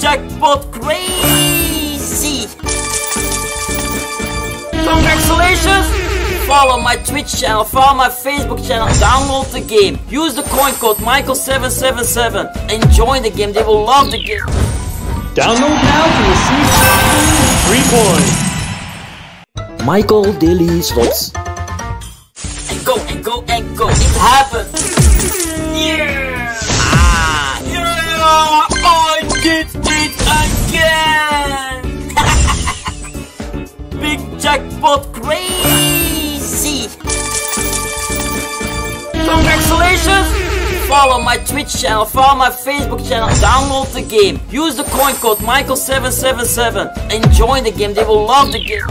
jackpot crazy! Congratulations! Follow my Twitch channel, follow my Facebook channel, download the game. Use the coin code Michael777 and join the game. They will love the game. Download now to receive free coins. Michael Daily Slots. And go and go and go. It happened. Yeah! Ah! Yeah! I did it again! Big jackpot crazy! Congratulations! Follow my Twitch channel, follow my Facebook channel, download the game. Use the coin code Michael777 and join the game. They will love the game.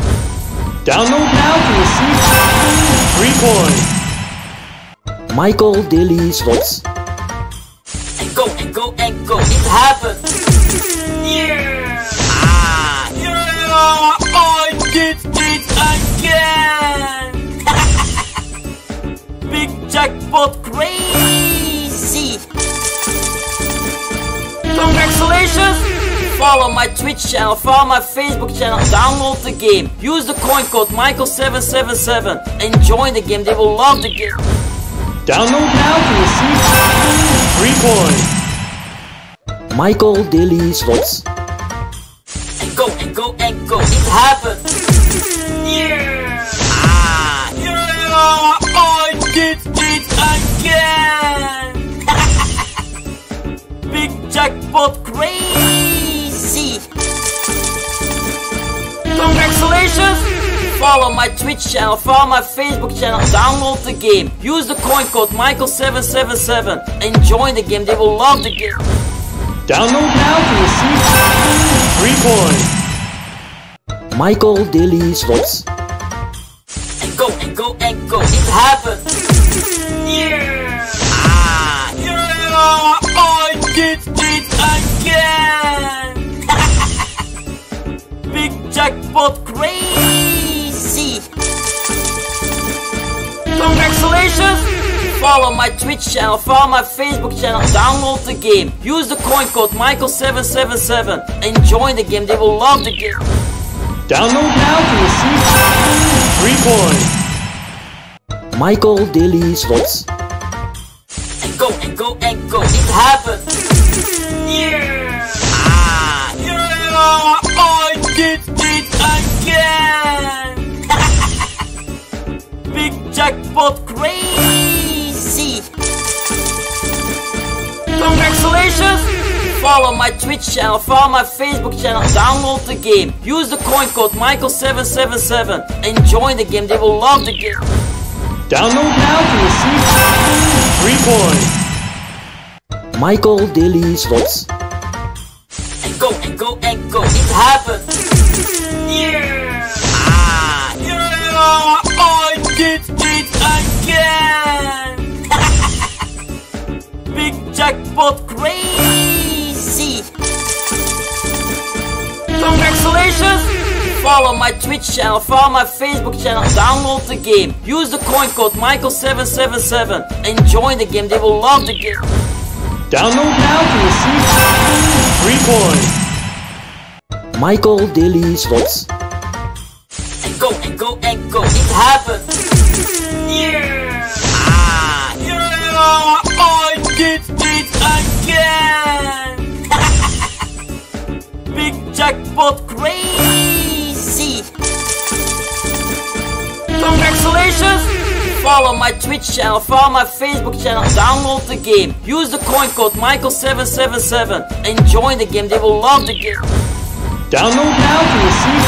Download now to receive free coins. Michael Daily Slots. and go and go and go. It happened. Yeah! Ah! Yeah! I did it again! Big jackpot crazy! Congratulations! Follow my Twitch channel, follow my Facebook channel, download the game. Use the coin code Michael777 and join the game. They will love the game. Download now to receive free coins. Michael Daily Slots. and go and go and go. It happened. Yeah! Ah! Yeah! I did it again! Big jackpot crazy! Congratulations! Follow my Twitch channel, follow my Facebook channel, download the game. Use the coin code Michael777 and join the game. They will love the game. Download now to receive free coins. Michael Daily Slots. and go and go and go. It happened. Yeah! Ah! Yeah! I did it again! Big jackpot crazy! Congratulations! Follow my Twitch channel, follow my Facebook channel, download the game. Use the coin code Michael777 and join the game. They will love the game. Download now to receive free coins. Michael Daily Slots. and go and go and go. It happened. Yeah! Ah! Yeah! I did it again! Big jackpot crazy! Congratulations! Follow my Twitch channel, follow my Facebook channel, download the game. Use the coin code Michael777 and join the game. They will love the game. Download now to receive free coins. Michael Daily Slots. and go and go and go. It happened. Yeah! Ah! Yeah! I did it again! Jackpot crazy! Congratulations! Follow my Twitch channel, follow my Facebook channel, download the game. Use the coin code Michael777 and join the game. They will love the game. Download now to receive free coins. Michael Daily Slots. and go and go and go. It happened. Yeah! Ah! Yeah! I did it again! Big jackpot crazy! Congratulations! Follow my Twitch channel, follow my Facebook channel, download the game. Use the coin code Michael777 and join the game. They will love the game. Download now to receive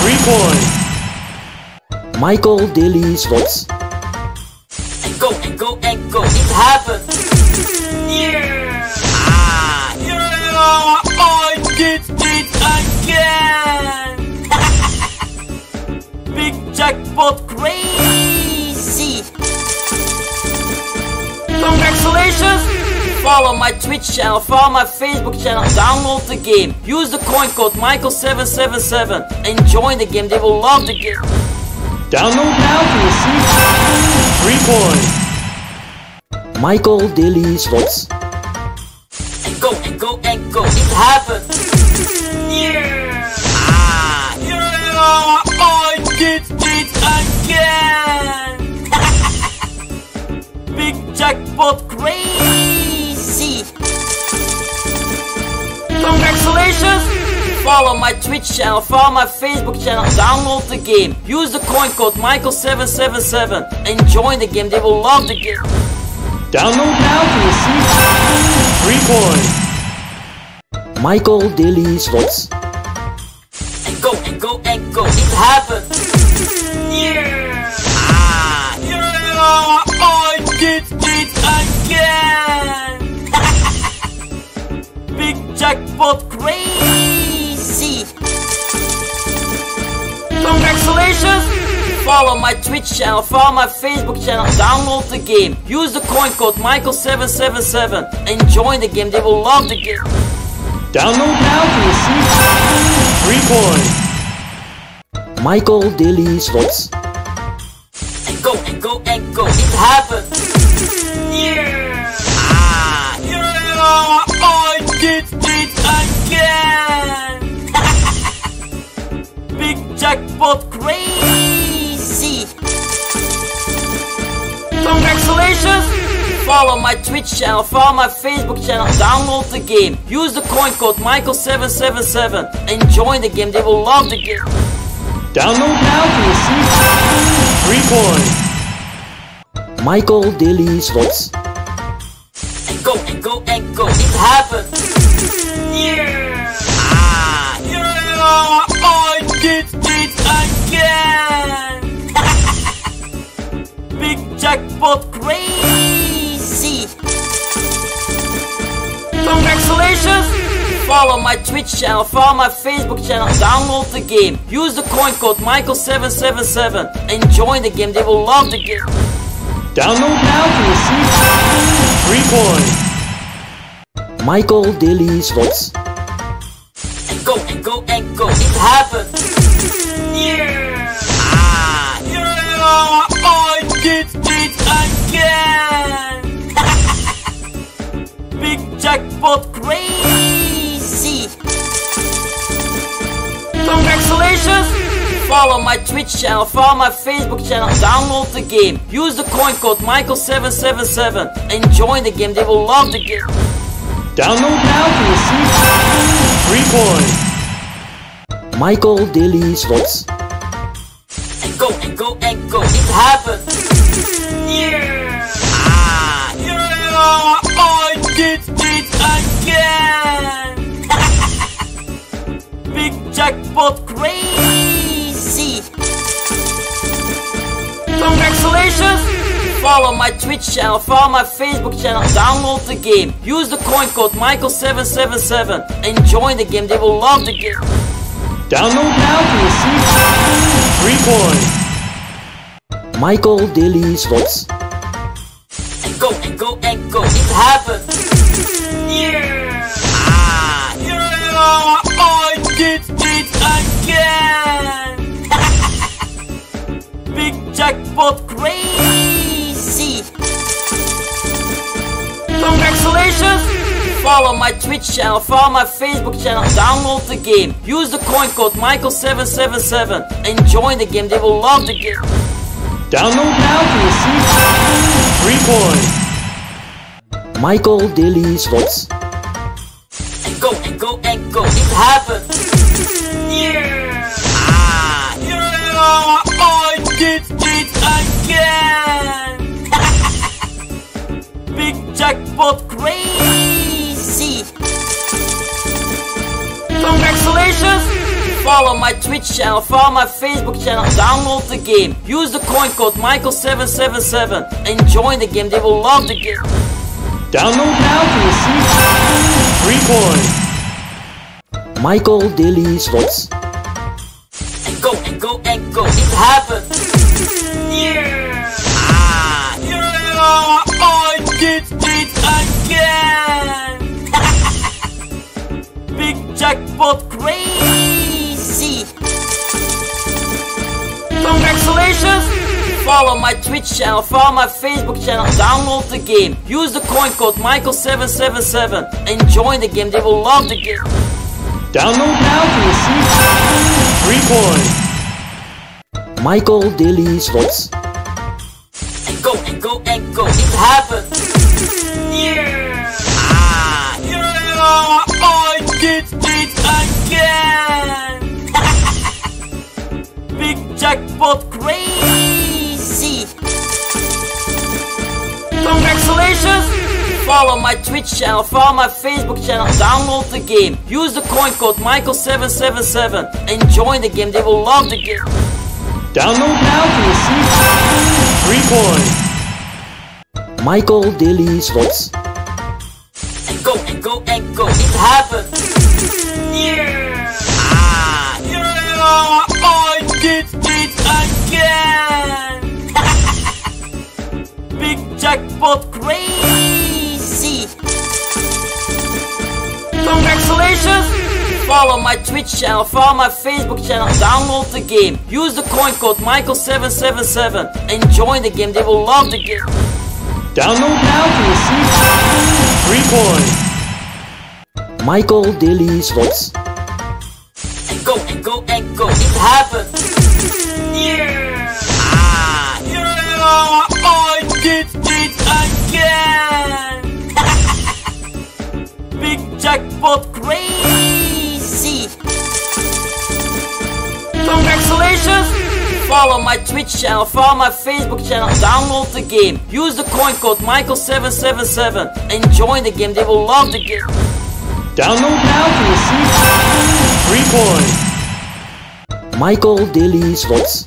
free coins. Michael Daily Slots. and go and go and go. It happened. Yeah! Ah! Yeah! I did it again! Big jackpot crazy! Congratulations! Follow my Twitch channel, follow my Facebook channel, download the game. Use the coin code Michael777 and join the game. They will love the game. Download now to receive free coins. Michael Daily Slots. and And go, and go, and go. It happened. Yeah. Ah. Yeah. I did it again. Big jackpot crazy. Congratulations! Follow my Twitch channel, follow my Facebook channel, download the game. Use the coin code Michael777 and join the game. They will love the game. Download now to receive free coins. Michael Daily Slots. And go, and go, and go. It happened. Yeah. Ah. Yeah. I did it again. Big jackpot crazy. Congratulations! Follow my Twitch channel, follow my Facebook channel, download the game. Use the coin code Michael777 and join the game. They will love the game. Download now to receive free coins. Michael Daily Slots. And go, and go, and go. It happened. Yeah. Ah. Yeah. I did it again. Big jackpot crazy. Congratulations! Follow my Twitch channel, follow my Facebook channel, download the game. Use the coin code Michael777 and join the game. They will love the game. Download now to receive free coins. Michael Daily Slots. And go, and go, and go. It happened. Yeah. Ah. Yeah. I did it again. Big jackpot crazy. Congratulations! Follow my Twitch channel, follow my Facebook channel, download the game. Use the coin code Michael777 and join the game. They will love the game. Download now to receive free coins. Michael Daily Slots. And go, and go, and go. It happened. Yeah. Ah. Yeah. I did it again. Big jackpot crazy. Congratulations! Follow my Twitch channel, follow my Facebook channel, download the game. Use the coin code Michael777 and join the game. They will love the game. Download now to receive free coins. Michael Daily Slots. Go, and go, and go. It happened. Yeah. Ah. Yeah. I did it again. Big jackpot crazy. Congratulations! Follow my Twitch channel, follow my Facebook channel, download the game. Use the coin code Michael777 and join the game. They will love the game. Download now to receive free coins. Michael Daily Slots. And go, and go, and go. It happened. Yeah. Ah. Yeah. I did it again. Big jackpot crazy. Congratulations! Follow my Twitch channel, follow my Facebook channel, download the game. Use the coin code Michael777 and join the game. They will love the game. Download now to receive free coins. Michael Daily Slots. And go, and go, and go. It happened. Yeah. Ah. Yeah. I did it again. Big jackpot crazy. Congratulations! Follow my Twitch channel, follow my Facebook channel, download the game. Use the coin code Michael777 and join the game. They will love the game. Download now to receive free coins. Michael Daily Slots. And go, and go, and go. It happened. Yeah. Ah. Yeah. I did it again. Big jackpot crazy. Congratulations! Follow Follow my Twitch channel, follow my Facebook channel, download the game. Use the coin code Michael777 and join the game. They will love the game. Download now to receive free coins. Michael Daily Slots. And go and go and go. It happened. Yeah. Ah. Yeah. I again. Big jackpot crazy. Congratulations. Follow my Twitch channel, follow my Facebook channel, download the game. Use the coin code Michael777 and join the game. They will love the game. Download now to receive free coins. Michael Daily Slots. and go and go and go. It happened. Yeah. Ah. Yeah. I did it again. Big jackpot crazy. Congratulations. Follow my Twitch channel, follow my Facebook channel, download the game. Use the coin code Michael777 and join the game. They will love the game. Download now to receive free coins. Michael Daily Slots. and go and go and go. It happened. Yeah. Ah. Yeah. I did it again. Big jackpot crazy. Congratulations. Follow my Twitch channel, follow my Facebook channel, download the game. Use the coin code Michael777 and join the game. They will love the game. Download now to receive free coins. Michael Daily Slots.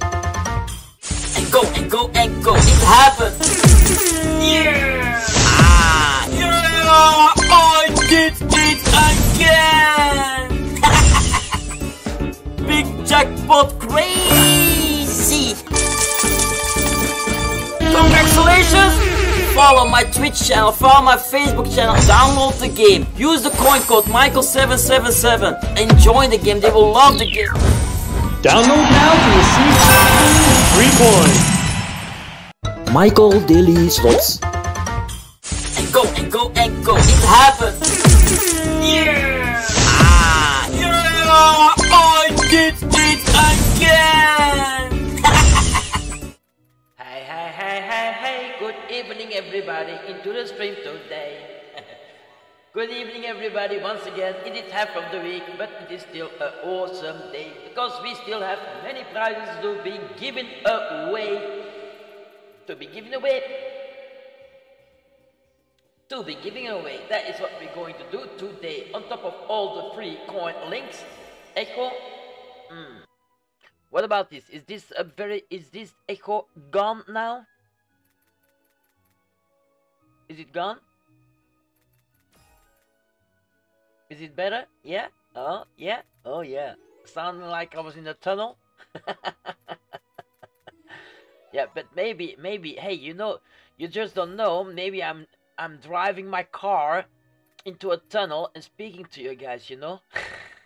and go and go and go. It happened. Yeah. Ah. Yeah. I did it again. Big jackpot crazy. Congratulations. Follow my Twitch channel, follow my Facebook channel, download the game. Use the coin code Michael777 and join the game. They will love the game. Download now to receive free coins. Michael Daily Slots. and go and go and go. It happened. Yeah. Ah. Yeah. Good evening, everybody. Once again, it is half of the week, but it is still an awesome day because we still have many prizes to be given away. To be given away to be giving away. That is what we're going to do today. On top of all the free coin links, Echo. Hmm. What about this? Is this a very? Is this Echo gone now? Is it gone? Is it better? Yeah. Oh yeah. Oh yeah. Sounding like I was in a tunnel. yeah, but maybe, maybe. Hey, you know, you just don't know. Maybe I'm I'm driving my car into a tunnel and speaking to you guys, you know?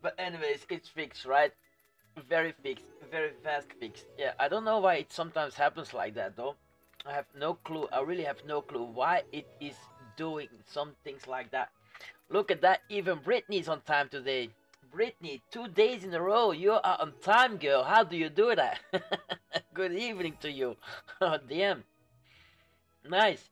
but anyways, it's fixed, right? Very fixed, very fast fixed. Yeah, I don't know why it sometimes happens like that though. I have no clue. I really have no clue why it is doing some things like that. Look at that, even Brittany's on time today. Brittany, two days in a row, you are on time, girl. How do you do that? Good evening to you. Oh, damn. Nice.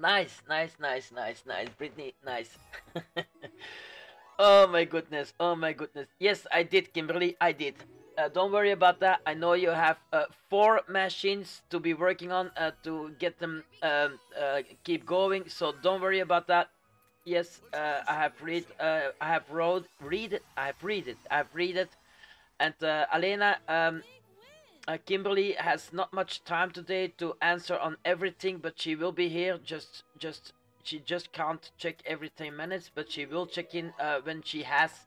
Nice, nice, nice, nice, nice. Brittany, nice. oh my goodness, oh my goodness. Yes, I did, Kimberly, I did. Uh, don't worry about that. I know you have uh, four machines to be working on uh, to get them um, uh, keep going. So don't worry about that. Yes, uh, I have read. Uh, I have wrote, read it. I have read it. I have read it. And uh, Alena, um, Kimberly has not much time today to answer on everything, but she will be here. Just, just she just can't check every 10 minutes, but she will check in when she has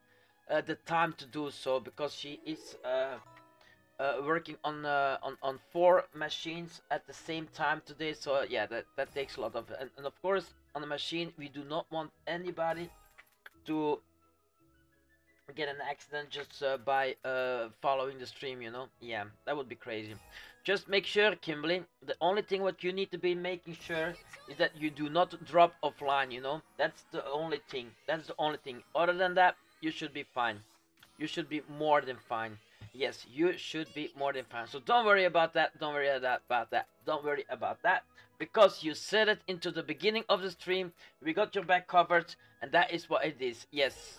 uh, the time to do so because she is uh, uh, working on, uh, on on four machines at the same time today. So yeah, that that takes a lot of and, and of course on the machine we do not want anybody to get an accident just uh, by uh, following the stream, you know? Yeah, that would be crazy. Just make sure, Kimberly, the only thing what you need to be making sure is that you do not drop offline, you know? That's the only thing. That's the only thing. Other than that, you should be fine. You should be more than fine. Yes, you should be more than fine. So don't worry about that. Don't worry about that. Don't worry about that. Because you said it into the beginning of the stream. We got your back covered. And that is what it is. Yes.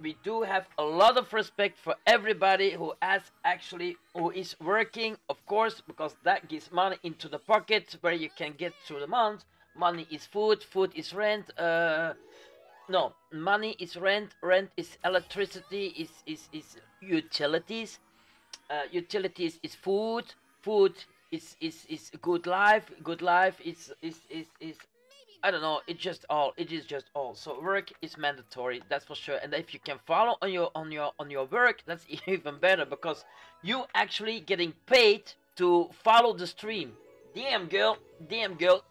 We do have a lot of respect for everybody who has actually, who is working, of course, because that gives money into the pocket where you can get through the month. Money is food, food is rent, uh, no money is rent rent is electricity is is, is utilities uh, utilities is food food is is is good life good life is is is is I don't know. It's just all. It is just all. So work is mandatory. That's for sure. And if you can follow on your on your on your work, that's even better because you actually getting paid to follow the stream. Damn girl. Damn girl.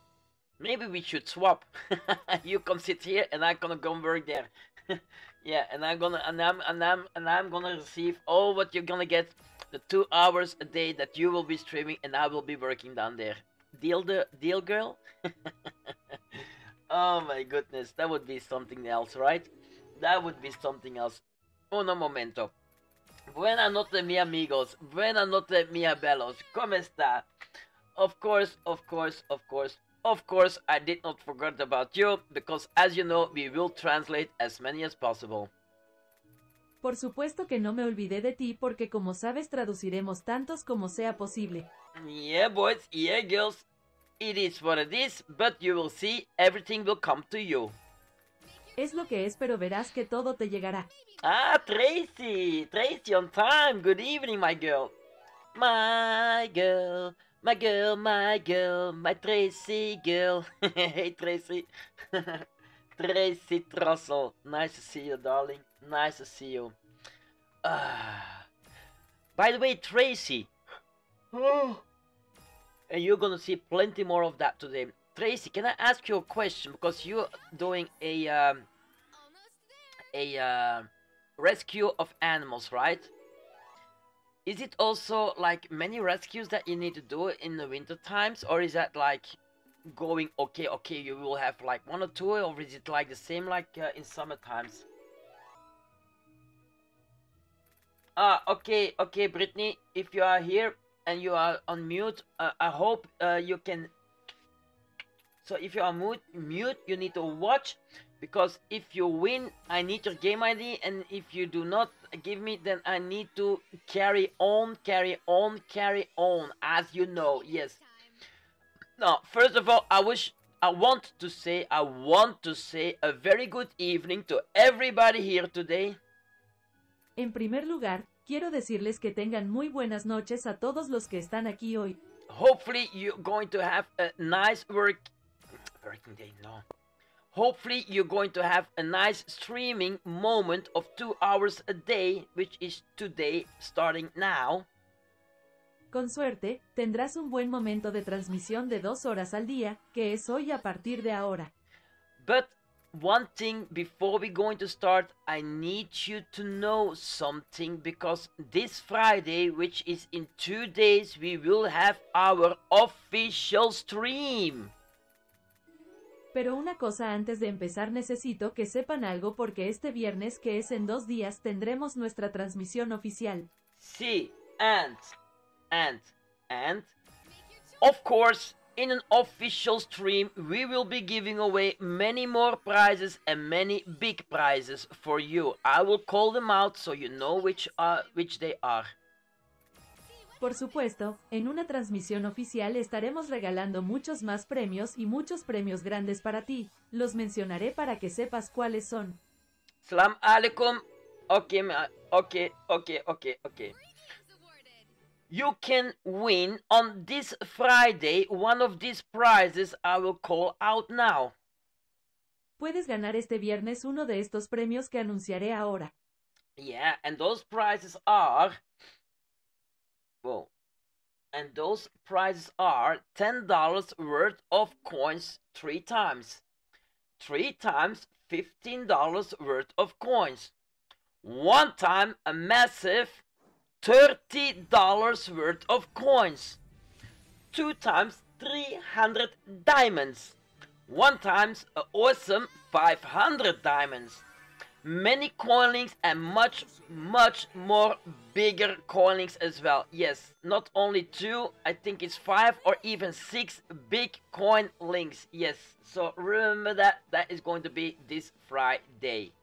Maybe we should swap. you come sit here, and I'm gonna go work there. yeah, and I'm gonna and I'm and I'm and I'm gonna receive all what you're gonna get, the two hours a day that you will be streaming, and I will be working down there. Deal the deal, girl. oh my goodness, that would be something else, right? That would be something else. Uno momento. Buenas noches, mi amigos. Buenas noches, mi abelos. ¿Cómo está? Of course, of course, of course. Of course, I did not forget about you, because as you know, we will translate as many as possible. Por supuesto que no me olvidé de ti porque como sabes traduciremos tantos como sea posible. Yeah, boys, yeah, girls. It is what it is, but you will see, everything will come to you. Es lo que es, pero verás que todo te llegará. Ah, Tracy! Tracy on time! Good evening, my girl! My girl! My girl, my girl, my Tracy girl. hey, Tracy. Tracy Trussell. Nice to see you, darling. Nice to see you. Uh, by the way, Tracy. Oh. And you're gonna see plenty more of that today. Tracy, can I ask you a question? Because you're doing a um, a uh, rescue of animals, right? Is it also like many rescues that you need to do in the winter times, or is that like going okay? Okay, you will have like one or two, or is it like the same like uh, in summer times? Ah, okay, okay, Brittany, if you are here and you are on mute, uh, I hope uh, you can. So if you are mute, mute, you need to watch because if you win, I need your game ID, and if you do not give me, then I need to carry on, carry on, carry on, as you know, yes. Now, first of all, I wish, I want to say, I want to say a very good evening to everybody here today. En primer lugar, quiero decirles que tengan muy buenas noches a todos los que están aquí hoy. Hopefully you're going to have a nice work, working day, no. Hopefully you're going to have a nice streaming moment of two hours a day, which is today starting now. Con suerte, tendrás un buen momento de transmisión de dos horas al día, que es hoy a partir de ahora. But one thing before we're going to start, I need you to know something because this Friday, which is in two days, we will have our official stream. Pero una cosa antes de empezar necesito que sepan algo porque este viernes que es en dos días tendremos nuestra transmisión oficial. Sí, and, and, and, of course, in an official stream, we will be giving away many more prizes and many big prizes for you. I will call them out so you know which, are, which they are. Por supuesto, en una transmisión oficial estaremos regalando muchos más premios y muchos premios grandes para ti. Los mencionaré para que sepas cuáles son. Salam alaikum. Okay, okay, okay, okay, okay. You can win on this Friday one of these prizes I will call out now. Puedes ganar este viernes uno de estos premios que anunciaré ahora. Yeah, and those prizes are Whoa. And those prizes are $10 worth of coins three times. Three times $15 worth of coins. one time a massive $30 worth of coins, two times 300 diamonds, one times a awesome 500 diamonds, many coin links and much much more bigger coinlings as well yes not only two i think it's five or even six big coin links yes so remember that that is going to be this friday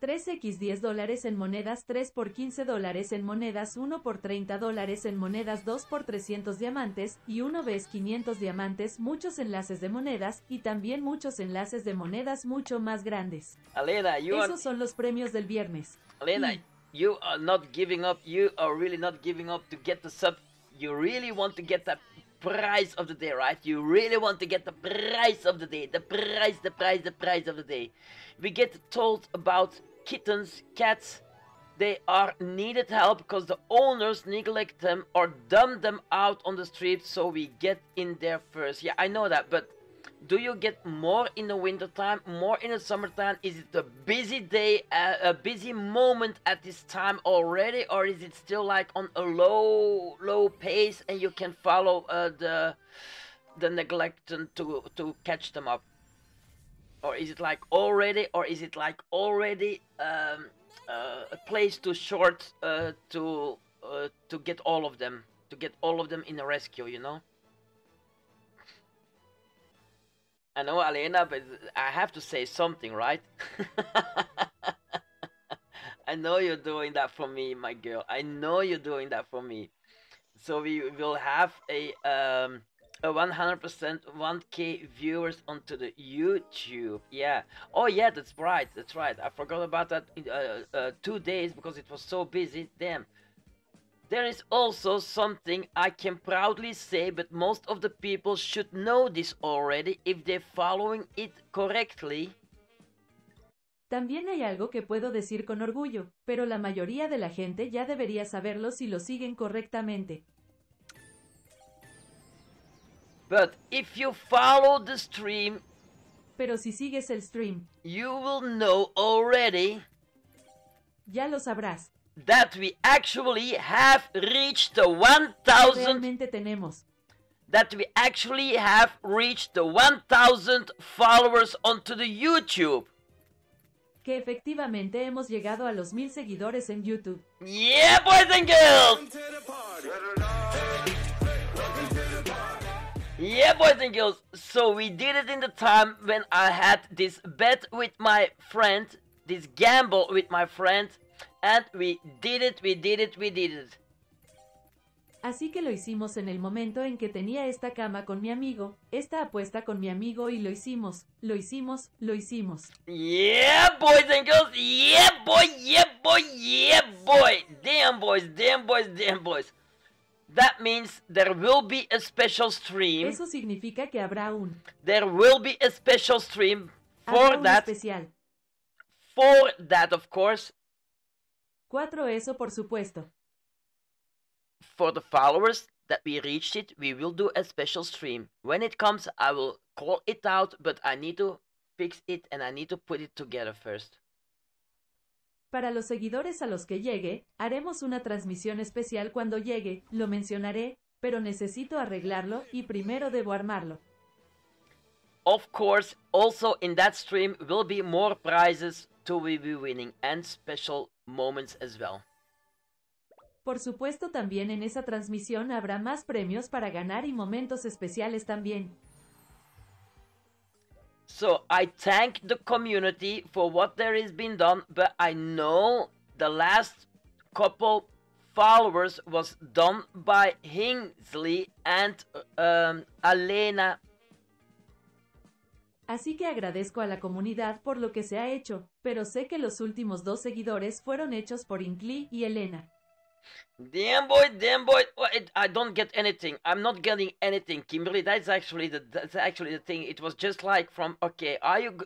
3x 10 dólares en monedas 3 por 15 dólares en monedas 1 por 30 dólares en monedas 2 por 300 diamantes y 1 vez 500 diamantes, muchos enlaces de monedas y también muchos enlaces de monedas mucho más grandes. Alena, you Esos son los premios del viernes. Alena, Y- you are not giving up. You are really not giving up to get the sub. You really want to get the prize of the day, right? You really want to get the prize of the day. The prize, the prize, the prize of the day. We get told about kittens, cats. They are needed help because the owners neglect them or dump them out on the street, so we get in there first. Yeah, I know that, but do you get more in the wintertime, more in the summertime? Is it a busy day, a, a busy moment at this time already, or is it still like on a low, low pace and you can follow uh, the the neglect to to catch them up? Or is it like already, or is it like already um, uh, a place too short uh, to uh, to get all of them, to get all of them in a rescue? You know. I know, Alena, but I have to say something, right? I know you're doing that for me, my girl. I know you're doing that for me. So we will have a um a 100% 1k viewers onto the YouTube. Yeah. Oh yeah, that's right. That's right. I forgot about that in uh, uh, two days because it was so busy. Damn. There is also something I can proudly say, but most of the people should know this already if they're following it correctly. También hay algo que puedo decir con orgullo, pero la mayoría de la gente ya debería saberlo si lo siguen correctamente. But if you follow the stream, Pero si sigues el stream, you will know already ya lo sabrás. That we actually have reached the 1000 that we actually have reached the 1000 followers onto the YouTube. Que efectivamente hemos llegado a los mil seguidores en YouTube. Yeah, boys and girls. Yeah, boys and girls. So we did it in the time when I had this bet with my friend, this gamble with my friend, and we did it, we did it, we did it. Así que lo hicimos en el momento en que tenía esta cama con mi amigo, esta apuesta con mi amigo y lo hicimos, lo hicimos, lo hicimos. Yeah, boys and girls. Yeah, boy. Yeah, boy. Yeah, boy. Damn, boys. Damn, boys. Damn, boys. That means there will be a special stream. Eso significa que habrá un, There will be a special stream habrá for un that. especial. For that, of course, Cuatro eso por supuesto. for the followers that we reached it, we will do a special stream. When it comes, I will call it out, but I need to fix it and I need to put it together first. Para los seguidores a los que llegue, haremos una transmisión especial cuando llegue, lo mencionaré, pero necesito arreglarlo y primero debo armarlo. Of course, also in that stream will be more prizes to be winning and special moments as well. Por supuesto también en esa transmisión habrá más premios para ganar y momentos especiales también. So I thank the community for what there has been done, but I know the last couple followers was done by Hingsley and um, Alena. Así que agradezco a la comunidad por lo que se ha hecho, pero sé que los últimos dos seguidores fueron hechos por Inkly y Elena. Damn boy, damn boy. I don't get anything. I'm not getting anything, Kimberly. That's actually the that's actually the thing. It was just like from okay, are you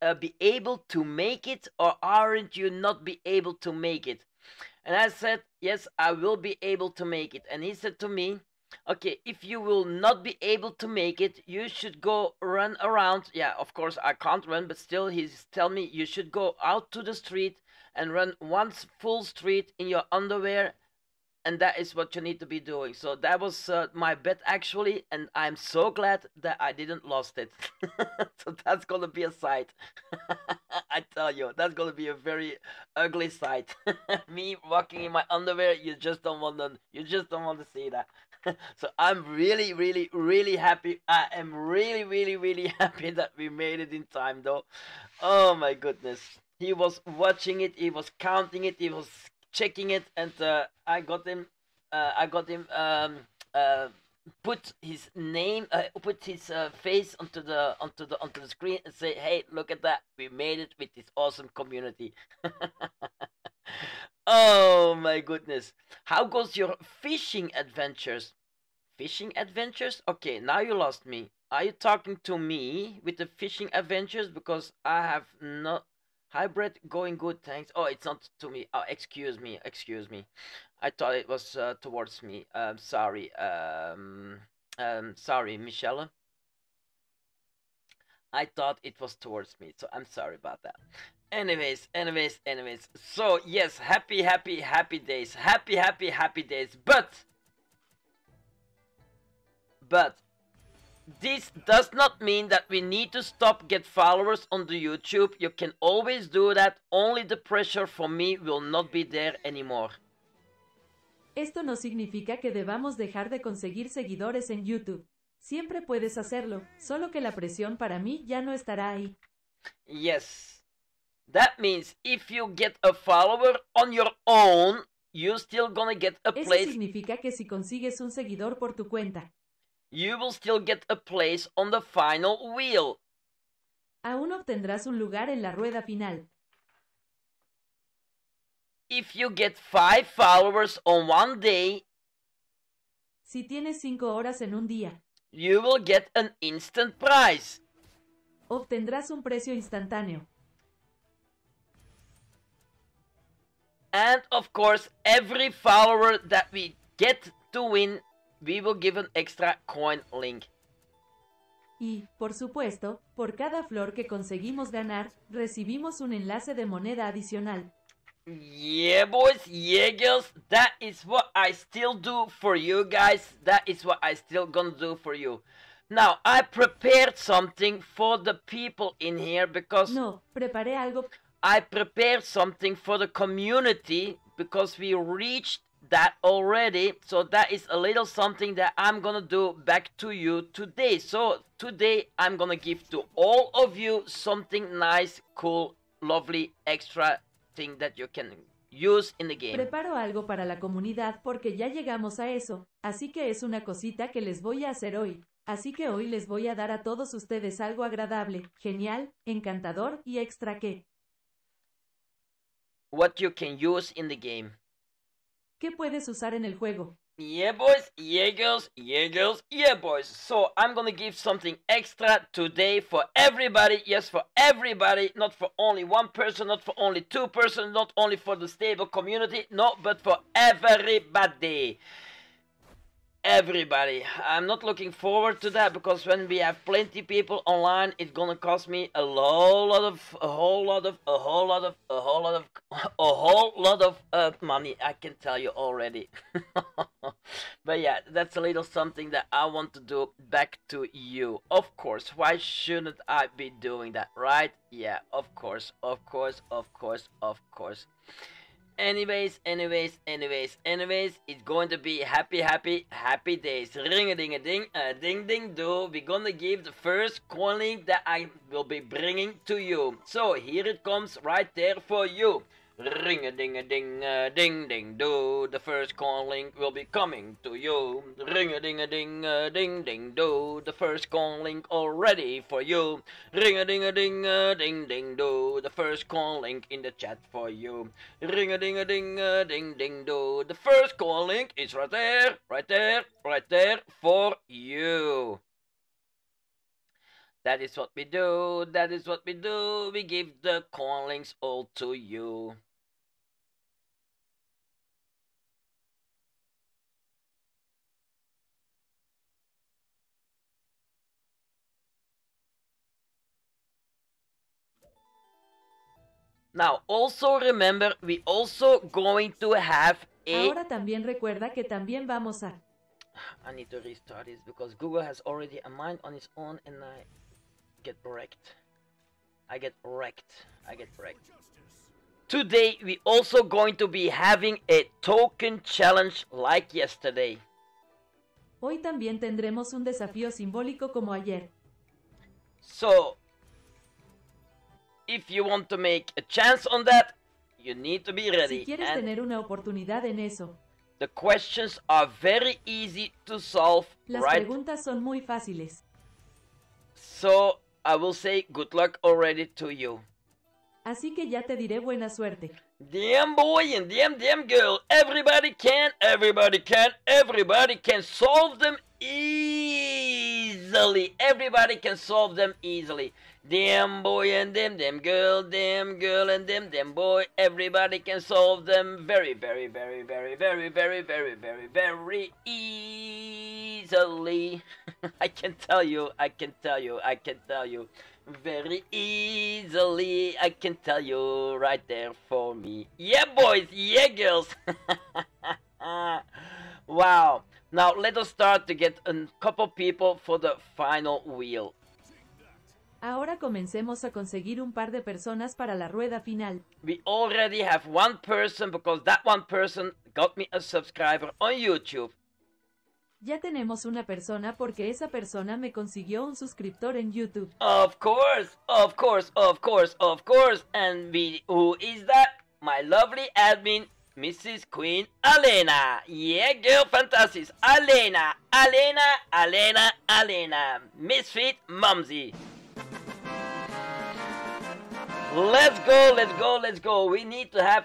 uh, be able to make it or aren't you not be able to make it? And I said yes, I will be able to make it. And he said to me, okay, if you will not be able to make it, you should go run around. Yeah, of course I can't run, but still he's telling me you should go out to the street and run one full street in your underwear and that is what you need to be doing. So that was uh, my bet actually, and I'm so glad that I didn't lost it. so that's gonna be a sight. I tell you, that's gonna be a very ugly sight. Me walking in my underwear, you just don't want to, you just don't want to see that. so I'm really, really, really happy. I am really, really, really happy that we made it in time, though. Oh my goodness. He was watching it. He was counting it. He was checking it, and uh, I got him. Uh, I got him. Um, uh, put his name, put his face onto the onto the onto the screen and say, "Hey, look at that! We made it with this awesome community." oh my goodness! How goes your fishing adventures? Fishing adventures? Okay, now you lost me. Are you talking to me with the fishing adventures? Because I have not Hybrid going good, thanks. Oh, it's not to me. Oh, excuse me, excuse me. I thought it was uh, towards me. Um, sorry. Um, um, sorry, Michelle. I thought it was towards me, so I'm sorry about that. Anyways, anyways, anyways. So, yes, happy, happy, happy days. Happy, happy, happy days. But, but, this does not mean that we need to stop get followers on the YouTube. You can always do that. Only the pressure for me will not be there anymore. Esto no significa que debamos dejar de conseguir seguidores en YouTube. Siempre puedes hacerlo, solo que la presión para mí ya no estará ahí. Yes. That means if you get a follower on your own, you still gonna get a Eso place. significa que si consigues un seguidor por tu cuenta, You will still get a place on the final wheel. aún obtendrás un lugar en la rueda final. If you get five followers on one day, Si tienes 5 horas en un día, you will get an instant prize. obtendrás un precio instantáneo. And of course, every follower that we get to win, we will give an extra coin link. Y, por supuesto, por cada flor que conseguimos ganar, recibimos un enlace de moneda adicional. Yeah, boys, yeah, girls, that is what I still do for you guys. That is what I still gonna do for you. Now, I prepared something for the people in here because No, preparé algo I prepared something for the community because we reached that already. So that is a little something that I'm gonna do back to you today. So today I'm gonna give to all of you something nice, cool, lovely, extra thing that you can use in the game. Preparo algo para la comunidad porque ya llegamos a eso, así que es una cosita que les voy a hacer hoy. Así que hoy les voy a dar a todos ustedes algo agradable, genial, encantador y extra que. What you can use in the game. ¿Qué puedes usar en el juego? Yeah, boys, yeah, girls, yeah, girls, yeah, boys. So I'm gonna give something extra today for everybody. Yes, for everybody, not for only one person, not for only two persons, not only for the stable community, no, but for everybody. Everybody. I'm not looking forward to that because when we have plenty people online, it's gonna cost me a whole lot of, a whole lot of, a whole lot of, a whole lot of, a whole lot of uh, money. I can tell you already. but yeah, that's a little something that I want to do back to you. Of course, why shouldn't I be doing that, right? Yeah, of course, of course, of course, of course. Anyways, anyways, anyways, anyways, it's going to be happy, happy, happy days. Ring a ding a ding, a ding ding do. We're gonna give the first coin link that I will be bringing to you. So here it comes right there for you. Ring a ding a ding a ding ding do. The first coin link will be coming to you. Ring a ding a ding a ding ding do. The first coin link already for you. Ring a ding a ding a ding ding do. The first coin link in the chat for you. Ring a ding a ding a ding ding do. The first coin link is right there, right there, right there for you. That is what we do. That is what we do. We give the callings all to you. Now, also remember, we also going to have a. Ahora también recuerda que también vamos a... I need to restart this because Google has already a mind on its own and I get wrecked. I get wrecked. I get wrecked. Today we also going to be having a token challenge like yesterday. Hoy también tendremos un desafío simbólico como ayer. So if you want to make a chance on that, you need to be ready. Si quieres And tener una oportunidad en eso, the questions are very easy to solve, las right? preguntas son muy fáciles. So I will say good luck already to you. Así que ya te diré buena suerte. Damn boy and damn damn girl, everybody can, everybody can, everybody can solve them easily. Everybody can solve them easily. Them boy and them, them girl, them girl and them, them boy, everybody can solve them very, very, very, very, very, very, very, very, very easily. I can tell you, I can tell you, I can tell you very easily. I can tell you right there for me. Yeah, boys, yeah, girls. wow. Now let us start to get a couple people for the final wheel. Ahora comencemos a conseguir un par de personas para la rueda final. We already have one person because that one person got me a subscriber on YouTube. Ya tenemos una persona porque esa persona me consiguió un suscriptor en YouTube. Of course, of course, of course, of course. And we, who is that? My lovely admin, Mrs. Queen Alena. Yeah, girl, fantastic. Alena, Alena, Alena, Alena. Misfit Mumsy. Let's go, let's go, let's go. We need to have.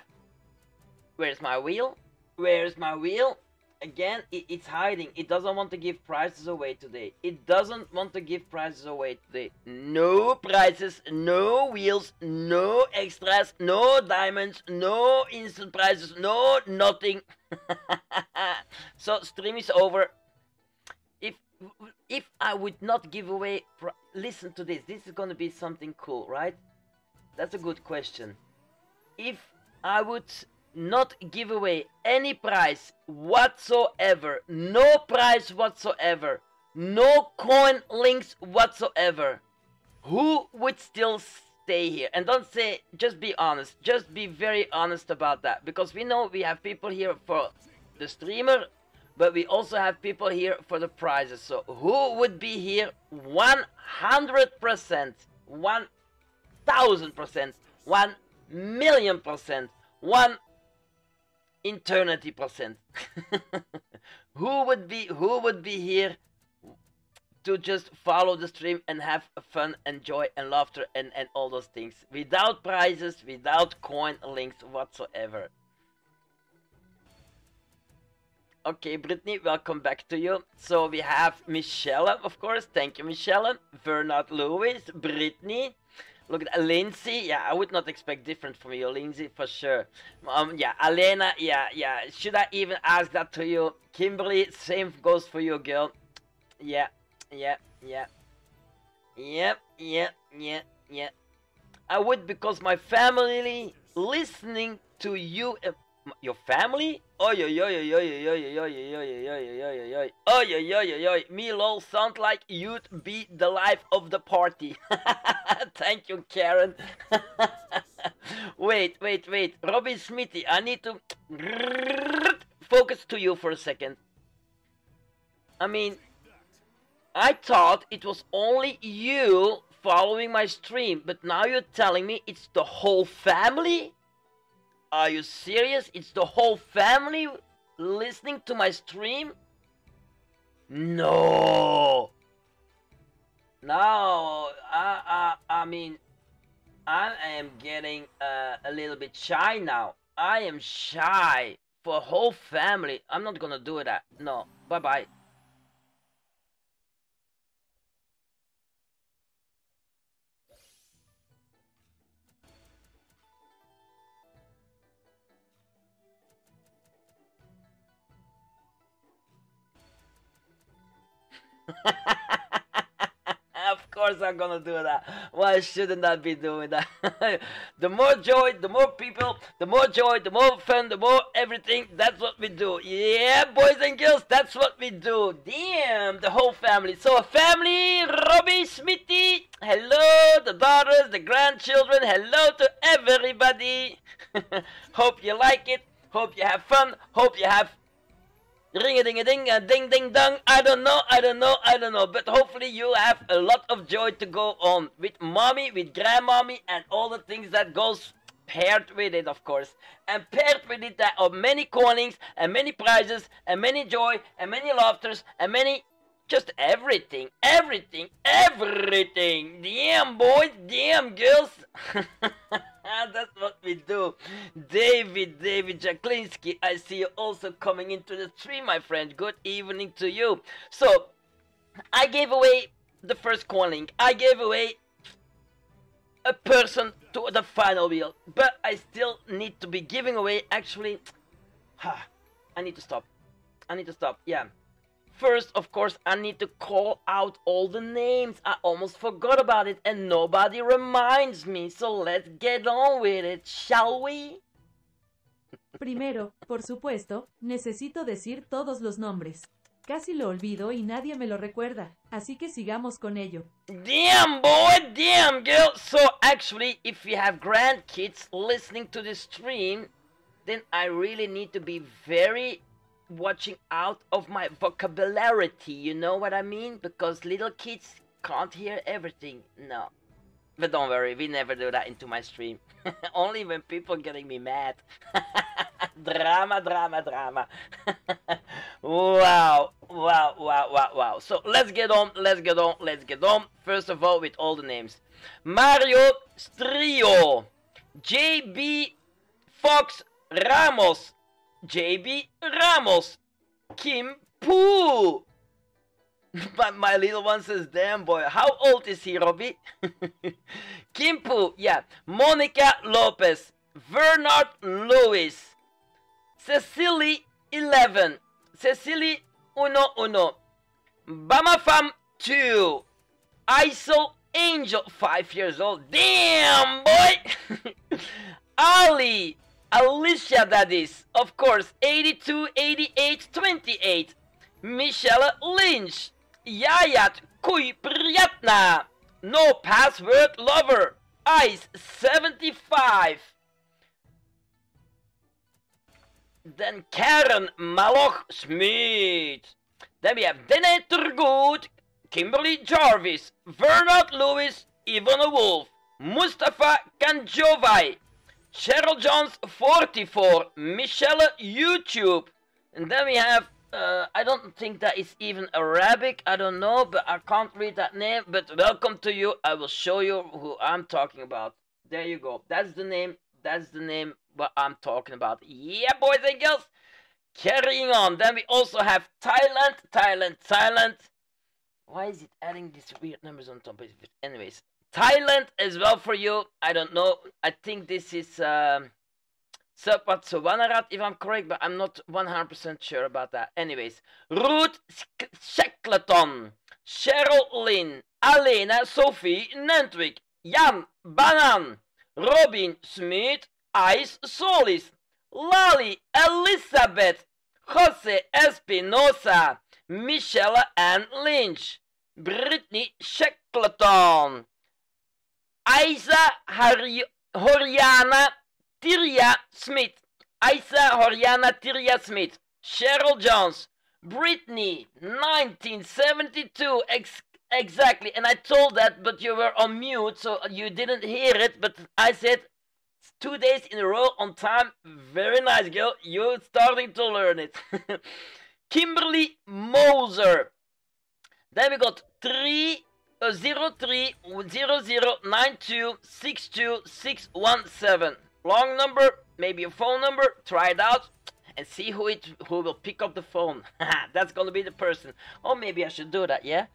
Where's my wheel? Where's my wheel? Again, it, it's hiding. It doesn't want to give prizes away today. It doesn't want to give prizes away today. No prizes, no wheels, no extras, no diamonds, no instant prizes, no nothing. so stream is over. If if I would not give away, listen to this. This is gonna be something cool, right? That's a good question. If I would not give away any prize whatsoever, no prize whatsoever, no coin links whatsoever, who would still stay here? And don't say, just be honest, just be very honest about that. Because we know we have people here for the streamer, but we also have people here for the prizes. So who would be here? 100%, 1000%, 1 million percent, 1 eternity percent. who would be who would be here to just follow the stream and have fun and joy and laughter and, and all those things without prizes, without coin links whatsoever. Okay, Brittany, welcome back to you. So we have Michelle, of course. Thank you, Michelle. Bernard Lewis, Brittany. Look at Lindsay. Yeah, I would not expect different from you, Lindsay, for sure. Um, yeah, Alena. Yeah, yeah. Should I even ask that to you? Kimberly, same goes for you, girl. Yeah, yeah, yeah. Yep, yeah, yeah, yeah. I would because my family listening to you. Uh, your family? Oh, yo, yo, yo, yo, yo, yo, yo, yo, yo, yo, yo, yo, yo. Oh, yo, yo, yo, yo. Me lol sound like you'd be the life of the party. Thank you, Karen. wait, wait, wait. Robin Smithy, I need to focus to you for a second. I mean, I thought it was only you following my stream, but now you're telling me it's the whole family? Are you serious? It's the whole family listening to my stream? No. No, I, I, I mean, I am getting uh, a little bit shy now. I am shy for whole family. I'm not gonna do that. No. Bye bye of course, I'm gonna do that. Why shouldn't I be doing that? the more joy, the more people, the more joy, the more fun, the more everything. That's what we do. Yeah, boys and girls, that's what we do. Damn, the whole family. So, family, Robbie, Smithy, hello, the daughters, the grandchildren, hello to everybody. Hope you like it. Hope you have fun. Hope you have ring a ding a ding a ding ding dong. I don't know, I don't know, I don't know. But hopefully you have a lot of joy to go on with mommy, with grandmommy, and all the things that goes paired with it, of course. And paired with it, there are many callings and many prizes and many joy and many laughters and many just everything, everything, everything. Damn boys, damn girls. That's what we do. David, David Jaklinski, I see you also coming into the stream, my friend. Good evening to you. So, I gave away the first calling. I gave away a person to the final wheel, but I still need to be giving away. Actually, I need to stop. I need to stop. Yeah. First, of course, I need to call out all the names. I almost forgot about it and nobody reminds me. So let's get on with it, shall we? Primero, por supuesto, necesito decir todos los nombres. Casi lo olvido y nadie me lo recuerda, así que sigamos con ello. Damn boy, damn girl. So actually, if you have grandkids listening to the stream, then I really need to be very watching out of my vocabulary, you know what I mean? Because little kids can't hear everything. No. But don't worry, we never do that into my stream. Only when people getting me mad. drama, drama, drama. wow, wow, wow, wow, wow. So let's get on, let's get on, let's get on. First of all, with all the names. Mario Strio. JB Fox Ramos. JB Ramos. Kim Poo. But my little one says, damn boy. How old is he, Robbie? Kim Poo, yeah. Monica Lopez. Bernard Lewis. Cecily 11. Cecily uno uno. Bamafam 2. Isol Angel 5 years old. Damn boy. Ali Alicia that is. Of course, 82, 88, 28. Michelle Lynch. Yayat Kui Priyatna. No password lover. Ice 75. Then Karen Maloch Smith. Then we have Dene Turgut, Kimberly Jarvis, Bernard Lewis, Ivana Wolf, Mustafa Kanjovai, Cheryl Jones 44, Michelle YouTube. And then we have, uh, I don't think that is even Arabic, I don't know, but I can't read that name. But welcome to you, I will show you who I'm talking about. There you go, that's the name, that's the name what I'm talking about. Yeah, boys and girls, carrying on. Then we also have Thailand, Thailand, Thailand. Why is it adding these weird numbers on top of it? Anyways, Thailand as well for you. I don't know. I think this is um, Sapat Sovanarat, if I'm correct, but I'm not 100% sure about that. Anyways, Ruth Shackleton, Cheryl Lynn, Alena Sophie Nentwick, Jan Banan, Robin Smith, Ice Solis, Lali Elizabeth, Jose Espinosa, Michelle Ann Lynch, Brittany Shackleton, Isa Horiana Tyria Smith. Isa Horiana Tyria Smith. Cheryl Jones. Britney, 1972. Ex exactly. And I told that, but you were on mute, so you didn't hear it. But I said two days in a row on time. Very nice, girl. You're starting to learn it. Kimberly Moser. Then we got three uh, 030092626617. Long number, maybe a phone number. Try it out and see who it who will pick up the phone. That's gonna be the person. Or maybe I should do that, yeah?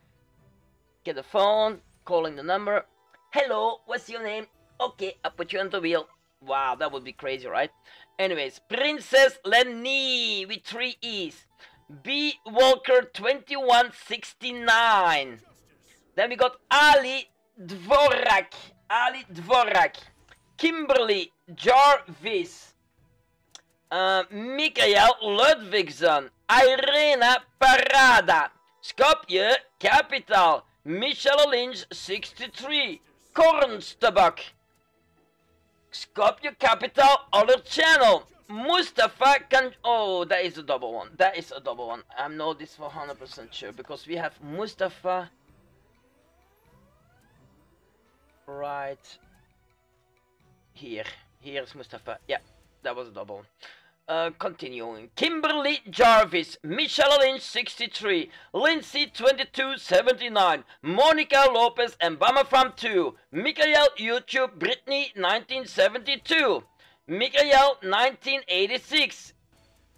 Get the phone, calling the number. Hello, what's your name? Okay, I'll put you on the wheel. Wow, that would be crazy, right? Anyways, Princess Lenny with three E's. B Walker 2169. Then we got Ali Dvorak. Ali Dvorak. Kimberly Jarvis. Uh, Mikael Ludvigson. Irena Parada. Skopje Capital. Michelle Lynch 63. Kornstabak. Skopje Capital other channel. Mustafa can oh that is a double one. That is a double one. I know this for 100% sure because we have Mustafa right here. Here's Mustafa. Yeah, that was a double. Uh, continuing. Kimberly Jarvis, Michelle Lynch 63, Lindsay 2279, Monica Lopez and Bama from 2, Michael YouTube Brittany 1972, Michael 1986,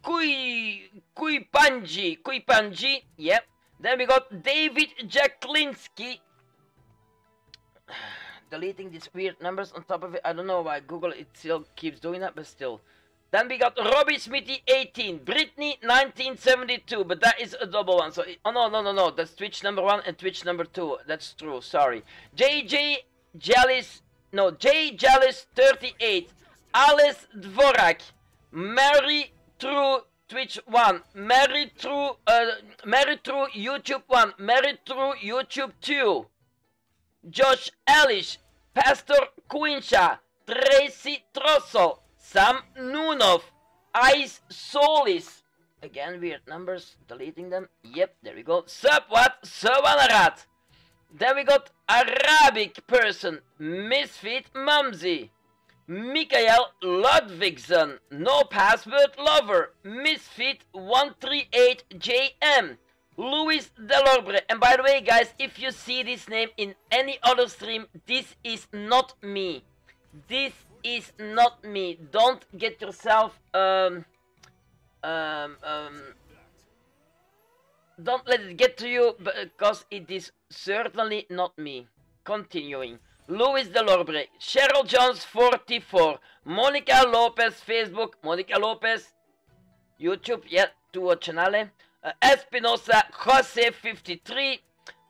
Kui Kuipanji, Kuipanji, yep. Then we got David Jaklinski. Deleting these weird numbers on top of it. I don't know why Google it still keeps doing that, but still. Then we got Robbie Smithy 18, Britney 1972, but that is a double one. So, oh no, no, no, no, that's Twitch number one and Twitch number two. That's true, sorry. JJ Jealous, no, J Jealous 38, Alice Dvorak, Mary True Twitch 1, Mary True, uh, Mary True YouTube 1, Mary True YouTube 2, Josh Ellis, Pastor Quinsha, Tracy Trossel, Sam Nunov, Ice Solis. Again, weird numbers, deleting them. Yep, there we go. Subwhat, Savanarat. Then we got Arabic person, Misfit Mumsy. Mikael Ludvigson, No Password Lover, Misfit 138JM. Luis Delorbre. And by the way, guys, if you see this name in any other stream, this is not me. This is not me. Don't get yourself um um um don't let it get to you because it is certainly not me. Continuing. Luis Delorbre, Cheryl Jones 44, Monica Lopez Facebook, Monica Lopez YouTube, yeah, tuo canale. Uh, Espinosa Jose 53,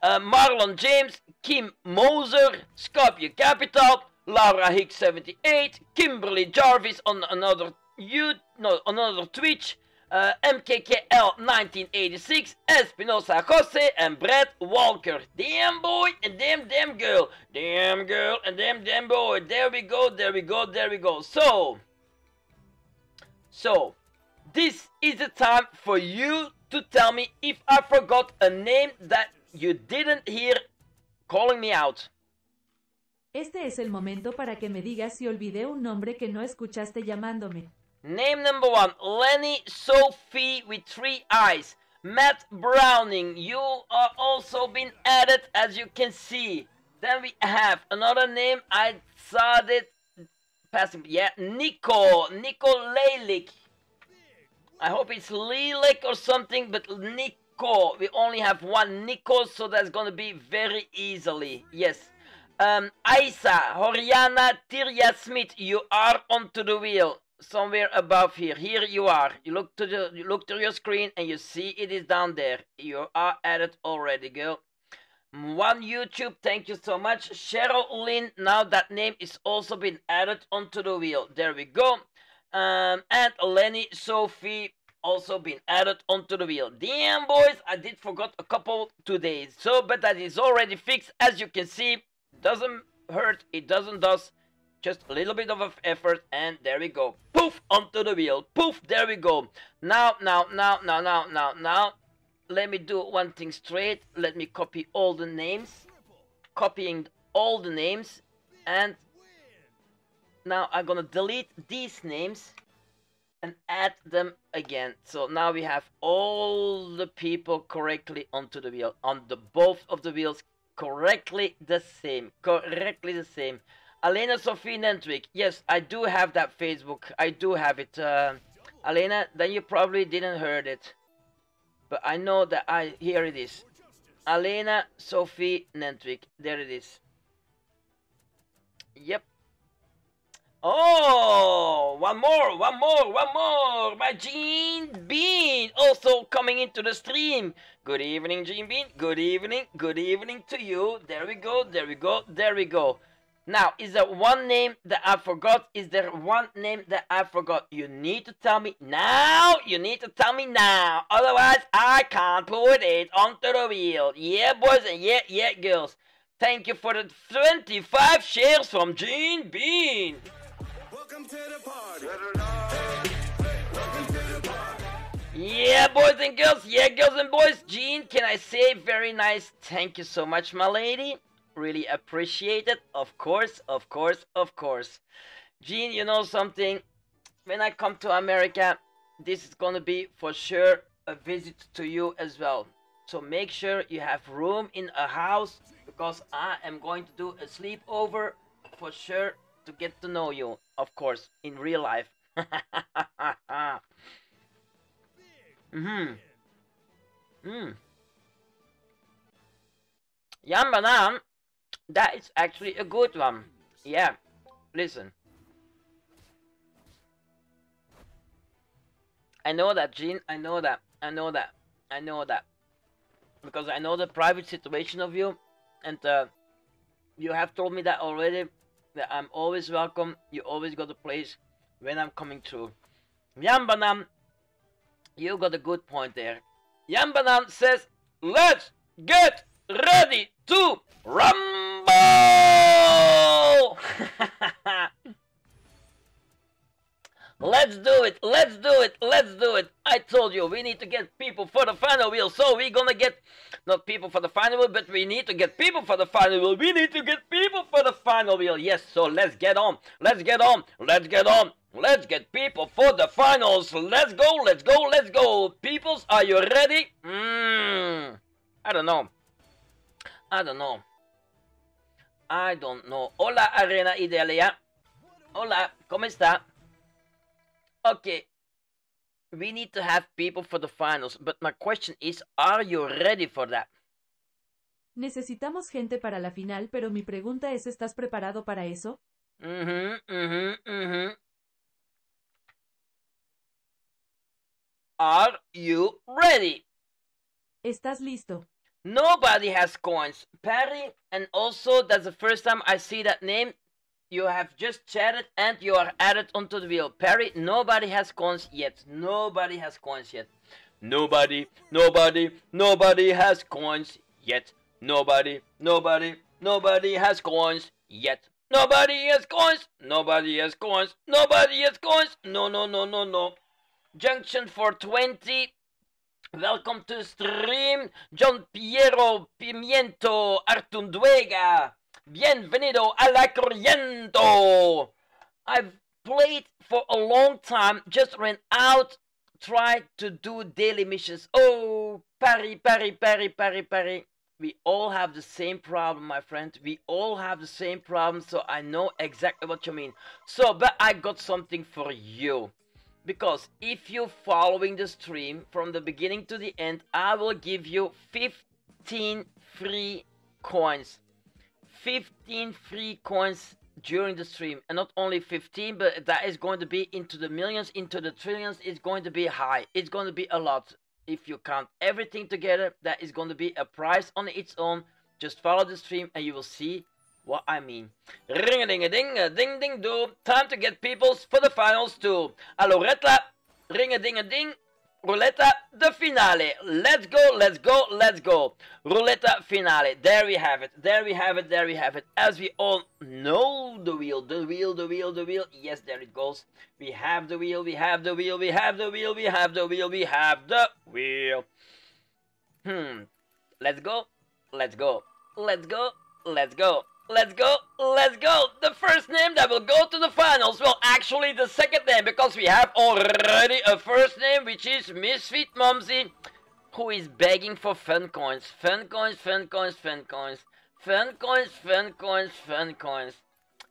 uh, Marlon James, Kim Moser, Skopje Capital, Laura Hicks 78, Kimberly Jarvis on another you no another Twitch, uh, MKKL 1986, Espinosa Jose and Brett Walker. Damn boy and damn damn girl, damn girl and damn damn boy. There we go, there we go, there we go. So, so this is the time for you to tell me if I forgot a name that you didn't hear calling me out. Este es el momento para que me digas si olvidé un nombre que no escuchaste llamándome. Name number one, Lenny Sophie with three eyes. Matt Browning, you are also been added as you can see. Then we have another name, I saw it passing, yeah, Nico, Nico Lalik. I hope it's Lilik or something, but Nico, we only have one Nico, so that's gonna be very easily, yes. Um, Isa, Horiana, Tirya Smith, you are onto the wheel somewhere above here. Here you are. You look to the you look to your screen and you see it is down there. You are added already, girl. One YouTube, thank you so much. Cheryl Lynn, now that name is also been added onto the wheel. There we go. Um, and Lenny Sophie also been added onto the wheel. Damn, boys, I did forgot a couple today. So, but that is already fixed. As you can see, doesn't hurt. It doesn't does. Just a little bit of effort, and there we go. Poof onto the wheel. Poof. There we go. Now, now, now, now, now, now, now. Let me do one thing straight. Let me copy all the names. Copying all the names, and now I'm gonna delete these names and add them again. So now we have all the people correctly onto the wheel, on the both of the wheels correctly the same, correctly the same. Alena Sophie Nentwick, yes, I do have that Facebook. I do have it. Uh, Alena, then you probably didn't heard it, but I know that I here it is. Alena Sophie Nentwick, there it is. Yep. Oh, one more, one more, one more. My Gene Bean also coming into the stream. Good evening, Gene Bean. Good evening, good evening to you. There we go, there we go, there we go. Now, is there one name that I forgot? Is there one name that I forgot? You need to tell me now. You need to tell me now. Otherwise, I can't put it onto the wheel. Yeah, boys and yeah, yeah, girls. Thank you for the 25 shares from Gene Bean. Welcome to the party. Welcome to the party. Yeah, boys and girls. Yeah, girls and boys. Jean, can I say very nice thank you so much, my lady? Really appreciate it. Of course, of course, of course. Jean, you know something? When I come to America, this is gonna be for sure a visit to you as well. So make sure you have room in a house because I am going to do a sleepover for sure to get to know you, of course, in real life. mm-hmm. Mm. Yum banana. That is actually a good one. Yeah. Listen. I know that, Jean. I know that. I know that. I know that. Because I know the private situation of you. And uh, you have told me that already. I'm always welcome. You always got a place when I'm coming through. Yambanam, you got a good point there. Yambanam says, let's get ready to rumble! let's do it, let's do it, let's do it. I told you, we need to get people for the final wheel, so we're gonna get, not people for the final wheel, but we need to get people for the final wheel. We need to get people for the final wheel. Yes, so let's get on, let's get on, let's get on. Let's get people for the finals. Let's go, let's go, let's go. Peoples, are you ready? Mmm. I don't know. I don't know. I don't know. Hola, Arena Idealia. Hola, ¿cómo está? Okay. We need to have people for the finals, but my question is, are you ready for that? Necesitamos gente para la final, pero mi pregunta es, ¿estás preparado para eso? Mm-hmm, mm-hmm, mm-hmm. Are you ready? ¿Estás listo? Nobody has coins. Perry, and also that's the first time I see that name. You have just chatted and you are added onto the wheel. Perry, nobody has coins yet. Nobody has coins yet. Nobody, nobody, nobody has coins yet. Nobody, nobody, nobody has coins yet. Nobody has coins. Nobody has coins. Nobody has coins. No, no, no, no, no. Junction 420. Welcome to stream, John Piero Pimiento Artunduega. Bienvenido a la corriente. I've played for a long time, just ran out, tried to do daily missions. Oh, Parry, Parry, Parry, Parry, Parry. We all have the same problem, my friend. We all have the same problem, so I know exactly what you mean. So, but I got something for you because if you're following the stream from the beginning to the end i will give you 15 free coins 15 free coins during the stream and not only 15 but that is going to be into the millions into the trillions it's going to be high it's going to be a lot if you count everything together that is going to be a price on its own just follow the stream and you will see what I mean. Ring a ding a ding a ding ding do. Time to get peoples for the finals too. Aloretta, ring a ding a ding. Roulette, the finale. Let's go, let's go, let's go. Roulette finale. There we have it. There we have it. There we have it. As we all know the wheel, the wheel, the wheel, the wheel. Yes, there it goes. We have the wheel, we have the wheel, we have the wheel, we have the wheel, we have the wheel. Hmm. Let's go. Let's go. Let's go. Let's go. Let's go, let's go. The first name that will go to the finals. Well, actually, the second name, because we have already a first name, which is Misfit Mumsy, who is begging for fun coins. Fun coins, fun coins, fun coins. Fun coins, fun coins, fun coins.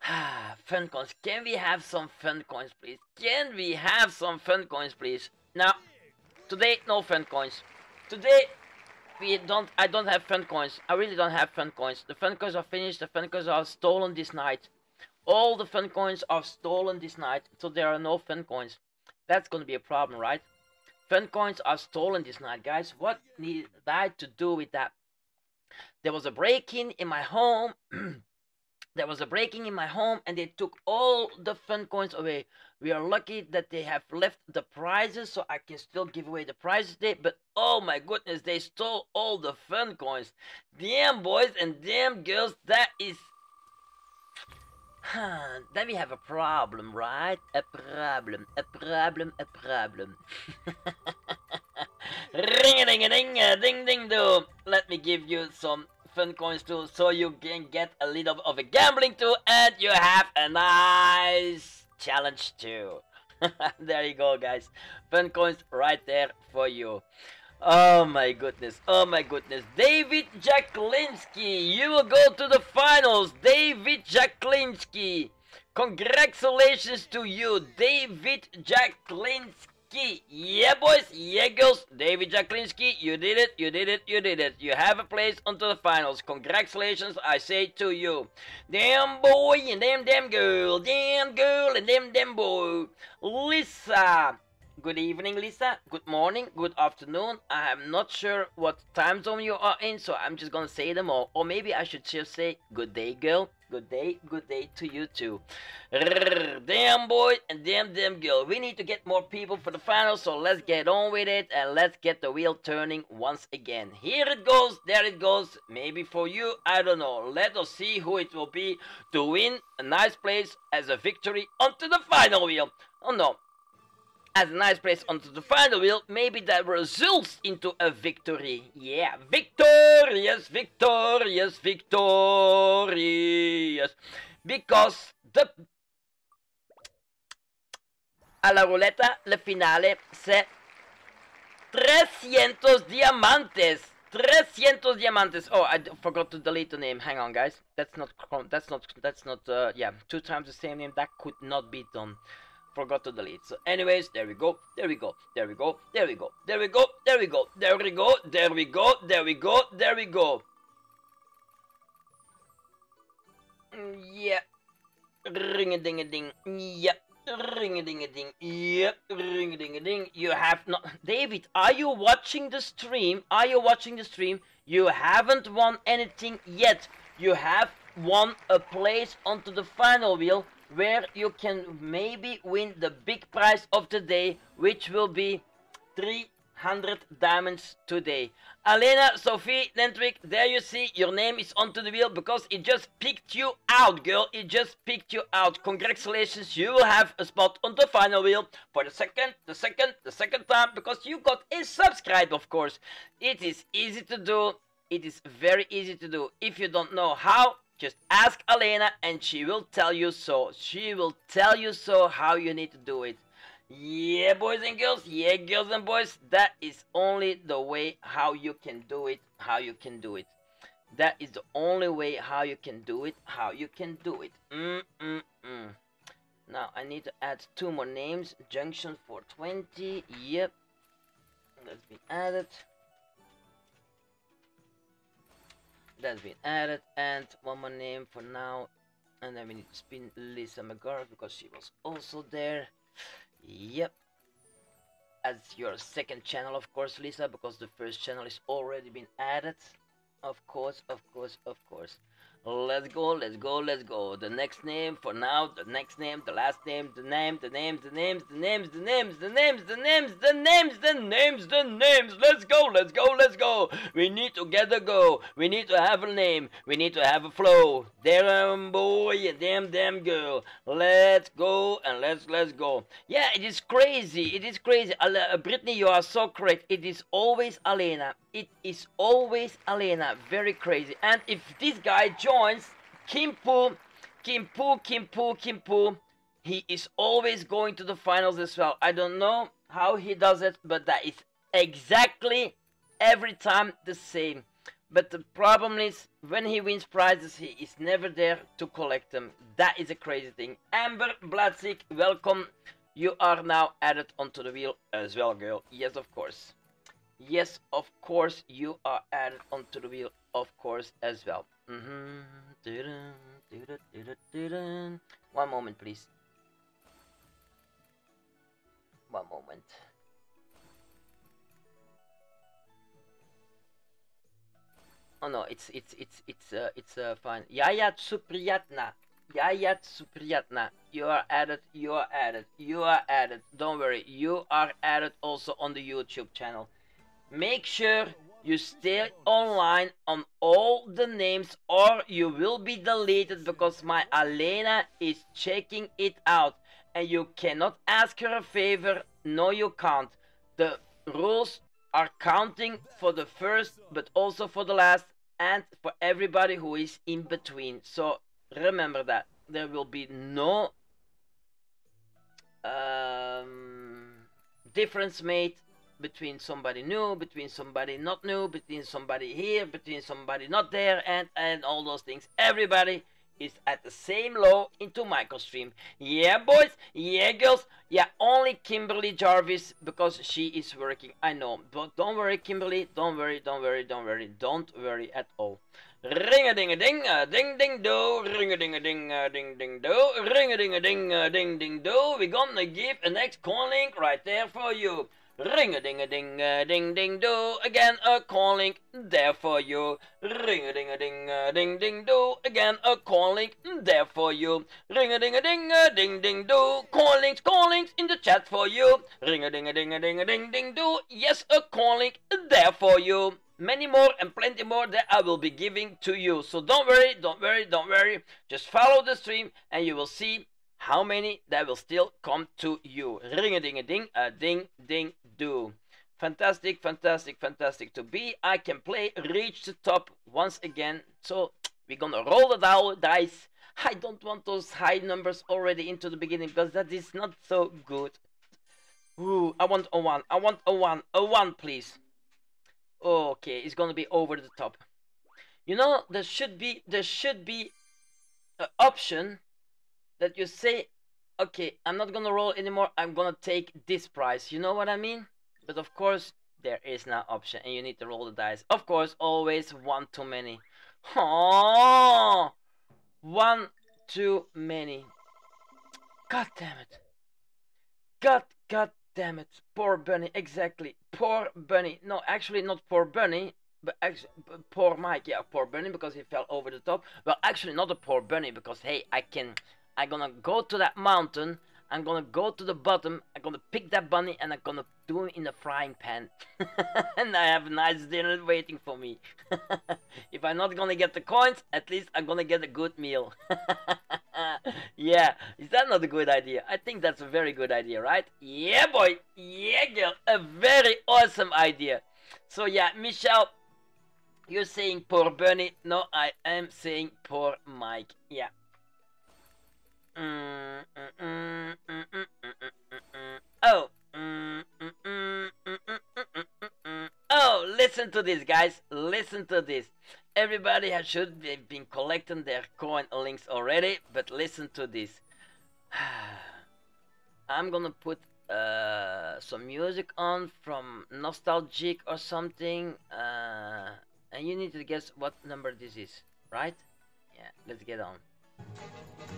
Ah, fun coins. Can we have some fun coins, please? Can we have some fun coins, please? Now, today, no fun coins. Today, we don't I don't have fun coins. I really don't have fun coins. The fun coins are finished, the fun coins are stolen this night. All the fun coins are stolen this night, so there are no fun coins. That's gonna be a problem, right? Fun coins are stolen this night, guys. What need I to do with that? There was a break-in in my home. there was a breaking in my home and they took all the fun coins away. We are lucky that they have left the prizes so I can still give away the prizes today. But oh my goodness, they stole all the fun coins. Damn boys and damn girls, that is then we have a problem, right? A problem, a problem, a problem. ring a ding a ding a ding ding do. Let me give you some fun coins too, so you can get a little of a gambling too, and you have a nice challenge too. there you go, guys. Fun coins right there for you. Oh my goodness, oh my goodness. David Jaklinski, you will go to the finals. David Jaklinski. Congratulations to you, David Jaklinski. Yeah, boys, yeah, girls. David Jaklinski, you did it, you did it, you did it. You have a place onto the finals. Congratulations, I say to you. Damn boy and damn damn girl, damn girl and damn damn boy. Lisa. Good evening, Lisa. Good morning, good afternoon. I'm not sure what time zone you are in, so I'm just gonna say them all. Or maybe I should just say good day, girl. Good day, good day to you too. Damn boy and damn damn girl. We need to get more people for the final, so let's get on with it and let's get the wheel turning once again. Here it goes, there it goes. Maybe for you, I don't know. Let us see who it will be to win a nice place as a victory onto the final wheel. Oh no, as a nice place onto the final wheel, maybe that results into a victory. Yeah, victorious, victorious, victorious. Because the... A la ruleta, le finale, c'est 300 diamantes. 300 diamantes. Oh, I forgot to delete the name. Hang on, guys. That's not, that's not, that's not, uh, yeah, two times the same name. That could not be done forgot to delete. So anyways, there we go, there we go, there we go, there we go, there we go, there we go, there we go, there we go, there we go, there we go. Yeah. Ring a ding a ding. Yeah. Ring a ding a ding. Yep. Ring a ding a ding. You have not. David, are you watching the stream? Are you watching the stream? You haven't won anything yet. You have won a place onto the final wheel where you can maybe win the big prize of the day, which will be 300 diamonds today. Alena, Sophie, Lentwick, there you see, your name is onto the wheel because it just picked you out, girl. It just picked you out. Congratulations, you will have a spot on the final wheel for the second, the second, the second time because you got a subscribe, of course. It is easy to do. It is very easy to do. If you don't know how, just ask Alena and she will tell you so. She will tell you so how you need to do it. Yeah, boys and girls. Yeah, girls and boys. That is only the way how you can do it. How you can do it. That is the only way how you can do it. How you can do it. Mm, mm, mm. Now, I need to add two more names. Junction 420. Yep. That's been added. That's been added and one more name for now and then we need to spin Lisa McGarth because she was also there. Yep. As your second channel of course Lisa because the first channel is already been added. Of course of course of course let's go let's go let's go. The next name for now the next name the last name the name the names the names the names the names the names the names the names the names the names. Let's go let's go let's go. We need to get a go. We need to have a name. We need to have a flow. Damn boy and damn damn girl. Let's go and let's let's go. Yeah it is crazy. It is crazy. Uh, Brittany you are so correct. It is always Alena. It is always Alena. Very crazy. And if this guy joins Kimpu, Kimpu, Kimpu, Kimpu. He is always going to the finals as well. I don't know how he does it, but that is exactly every time the same. But the problem is, when he wins prizes, he is never there to collect them. That is a crazy thing. Amber Blatzik, welcome. You are now added onto the wheel as well, girl. Yes, of course. Yes, of course, you are added onto the wheel, of course, as well. Mm-hmm. One moment, please. One moment. Oh no, it's it's it's it's uh, it's uh, fine. Yaya Supriyatna. Yaya Supriyatna. You are added. You are added. You are added. Don't worry. You are added also on the YouTube channel. Make sure you stay online on all the names or you will be deleted because my Alena is checking it out and you cannot ask her a favor. No, you can't. The rules are counting for the first but also for the last and for everybody who is in between. So remember that there will be no um, difference made between somebody new, between somebody not new, between somebody here, between somebody not there, and and all those things. Everybody is at the same low into microstream. Yeah, boys. Yeah, girls. Yeah, only Kimberly Jarvis because she is working. I know, but don't worry, Kimberly. Don't worry. Don't worry. Don't worry. Don't worry at all. Ring a uh, ding a ding ding ding do. Ring a uh, ding a ding ding ding do. Ring a uh, ding a ding ding ding do. We're gonna give a next link right there for you. Ring a ding a ding a ding ding do. Again a coin link there for you. Ring a ding a ding a ding ding do. Again a coin link there for you. Ring a ding a ding a ding ding do. Coin links, coin links in the chat for you. Ring a ding a ding a ding a ding ding do. Yes, a coin link there for you. Many more and plenty more that I will be giving to you. So don't worry, don't worry, don't worry. Just follow the stream and you will see how many that will still come to you. Ring a ding a ding a ding ding do. Fantastic, fantastic, fantastic to be. I can play reach the top once again. So we're gonna roll the dice. I don't want those high numbers already into the beginning because that is not so good. Ooh, I want a one. I want a one. A one, please. Okay, it's gonna be over the top. You know, there should be there should be an option that you say, okay, I'm not gonna roll anymore. I'm gonna take this price. You know what I mean? But of course, there is no option, and you need to roll the dice. Of course, always one too many. Oh, one too many. God damn it. God, God damn it. Poor bunny. Exactly. Poor bunny. No, actually, not poor bunny. But actually, poor Mike. Yeah, poor bunny because he fell over the top. Well, actually, not a poor bunny because hey, I can. I'm gonna go to that mountain. I'm gonna go to the bottom. I'm gonna pick that bunny and I'm gonna do it in a frying pan. and I have a nice dinner waiting for me. if I'm not gonna get the coins, at least I'm gonna get a good meal. yeah, is that not a good idea? I think that's a very good idea, right? Yeah, boy. Yeah, girl. A very awesome idea. So, yeah, Michelle, you're saying poor Bernie. No, I am saying poor Mike. Yeah. Oh. Oh, listen to this, guys. Listen to this. Everybody has should have been collecting their coin links already, but listen to this. I'm gonna put uh, some music on from Nostalgic or something. Uh, and you need to guess what number this is, right? Yeah, let's get on.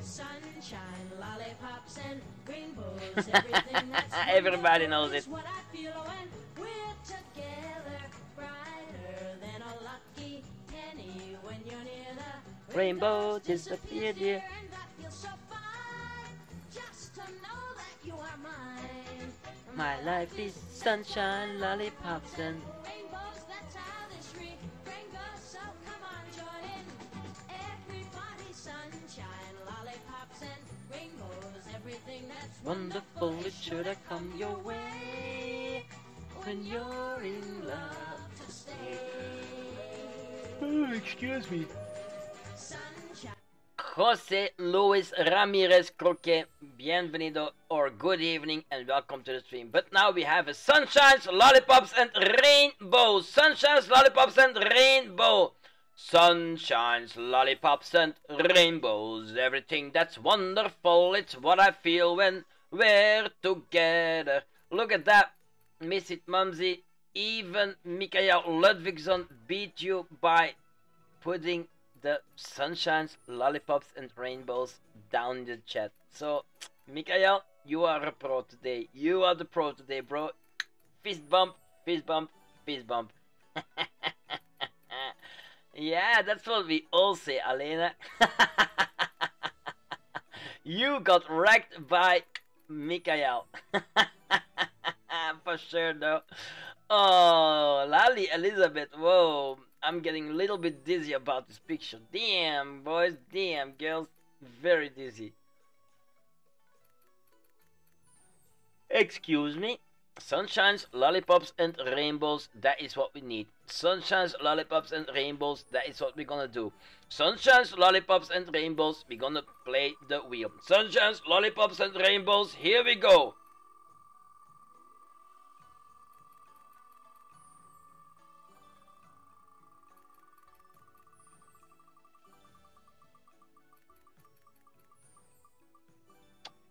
Sunshine, lollipops, and rainbows. Everything that's Everybody knows it. What I feel oh, when we're together, brighter than a lucky penny when you're near the Rainbow disappeared, disappear, yeah. and that feels so fine. Just to know that you are mine. My life is sunshine, lollipops, and wonderful. It should have come your way when you're in love. to stay. Oh, excuse me. Jose Luis Ramirez Croque, bienvenido or good evening and welcome to the stream. But now we have a sunshines, lollipops, and rainbow. Sunshines, lollipops, and rainbow. Sunshines, lollipops, and rainbows. Everything that's wonderful. It's what I feel when we're together. Look at that. Misfit Mumsy. Even Mikael Ludvigsson beat you by putting the sunshines, lollipops, and rainbows down the chat. So, Mikael, you are a pro today. You are the pro today, bro. Fist bump, fist bump, fist bump. yeah, that's what we all say, Alena. you got wrecked by Mikael. For sure, though. Oh, Lali Elizabeth, whoa. I'm getting a little bit dizzy about this picture. Damn, boys, damn, girls. Very dizzy. Excuse me. Sunshines, lollipops, and rainbows. That is what we need. Sunshines, lollipops, and rainbows. That is what we're gonna do. Sunshines, lollipops, and rainbows. We're gonna play the wheel. Sunshines, lollipops, and rainbows. Here we go.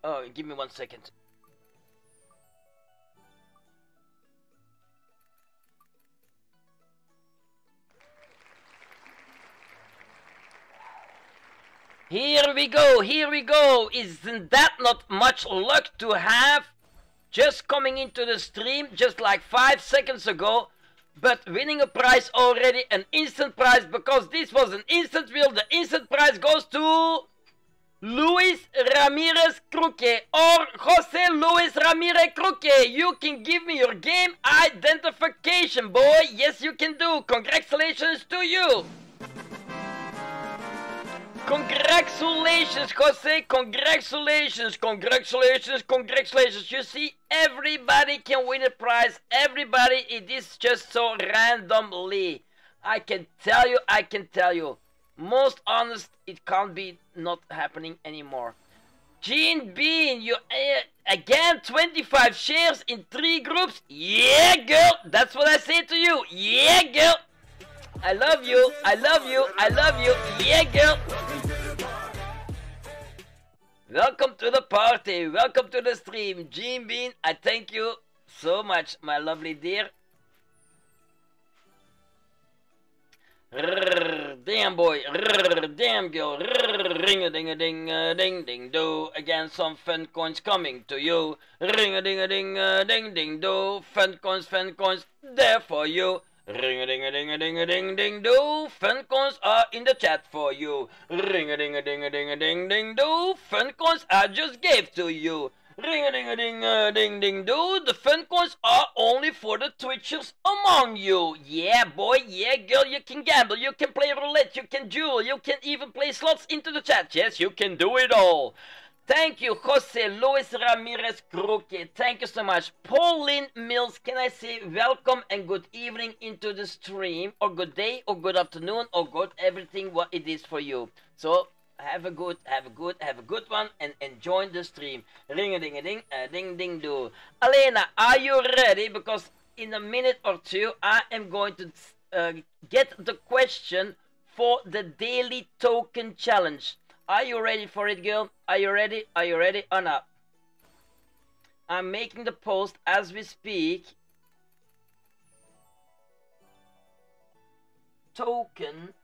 Oh, give me one second. Here we go, here we go. Isn't that not much luck to have? Just coming into the stream just like five seconds ago, but winning a prize already, an instant prize, because this was an instant wheel. The instant prize goes to Luis Ramirez Cruque or Jose Luis Ramirez Cruque. You can give me your game identification, boy. Yes, you can do. Congratulations to you. Congratulations, Jose. Congratulations, congratulations, congratulations. You see, everybody can win a prize. Everybody, it is just so randomly. I can tell you, I can tell you. Most honest, it can't be not happening anymore. Gene Bean, you uh, again 25 shares in three groups. Yeah, girl. That's what I say to you. Yeah, girl. I love you. I love you. I love you. Yeah, girl. Welcome to the party. Welcome to the stream. Gene Bean, I thank you so much, my lovely dear. Damn boy, damn girl, ring a ding a ding a ding ding do. Again, some fun coins coming to you. Ring a ding a ding a ding ding do. Fun coins, fun coins, there for you. Ring a ding a ding a ding a ding ding do. Fun coins are in the chat for you. Ring a ding a ding a ding a ding ding do. Fun coins I just gave to you. Ring a ding a ding a ding ding do. The fun coins are only for the Twitchers among you. Yeah, boy, yeah, girl, you can gamble, you can play roulette, you can duel, you can even play slots into the chat. Yes, you can do it all. Thank you, Jose Luis Ramirez Cruque. Thank you so much. Pauline Mills, can I say welcome and good evening into the stream, or good day, or good afternoon, or good everything what it is for you. So have a good, have a good, have a good one, and enjoy the stream. Ring a ding a ding, a ding ding do. Alena, are you ready? Because in a minute or two, I am going to uh, get the question for the daily token challenge. Are you ready for it, girl? Are you ready? Are you ready or not? I'm making the post as we speak. Token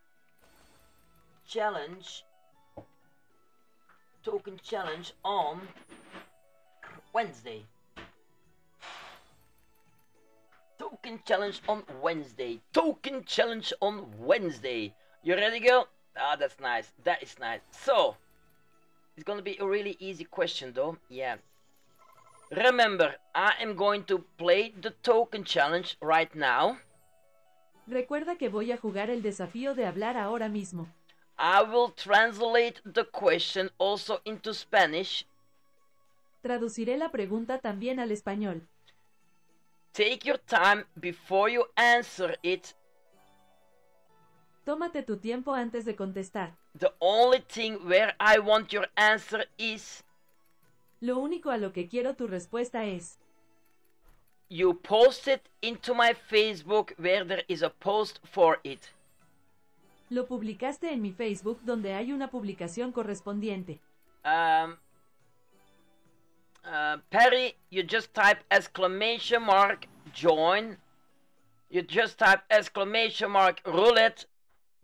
challenge. Token challenge on Wednesday. Token challenge on Wednesday. Token challenge on Wednesday. You ready, girl? Ah, that's nice. That is nice. So, it's gonna be a really easy question, though. Yeah. Remember, I am going to play the token challenge right now. Recuerda que voy a jugar el desafío de hablar ahora mismo. I will translate the question also into Spanish. Traduciré la pregunta también al español. Take your time before you answer it. Tómate tu tiempo antes de contestar. The only thing where I want your answer is Lo único a lo que quiero tu respuesta es, you post it into my Facebook where there is a post for it. lo publicaste en mi Facebook donde hay una publicación correspondiente. Um, uh, Perry, you just type exclamation mark join. You just type exclamation mark roulette.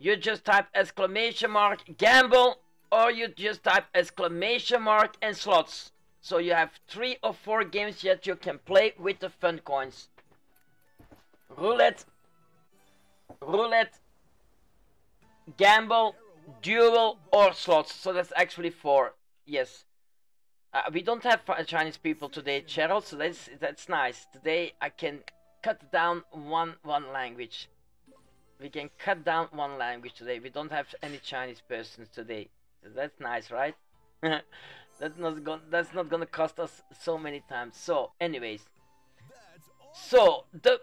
You just type exclamation mark gamble or you just type exclamation mark and slots. So you have three or four games that you can play with the fun coins. Roulette, roulette, gamble, duel, or slots. So that's actually four. Yes. Uh, we don't have Chinese people today, Cheryl, so that's that's nice. Today I can cut down one one language. We can cut down one language today. We don't have any Chinese persons today. That's nice, right? that's not going that's not gonna cost us so many times. So, anyways. So the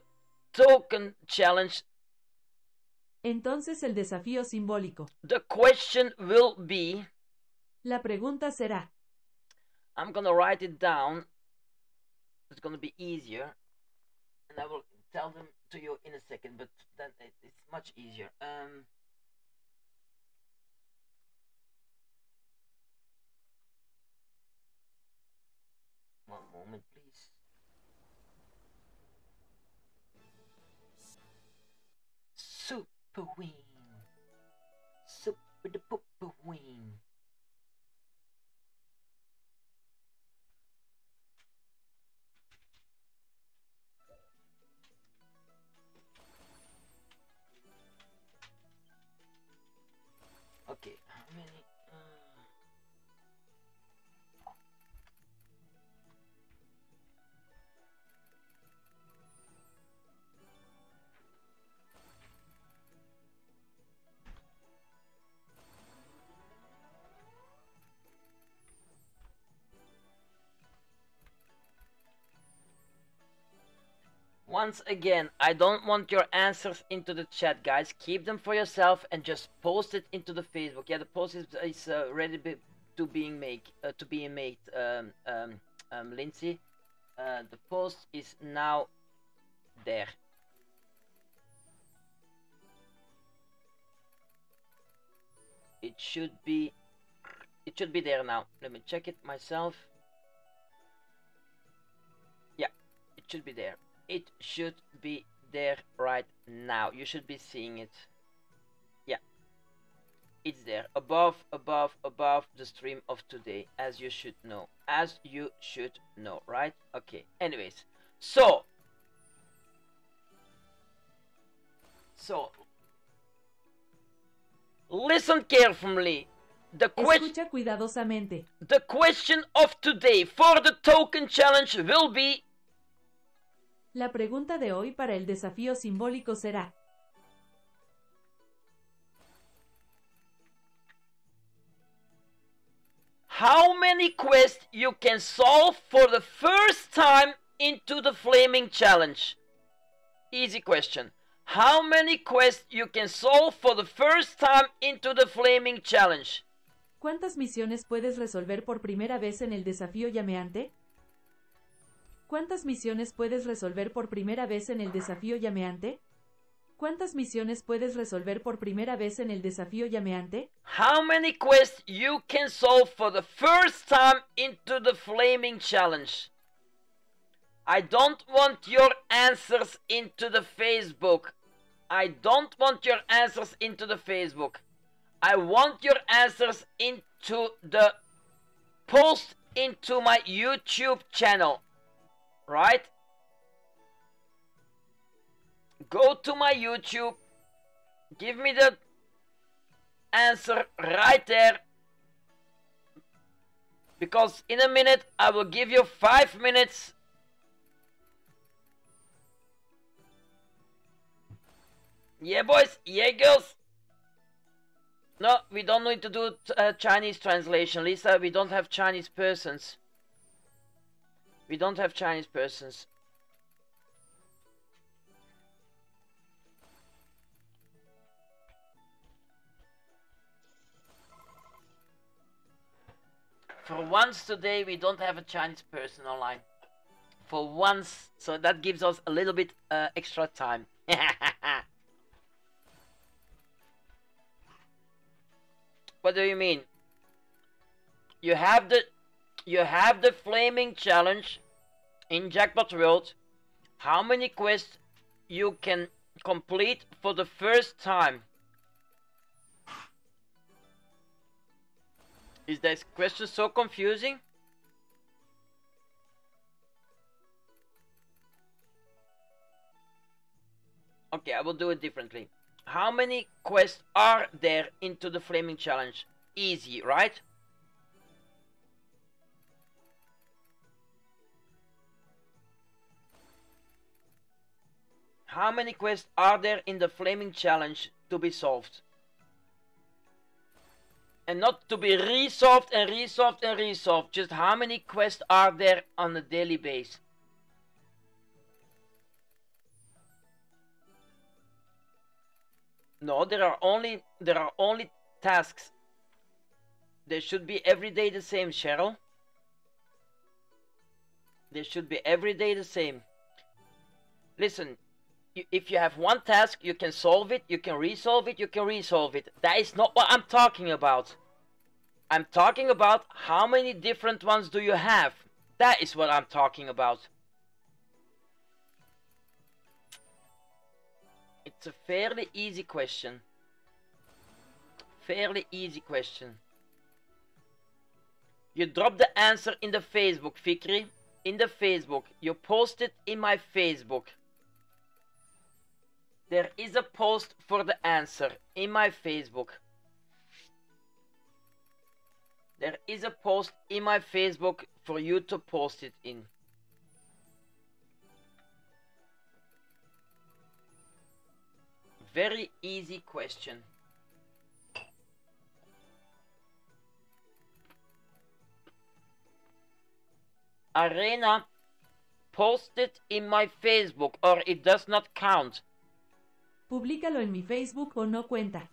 token challenge Entonces el desafío simbólico. the question will be La pregunta será, I'm gonna write it down. It's gonna be easier, and I will tell them to you in a second. But then it, it's much easier. Um. One moment, please. Super wing. Super the pooper wing. Once again, I don't want your answers into the chat, guys. Keep them for yourself and just post it into the Facebook. Yeah, the post is, is uh, ready to being made. Uh, to being made, um, um, um, Lindsay. Uh, the post is now there. It should be. It should be there now. Let me check it myself. Yeah, it should be there it should be there right now. You should be seeing it. Yeah. It's there. Above above above the stream of today as you should know. As you should know right? Okay. Anyways. So. So. Listen carefully. The question escucha cuidadosamente. the question of today for the token challenge will be La pregunta de hoy para el desafío simbólico será, how many quests you can solve for the first time into the flaming challenge easy question. How many quests you can solve for the first time into the flaming challenge ¿cuántas misiones puedes resolver por primera vez en el desafío llameante? ¿Cuántas misiones puedes resolver por primera vez en el desafío llameante? ¿Cuántas misiones puedes resolver por primera vez en el desafío llameante? how many quests you can solve for the first time into the flaming challenge i don't want your answers into the facebook i don't want your answers into the facebook i want your answers into the post into my youtube channel right? Go to my youtube. Give me the answer right there. Because in a minute I will give you five minutes. Yeah boys. Yeah girls. No we don't need to do uh, Chinese translation Lisa. We don't have Chinese persons we don't have Chinese persons For once today, we don't have a Chinese person online. For once, so that gives us a little bit uh, extra time. what do you mean? You have the you have the flaming challenge in Jackpot World. How many quests you can complete for the first time? Is this question so confusing? Okay, I will do it differently. How many quests are there into the Flaming Challenge? Easy, right? How many quests are there in the Flaming Challenge to be solved? And not to be resolved and resolved and resolved. Just how many quests are there on a daily base? No, there are only there are only tasks. They should be every day the same, Cheryl. They should be every day the same. Listen, if you have one task, you can solve it, you can resolve it, you can resolve it. That is not what I'm talking about. I'm talking about how many different ones do you have. That is what I'm talking about. It's a fairly easy question. Fairly easy question. You drop the answer in the Facebook, Fikri. In the Facebook. You post it in my Facebook. There is a post for the answer in my Facebook. There is a post in my Facebook for you to post it in. Very easy question. Arena post it in my Facebook or it does not count. Publícalo en mi Facebook o no cuenta.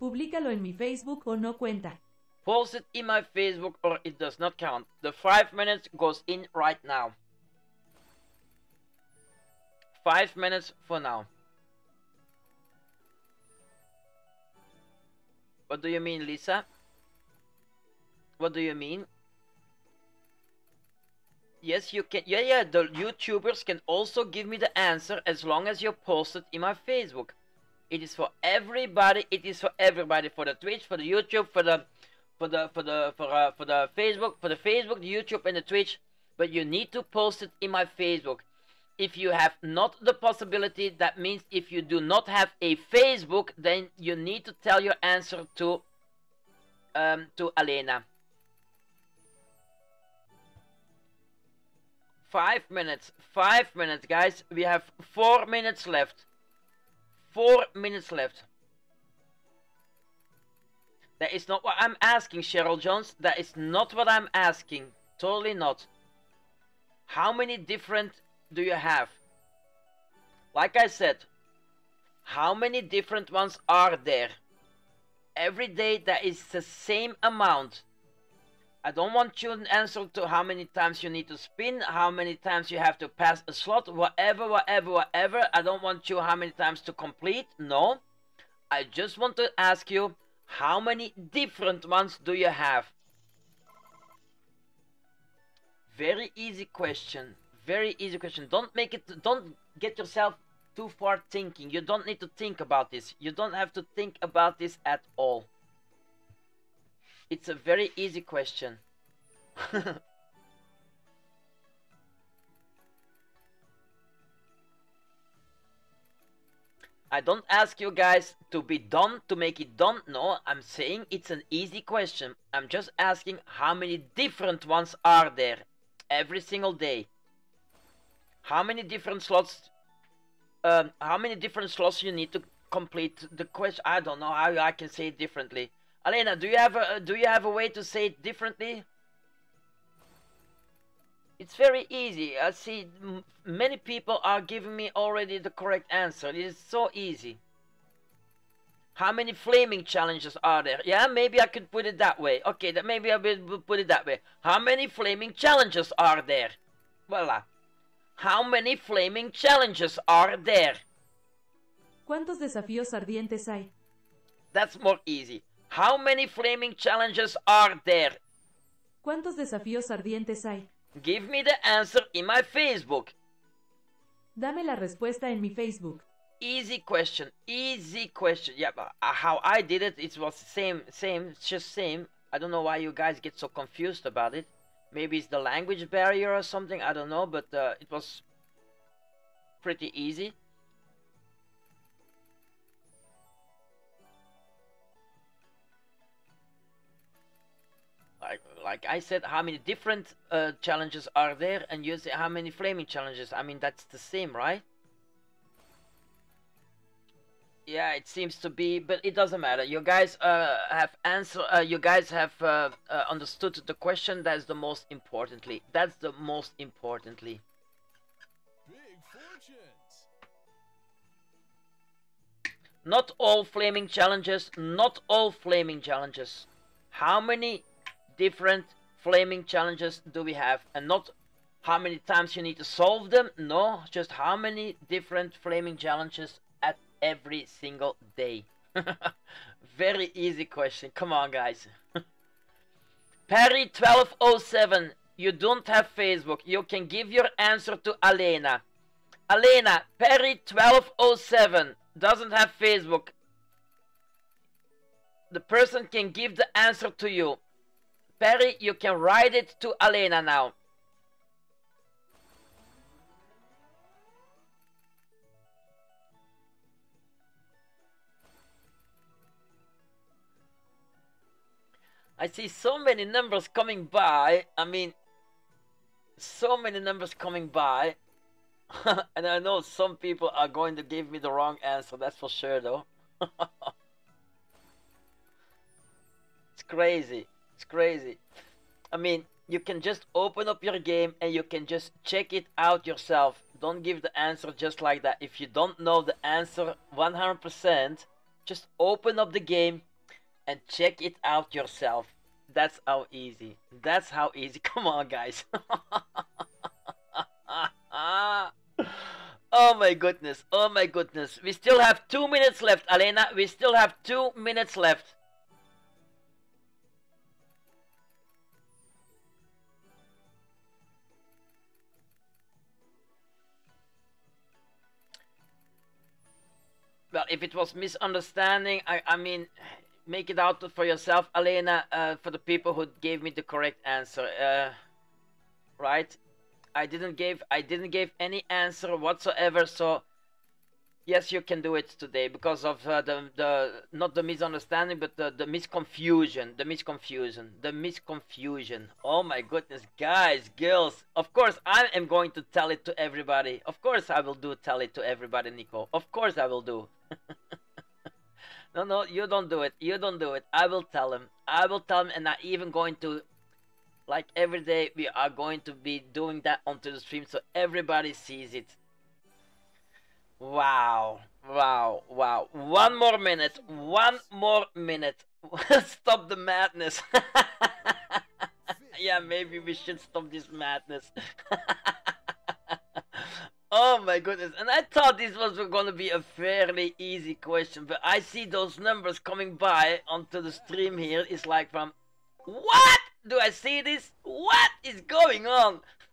Publícalo en mi Facebook o no cuenta. Post it in my Facebook or it does not count. The five minutes goes in right now. Five minutes for now. What do you mean, Lisa? What do you mean? Yes, you can. Yeah, yeah, the YouTubers can also give me the answer as long as you post it in my Facebook. It is for everybody. It is for everybody. For the Twitch, for the YouTube, for the, for the, for the, for uh, for the Facebook, for the Facebook, the YouTube, and the Twitch. But you need to post it in my Facebook. If you have not the possibility, that means if you do not have a Facebook, then you need to tell your answer to, um, to Alena. Five minutes. Five minutes, guys. We have four minutes left. Four minutes left. That is not what I'm asking, Cheryl Jones. That is not what I'm asking. Totally not. How many different do you have? Like I said, how many different ones are there? Every day that is the same amount. I don't want you to answer to how many times you need to spin, how many times you have to pass a slot, whatever, whatever, whatever. I don't want you how many times to complete. No. I just want to ask you how many different ones do you have? Very easy question. Very easy question. Don't make it, don't get yourself too far thinking. You don't need to think about this. You don't have to think about this at all. It's a very easy question. I don't ask you guys to be done to make it done. No, I'm saying it's an easy question. I'm just asking how many different ones are there every single day. How many different slots? Um, how many different slots you need to complete the quest? I don't know how I can say it differently. Alena, do you have a do you have a way to say it differently? It's very easy. I see many people are giving me already the correct answer. It is so easy. How many flaming challenges are there? Yeah, maybe I could put it that way. Okay, that maybe I will put it that way. How many flaming challenges are there? Voila. How many flaming challenges are there? ¿Cuántos desafíos ardientes hay? That's more easy. How many flaming challenges are there? ¿Cuántos desafíos ardientes hay? Give me the answer in my Facebook. Dame la respuesta en mi Facebook. Easy question, easy question. Yeah, but uh, how I did it, it was same, same, just same. I don't know why you guys get so confused about it. Maybe it's the language barrier or something. I don't know, but uh, it was pretty easy. Like, like I said, how many different uh, challenges are there? And you say how many flaming challenges? I mean, that's the same, right? Yeah, it seems to be, but it doesn't matter. You guys uh, have answer. Uh, you guys have uh, uh, understood the question. That's the most importantly. That's the most importantly. Big fortunes. Not all flaming challenges. Not all flaming challenges. How many different flaming challenges do we have? And not how many times you need to solve them. No, just how many different flaming challenges every single day. Very easy question. Come on, guys. Perry 1207. You don't have Facebook. You can give your answer to Alena. Alena, Perry 1207 doesn't have Facebook. The person can give the answer to you. Perry, you can write it to Alena now. I see so many numbers coming by. I mean, so many numbers coming by. and I know some people are going to give me the wrong answer, that's for sure, though. it's crazy. It's crazy. I mean, you can just open up your game and you can just check it out yourself. Don't give the answer just like that. If you don't know the answer 100%, just open up the game and check it out yourself. That's how easy. That's how easy. Come on, guys. oh my goodness. Oh my goodness. We still have two minutes left, Alena. We still have two minutes left. Well, if it was misunderstanding, I, I mean, make it out for yourself, Alena, uh, for the people who gave me the correct answer. Uh, right? I didn't give I didn't give any answer whatsoever. So yes, you can do it today because of uh, the the not the misunderstanding, but the the misconfusion, the misconfusion, the misconfusion. Oh my goodness, guys, girls! Of course, I am going to tell it to everybody. Of course, I will do tell it to everybody, Nico. Of course, I will do. no, no, you don't do it. You don't do it. I will tell him. I will tell him, and I'm even going to like every day we are going to be doing that onto the stream so everybody sees it. Wow. Wow. Wow. One more minute. One more minute. Stop the madness. Yeah maybe we should stop this madness oh my goodness and i thought this was going to be a fairly easy question but i see those numbers coming by onto the stream here it's like from what do I see this? What is going on?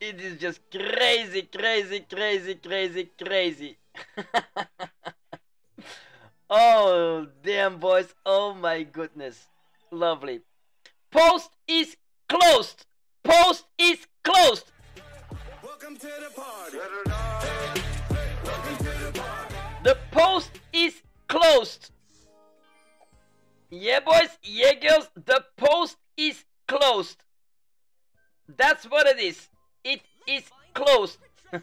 it is just crazy, crazy, crazy, crazy, crazy. oh, damn, boys. Oh, my goodness. Lovely. Post is closed. The post is closed. Welcome to the party. Hey, hey, welcome to the post is closed. Yeah, boys, yeah, girls, the post is closed. That's what it is. It is closed.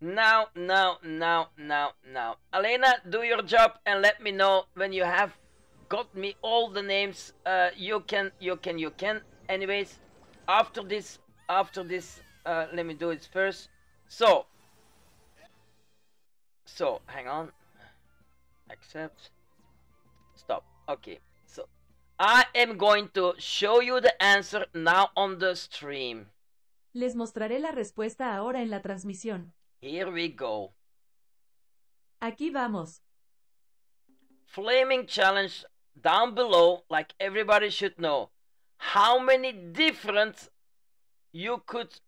now, now, now, now, now. Alena, do your job and let me know when you have got me all the names. Uh, you can, you can, you can. Anyways, after this, after this, uh, let me do it first. So, so, hang on. Accept. Stop. Okay. So, I am going to show you the answer now on the stream. Les mostraré la respuesta ahora en la transmisión. Here we go. Aquí vamos. flaming challenge down below, like everybody should know, how many different you could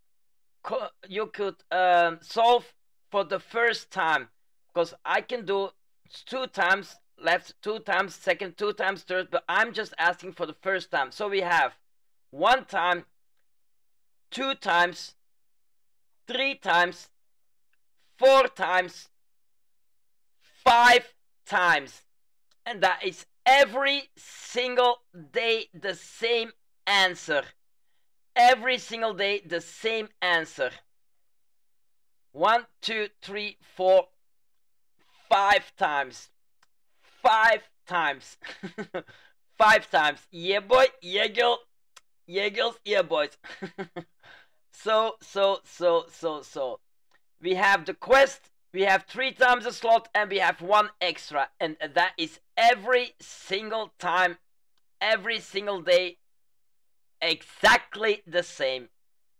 you could um, solve for the first time. Because I can do two times left, two times second, two times third, but I'm just asking for the first time. So we have one time, two times, three times, four times, five times. And that is every single day the same answer. Every single day the same answer. One, two, three, four, five times. Five times. five times. Yeah, boy. Yeah, girl. Yeah, girls. Yeah, boys. so, so, so, so, so. We have the quest. We have three times a slot and we have one extra. And that is every single time, every single day, exactly the same.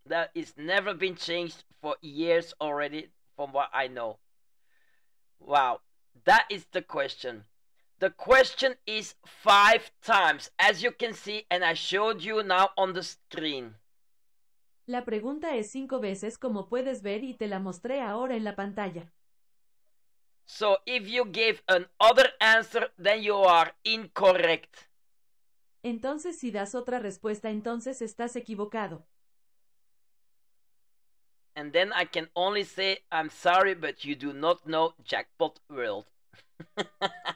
That is never been changed for years already, from what I know. Wow, that is the question. The question is five times, as you can see, and I showed you now on the screen. La pregunta es cinco veces como puedes ver y te la mostré ahora en la pantalla. So if you give an other answer, then you are incorrect. Entonces si das otra respuesta entonces estás equivocado. And then I can only say, I'm sorry, but you do not know Jackpot World.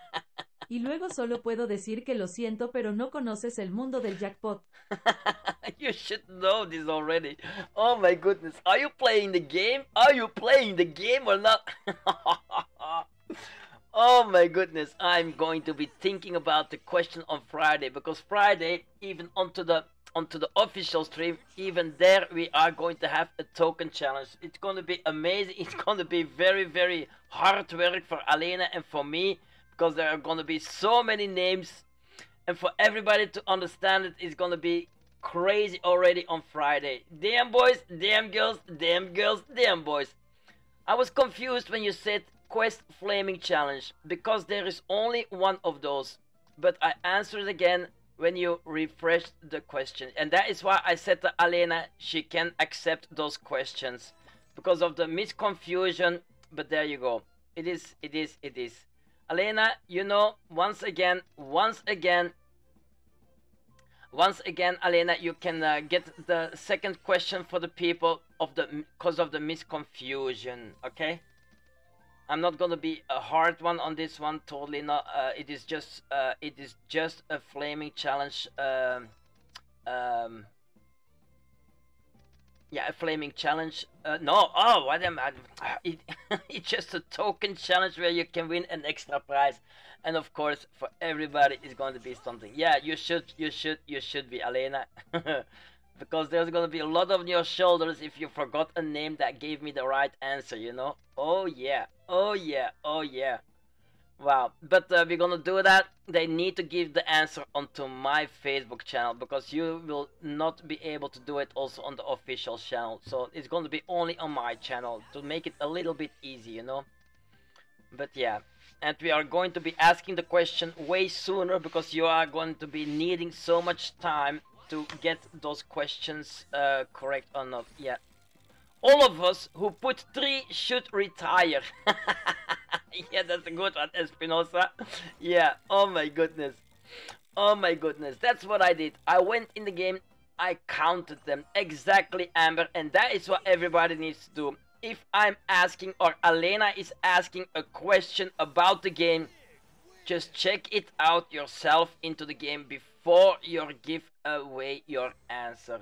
Y luego solo puedo decir que lo siento pero no conoces el mundo del jackpot. you should know this already. Oh my goodness. Are you playing the game? Are you playing the game or not? oh my goodness. I'm going to be thinking about the question on Friday because Friday, even onto the onto the official stream, even there we are going to have a token challenge. It's going to be amazing. It's going to be very, very hard work for Alena and for me because there are going to be so many names and for everybody to understand it is going to be crazy already on Friday. Damn boys, damn girls, damn girls, damn boys. I was confused when you said Quest Flaming Challenge because there is only one of those. But I answered again when you refreshed the question. And that is why I said to Alena she can accept those questions because of the misconfusion. But there you go. It is, it is, it is. Alena, you know, once again, once again, once again, Alena, you can uh, get the second question for the people of the because of the misconfusion. Okay. I'm not gonna be a hard one on this one. Totally not. Uh, it is just uh, it is just a flaming challenge. Um, um, yeah, a flaming challenge. Uh, no, oh, what am I? It, it's just a token challenge where you can win an extra prize, and of course, for everybody, it's going to be something. Yeah, you should, you should, you should be Alena, because there's to be a lot on your shoulders if you forgot a name that gave me the right answer. You know? Oh yeah, oh yeah, oh yeah. Wow, but uh, we're gonna do that. They need to give the answer onto my Facebook channel because you will not be able to do it also on the official channel. So it's gonna be only on my channel to make it a little bit easy, you know. But yeah, and we are going to be asking the question way sooner because you are going to be needing so much time to get those questions uh, correct or not. Yeah, all of us who put three should retire. yeah, that's a good one, Espinosa. Yeah, oh my goodness. Oh my goodness, that's what I did. I went in the game, I counted them exactly, Amber, and that is what everybody needs to do. If I'm asking or Alena is asking a question about the game, just check it out yourself into the game before you give away your answer.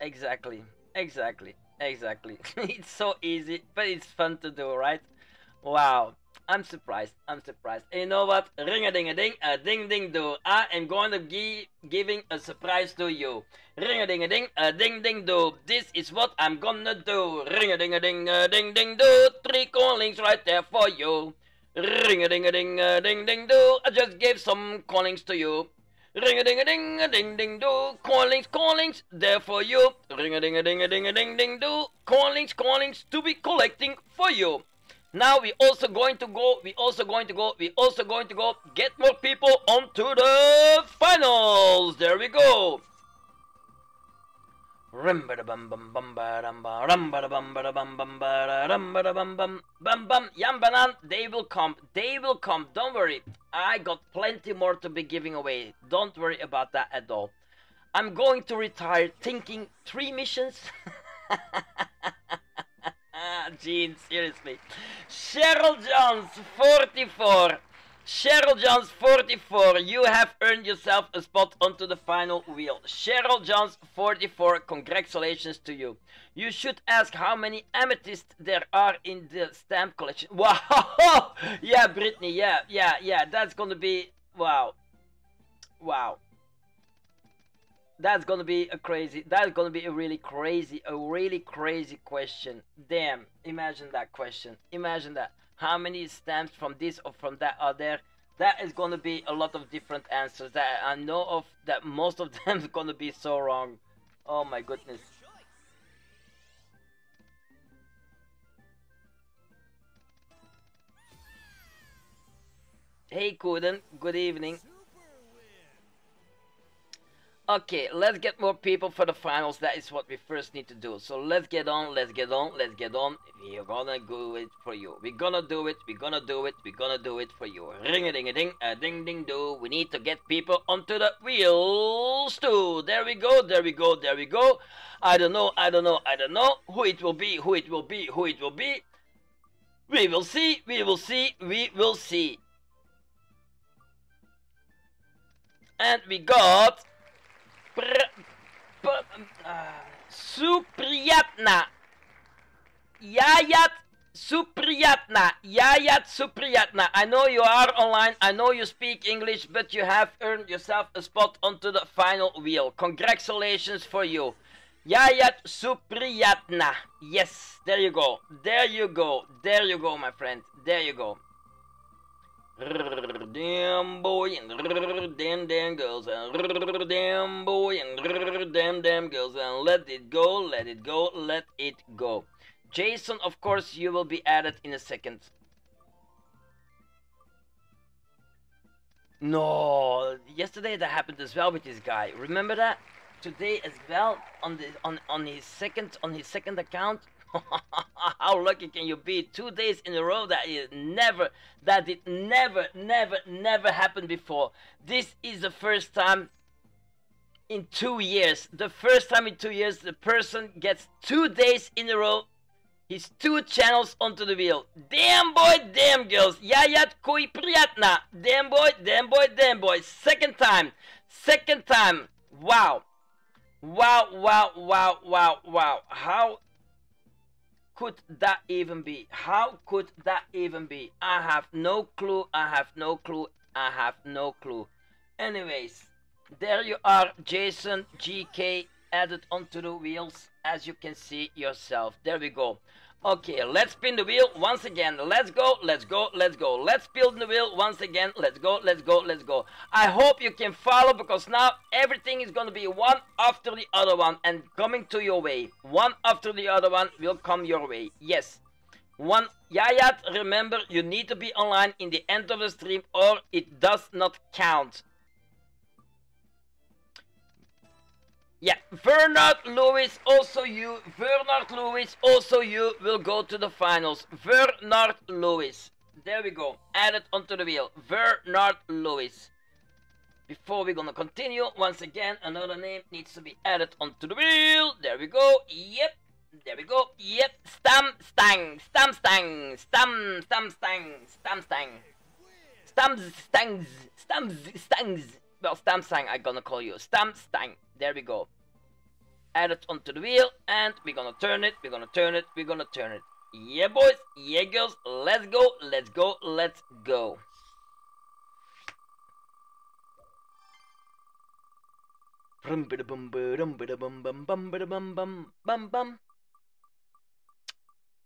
Exactly, exactly, exactly. it's so easy, but it's fun to do, right? Wow. I'm surprised. I'm surprised. And you know what? Ring a ding a ding, a ding ding do. I am going to be giving a surprise to you. Ring a ding a ding, a ding ding do. This is what I'm gonna do. Ring a ding a ding, a ding ding do. Three coin links right there for you. Ring a ding a ding, a ding ding do. I just gave some coin links to you. Ring a ding a ding a ding ding do. Coin links, callings, there for you. Ring a ding a ding a ding a ding ding do. Coin links, callings to be collecting for you. Now we also going to go, we also going to go, we also going to go get more people onto the finals. There we go. Rum-ba-da-bum bum bum ba-dum-ba, rum-ba-da-bum ba-da-bum bum ba-da, rum-ba-da-bum bum bum bum Yam Banan, they will come. They will come. Don't worry. I got plenty more to be giving away. Don't worry about that at all. I'm going to retire thinking three missions. Gene, seriously. Cheryl Jones, 44. Cheryl Jones, 44. You have earned yourself a spot onto the final wheel. Cheryl Jones, 44. Congratulations to you. You should ask how many amethysts there are in the stamp collection. Wow! yeah, Brittany. Yeah, yeah, yeah. That's gonna be. Wow. Wow that's gonna be a crazy that's gonna be a really crazy a really crazy question damn imagine that question imagine that how many stamps from this or from that are there that is gonna be a lot of different answers that i know of that most of them is gonna be so wrong. Oh my goodness. Hey Kuden, good evening Okay, let's get more people for the finals. That is what we first need to do. So let's get on, let's get on, let's get on. We're gonna do it for you. We're gonna do it, we're gonna do it, we're gonna do it for you. Ring a ding a ding, a ding ding do. We need to get people onto the wheels too. There we go, there we go, there we go. I don't know, I don't know, I don't know who it will be, who it will be, who it will be. We will see, we will see, we will see. And we got Pr- pr- Supriyatna. Yayat Supriyatna. Yayat Supriyatna. I know you are online. I know you speak English, but you have earned yourself a spot onto the final wheel. Congratulations for you. Yayat Supriyatna. Yes, there you go. There you go. There you go, my friend. There you go. Damn boy and damn damn girls and damn boy and damn damn girls and let it go, let it go, let it go. Jason, of course, you will be added in a second. No, yesterday that happened as well with this guy. Remember that? Today as well on the on on his second on his second account. How lucky can you be? Two days in a row that is never that it never never never happened before. This is the first time in two years. The first time in two years the person gets two days in a row his two channels onto the wheel. Damn boy, damn girls. Yayat Supriyatna. Damn boy, damn boy, damn boy. Second time. Second time. Wow. Wow, wow, wow, wow, wow. How could that even be? How could that even be? I have no clue. I have no clue. I have no clue. Anyways, there you are, Jason GK added onto the wheels as you can see yourself. There we go. Okay, let's spin the wheel once again. Let's go, let's go, let's go. Let's spin the wheel once again. Let's go, let's go, let's go. I hope you can follow because now everything is going to be one after the other one and coming to your way. One after the other one will come your way. Yes. One, Yayat, remember you need to be online in the end of the stream or it does not count. Yeah, Bernard Lewis, also you. Bernard Lewis, also you will go to the finals. Bernard Lewis. There we go. Add it onto the wheel. Bernard Lewis. Before we're gonna continue, once again, another name needs to be added onto the wheel. There we go. Yep. There we go. Yep. Stam Stang. Stam Stang. Stam Stam Stang. Stam Stang. Stam Stangs. Stam Stangs. Well, Stam Stang, I'm gonna call you. Stam Stang. There we go. Add it onto the wheel, and we're gonna turn it, we're gonna turn it, we're gonna turn it. Yeah, boys, yeah, girls, let's go, let's go, let's go.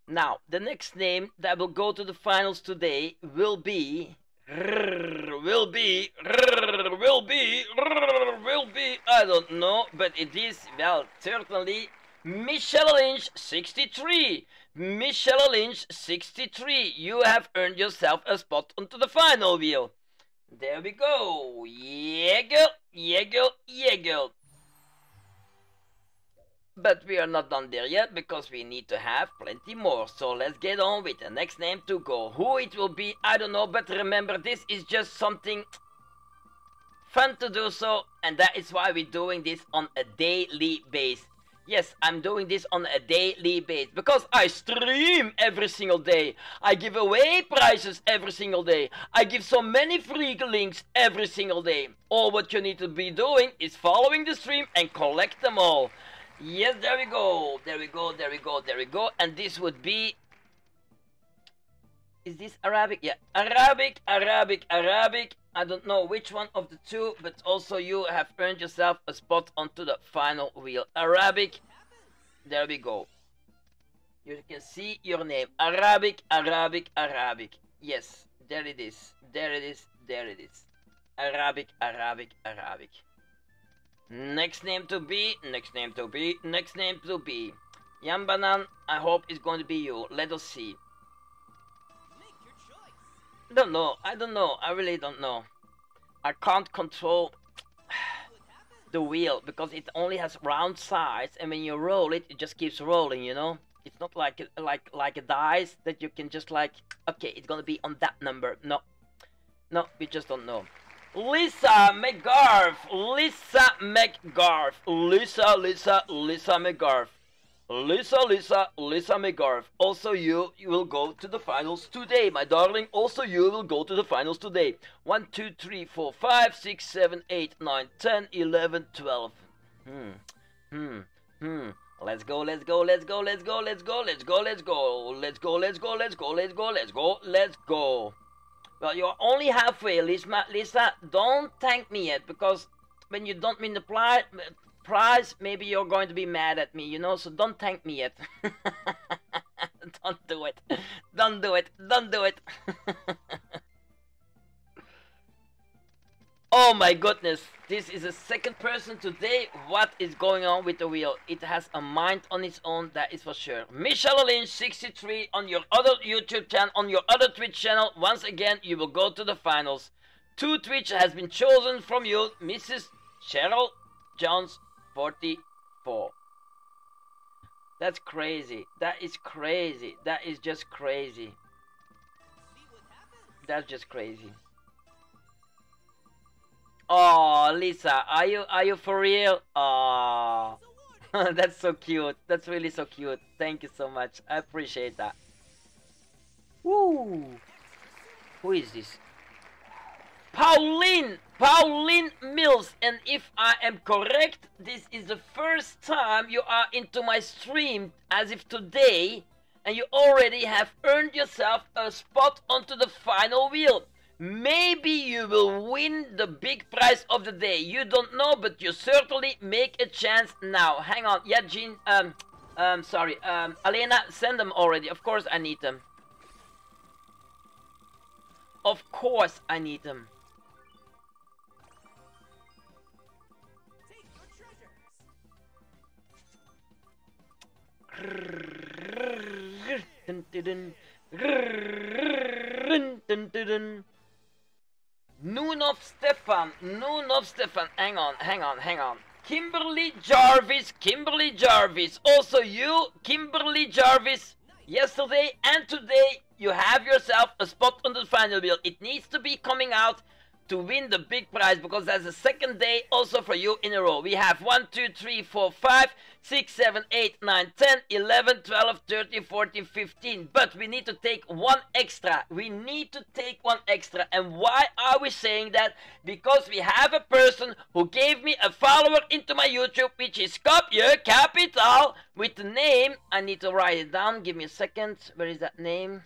Now, the next name that will go to the finals today will be will be will be will be I don't know but it is well certainly Michelle Lynch 63. Michelle Lynch 63. You have earned yourself a spot onto the final wheel. There we go. Yeah, girl. Yeah, girl. Yeah, girl. But we are not done there yet because we need to have plenty more. So let's get on with the next name to go. Who it will be, I don't know. But remember, this is just something fun to do so. And that is why we're doing this on a daily base. Yes, I'm doing this on a daily base because I stream every single day. I give away prizes every single day. I give so many free links every single day. All what you need to be doing is following the stream and collect them all. Yes, there we go. There we go. There we go. There we go. And this would be. Is this Arabic? Yeah. Arabic, Arabic, Arabic. I don't know which one of the two, but also you have earned yourself a spot onto the final wheel. Arabic. There we go. You can see your name. Arabic, Arabic, Arabic. Yes, there it is. There it is. There it is. Arabic, Arabic, Arabic. Next name to be, next name to be, next name to be. Yambanan, I hope it's going to be you. Let us see. Don't know. I don't know. I really don't know. I can't control the wheel because it only has round sides, and when you roll it, it just keeps rolling. You know, it's not like like like a dice that you can just like okay, it's gonna be on that number. No, no, we just don't know. Lisa McGarth, Lisa McGarth, Lisa, Lisa, Lisa McGarth. Lisa, Lisa, Lisa McGarth. Also, you, you will go to the finals today, my darling. Also, you will go to the finals today. 1, 2, 3, 4, 5, 6, 7, 8, 9, 10, 11, 12. Hmm, hmm, hmm. Let's go, let's go, let's go, let's go, let's go, let's go, let's go, let's go, let's go, let's go, let's go, let's go, let's go. Well, you're only halfway, Lisa. Lisa, don't thank me yet because when you don't win the pri- prize, maybe you're going to be mad at me, you know. So don't thank me yet. don't do it. Don't do it. Don't do it. oh my goodness. This is the second person today. What is going on with the wheel? It has a mind on its own, that is for sure. Michelle Lynch 63 on your other YouTube channel, on your other Twitch channel. Once again, you will go to the finals. Two Twitch has been chosen from you, Mrs. Cheryl Jones 44. That's crazy. That is crazy. That is just crazy. That's just crazy. Oh, Lisa, are you are you for real? Oh, that's so cute. That's really so cute. Thank you so much. I appreciate that. Woo! Who is this? Pauline! Pauline Mills! And if I am correct, this is the first time you are into my stream as if today, and you already have earned yourself a spot onto the final wheel. Maybe you will win the big prize of the day. You don't know, but you certainly make a chance now. Hang on. Yeah, Jean. Um, um, sorry. Um, Alena, send them already. Of course I need them. Of course I need them. Noon Stefan, Noon Stefan, hang on, hang on, hang on. Kimberly Jarvis, Kimberly Jarvis, also you, Kimberly Jarvis, yesterday and today you have yourself a spot on the final wheel. It needs to be coming out to win the big prize because that's the second day also for you in a row. We have 1, 2, 3, 4, 5, 6, 7, 8, 9, 10, 11, 12, 13, 14, 15. But we need to take one extra. We need to take one extra. And why are we saying that? Because we have a person who gave me a follower into my YouTube, which is Copje Capital, with the name. I need to write it down. Give me a second. Where is that name?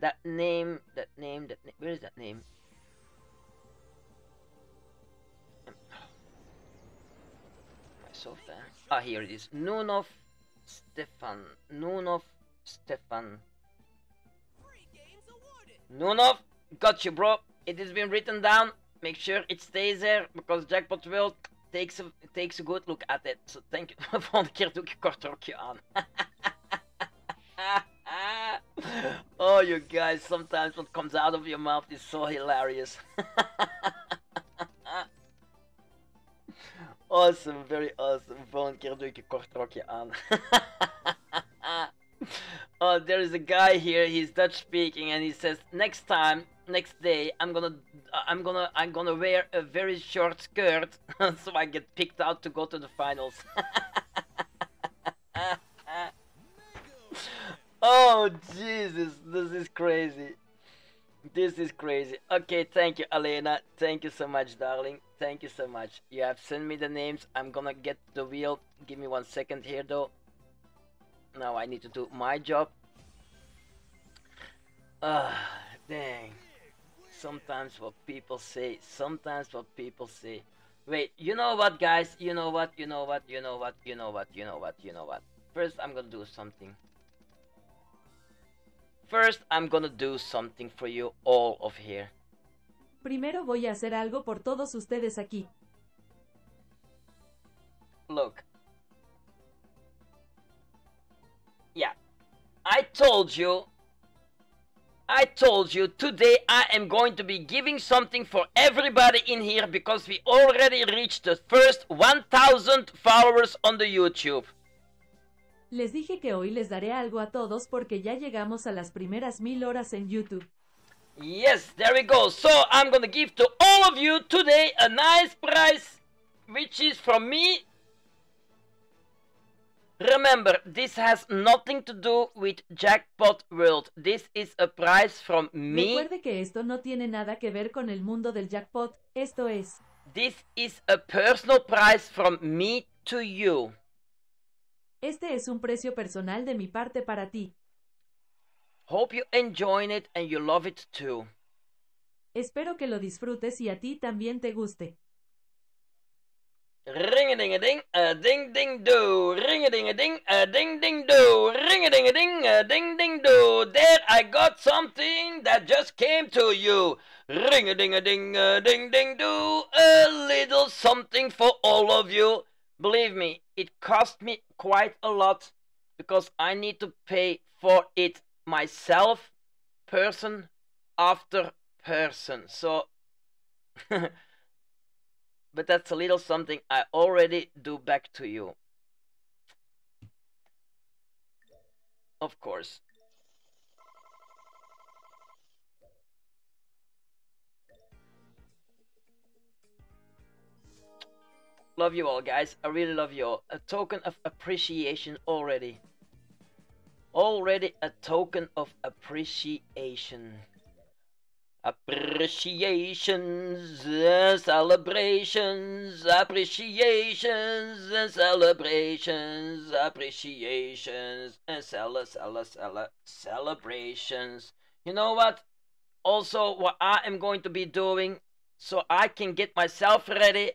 That name, that name, that name. Where is that name? Myself there. Ah, here it is. Nunov Stefan. Nunov Stefan. Nunov, got you, bro. It has been written down. Make sure it stays there because Jackpot World takes a, takes a good look at it. So thank you. Volgende keer doe ik een kort rokje aan. oh, you guys, sometimes what comes out of your mouth is so hilarious. awesome, very awesome. Volgende keer doe ik een kort rokje aan. oh, there is a guy here. He's Dutch speaking, and he says next time, next day, I'm gonna, uh, I'm gonna, I'm gonna wear a very short skirt so I get picked out to go to the finals. oh Jesus, this is crazy. This is crazy. Okay, thank you, Elena. Thank you so much, darling. Thank you so much. You have sent me the names. I'm gonna get the wheel. Give me one second here, though. Now I need to do my job. Ah, dang. Sometimes what people say, sometimes what people say. Wait, you know what, guys? You know what? You know what? You know what? You know what? You know what? You know what? First, I'm gonna do something. First, I'm gonna do something for you all of here. Primero voy a hacer algo por todos ustedes aquí. Look. Yeah. I told you. I told you today I am going to be giving something for everybody in here because we already reached the first 1000 followers on the YouTube. Les dije que hoy les daré algo a todos porque ya llegamos a las primeras mil horas en YouTube. Yes, there we go. So I'm gonna give to all of you today a nice prize, which is from me. Remember, this has nothing to do with Jackpot World. This is a prize from me. Recuerde que esto no tiene nada que ver con el mundo del jackpot, esto es, This is a personal prize from me to you. este es un precio personal de mi parte para ti. Hope you enjoying it and you love it too. Espero que lo disfrutes y a ti también te guste. Ring a ding a ding, a ding ding do. Ring a ding a ding, a ding ding do. Ring a ding a ding, a ding ding do. There I got something that just came to you. Ring a ding a ding, a ding ding do. A little something for all of you. Believe me, it cost me quite a lot because I need to pay for it myself, person after person. So but that's a little something I already do back to you. Of course. Love you all, guys. I really love you all. A token of appreciation already. Already a token of appreciation. Appreciations, uh, celebrations, appreciations, and celebrations, appreciations, and cele, cele, cele, celebrations. You know what? Also, what I am going to be doing so I can get myself ready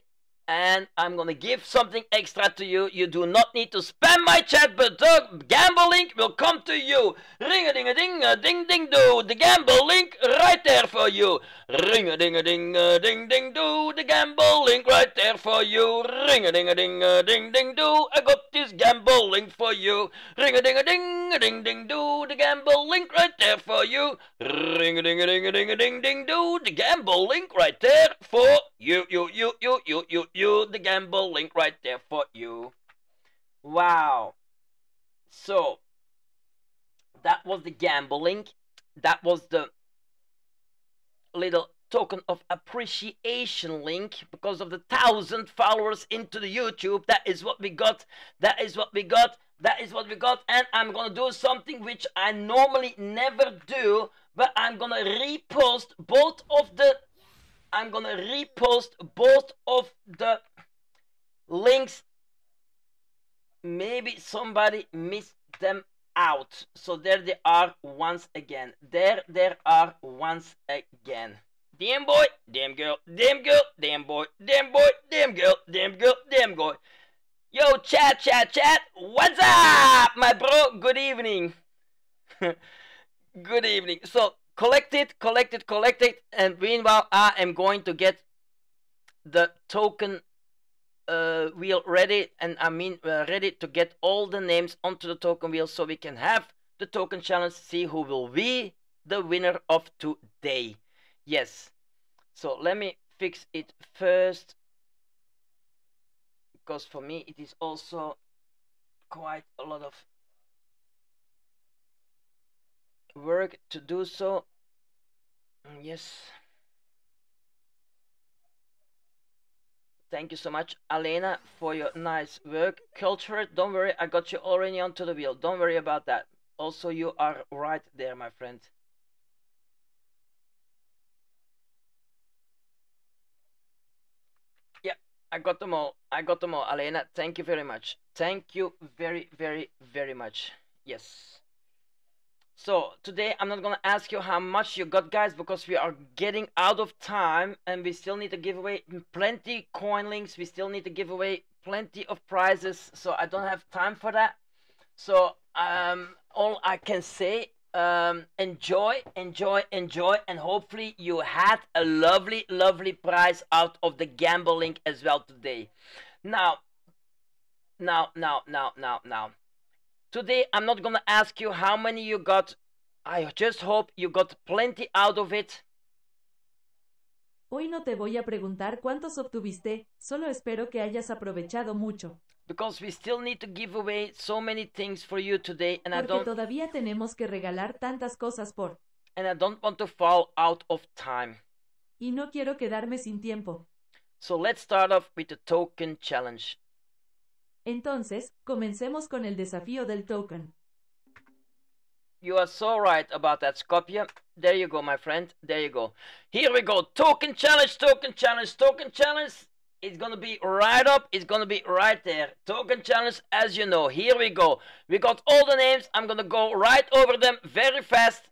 and I'm gonna give something extra to you. You do not need to spam my chat, but the gamble link will come to you. Ring a ding a ding a ding ding do. The gamble link right there for you. Ring a ding a ding a ding ding do. The gamble link right there for you. Ring a ding a ding a ding ding do. I got this gamble link for you. Ring a ding a ding a ding ding do. The gamble link right there for you. Ring a ding a ding a ding a ding ding do. The gamble link right there for you. You you you you you you. The gamble link right there for you. Wow. So that was the gamble link. That was the little token of appreciation link because of the thousand followers into the YouTube. That is what we got. That is what we got. That is what we got. And I'm gonna do something which I normally never do, but I'm gonna repost both of the. I'm gonna repost both of the links. Maybe somebody missed them out. So there they are once again. There, there are once again. Damn boy, damn girl, damn girl, damn boy, damn boy, damn girl, damn girl, damn boy. Yo, chat, chat, chat. What's up, my bro? Good evening. Good evening. So, collect it, collect it, collect it. And meanwhile, I am going to get the token uh, wheel ready, and I mean uh, ready to get all the names onto the token wheel so we can have the token challenge, see who will be the winner of today. Yes. So let me fix it first because for me it is also quite a lot of work to do so. Mm, Yes. Thank you so much, Alena, for your nice work. Culture, don't worry, I got you already onto the wheel. Don't worry about that. Also, you are right there, my friend. Yeah, I got them all. I got them all, Alena. Thank you very much. Thank you very, very, very much. Yes. So today I'm not gonna ask you how much you got guys because we are getting out of time and we still need to give away plenty coin links. We still need to give away plenty of prizes. So I don't have time for that. So um all I can say um enjoy, enjoy, enjoy and hopefully you had a lovely, lovely prize out of the gamble link as well today. Now now now now now now Today, I'm not gonna ask you how many you got. I just hope you got plenty out of it. Hoy no te voy a preguntar cuántos obtuviste, solo espero que hayas aprovechado mucho, Because we still need to give away so many things for you today, and I don't todavía tenemos que regalar tantas cosas por, and I don't want to fall out of time. y no quiero quedarme sin tiempo. So let's start off with the token challenge. Entonces, comencemos con el desafío del token. You are so right about that, Skopje. There you go, my friend. There you go. Here we go. Token challenge, token challenge, token challenge. It's gonna be right up. It's gonna be right there. Token challenge, as you know. Here we go. We got all the names. I'm gonna go right over them very fast.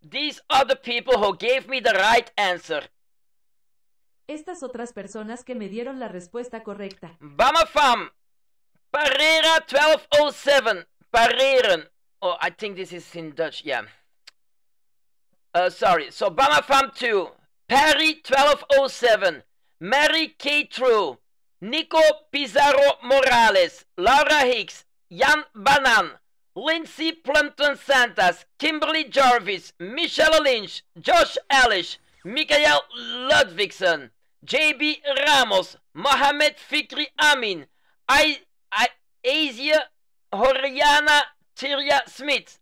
These are the people who gave me the right answer. Estas otras personas que me dieron la respuesta correcta. Bamafam. Parera 1207. Pareren. Oh, I think this is in Dutch. Yeah. Uh, sorry. So Bamafam 2. Perry 1207. Mary K. True. Nico Pizarro Morales. Laura Hicks. Jan Banan. Lindsay Plumpton Santas. Kimberly Jarvis. Michelle Lynch. Josh Ellis. Mikael Ludvigsen. JB Ramos. Mohamed Fikri Amin. I, Asia Horiana Tyria Smith.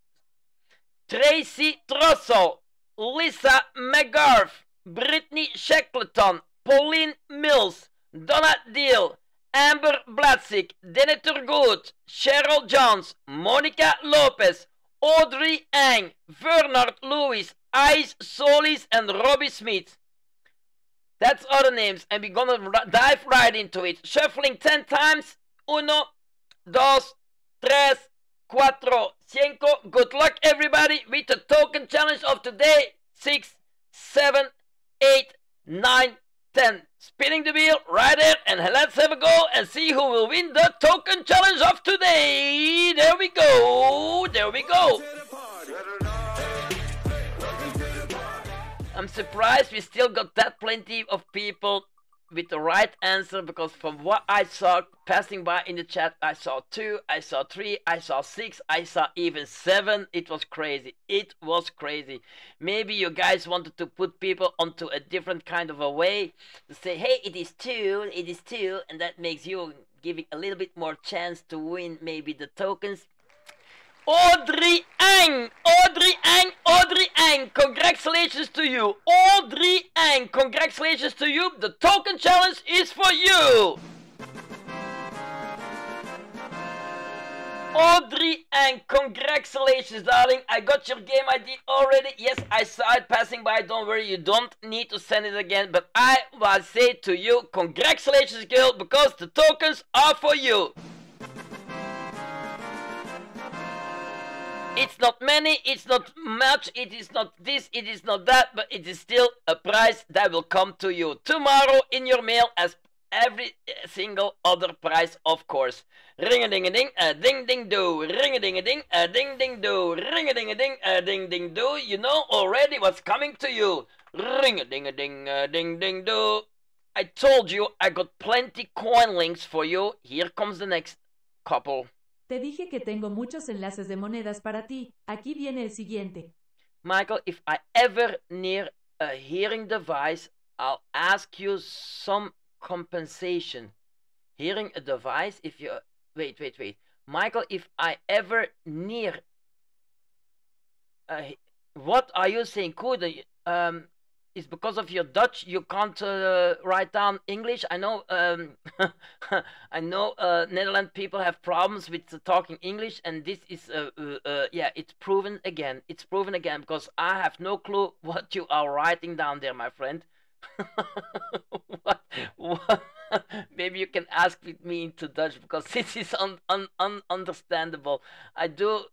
Tracy Trussell, Lisa McGarth, Brittany Shackleton, Pauline Mills, Donna Deal, Amber Blatzik, Denethor Good, Cheryl Jones, Monica Lopez, Audrey Ang, Bernard Lewis, Ice Solis, and Robbie Smith. That's the names, and we're gonna dive right into it. Shuffling 10 times. Uno, dos, tres, cuatro, cinco. Good luck, everybody, with the token challenge of today. Six, seven, eight, nine, ten. Spinning the wheel right there, and let's have a go and see who will win the token challenge of today. There we go. There we go. I'm surprised we still got that plenty of people with the right answer because from what I saw passing by in the chat, I saw two, I saw three, I saw six, I saw even seven. It was crazy. It was crazy. Maybe you guys wanted to put people onto a different kind of a way to say, hey, it is two, it is two, and that makes you giving a little bit more chance to win maybe the tokens. Audrey Ang! Audrey Ang! Audrey Ang! Congratulations to you! Audrey Ang! Congratulations to you! The token challenge is for you! Audrey Ang, congratulations, darling. I got your game ID already. Yes, I saw it passing by. Don't worry, you don't need to send it again. But I will say to you, congratulations, girl, because the tokens are for you. It's not many, it's not much, it is not this, it is not that, but it is still a prize that will come to you tomorrow in your mail as every uh, single other prize, of course. Ring a uh, ding a ding, a ding ding do, ring a uh, ding a ding, a ding ding do, ring a uh, ding a ding, a ding ding do. You know already what's coming to you. Ring a ding a ding, a ding ding do. I told you I got plenty coin links for you. Here comes the next couple. Te dije que tengo muchos enlaces de monedas para ti. Aquí viene el siguiente. Michael, if I ever near a hearing device, I'll ask you some compensation. Hearing a device, if you. Wait, wait, wait. Michael, if I ever near. what are you saying? Could um, it's because of your Dutch you can't uh, write down English. I know. Um, I know. Uh, Netherlands people have problems with talking English, and this is uh, uh, uh, yeah, it's proven again. It's proven again because I have no clue what you are writing down there, my friend. what? what? Maybe you can ask with me into Dutch because this is un, un, un, understandable. I do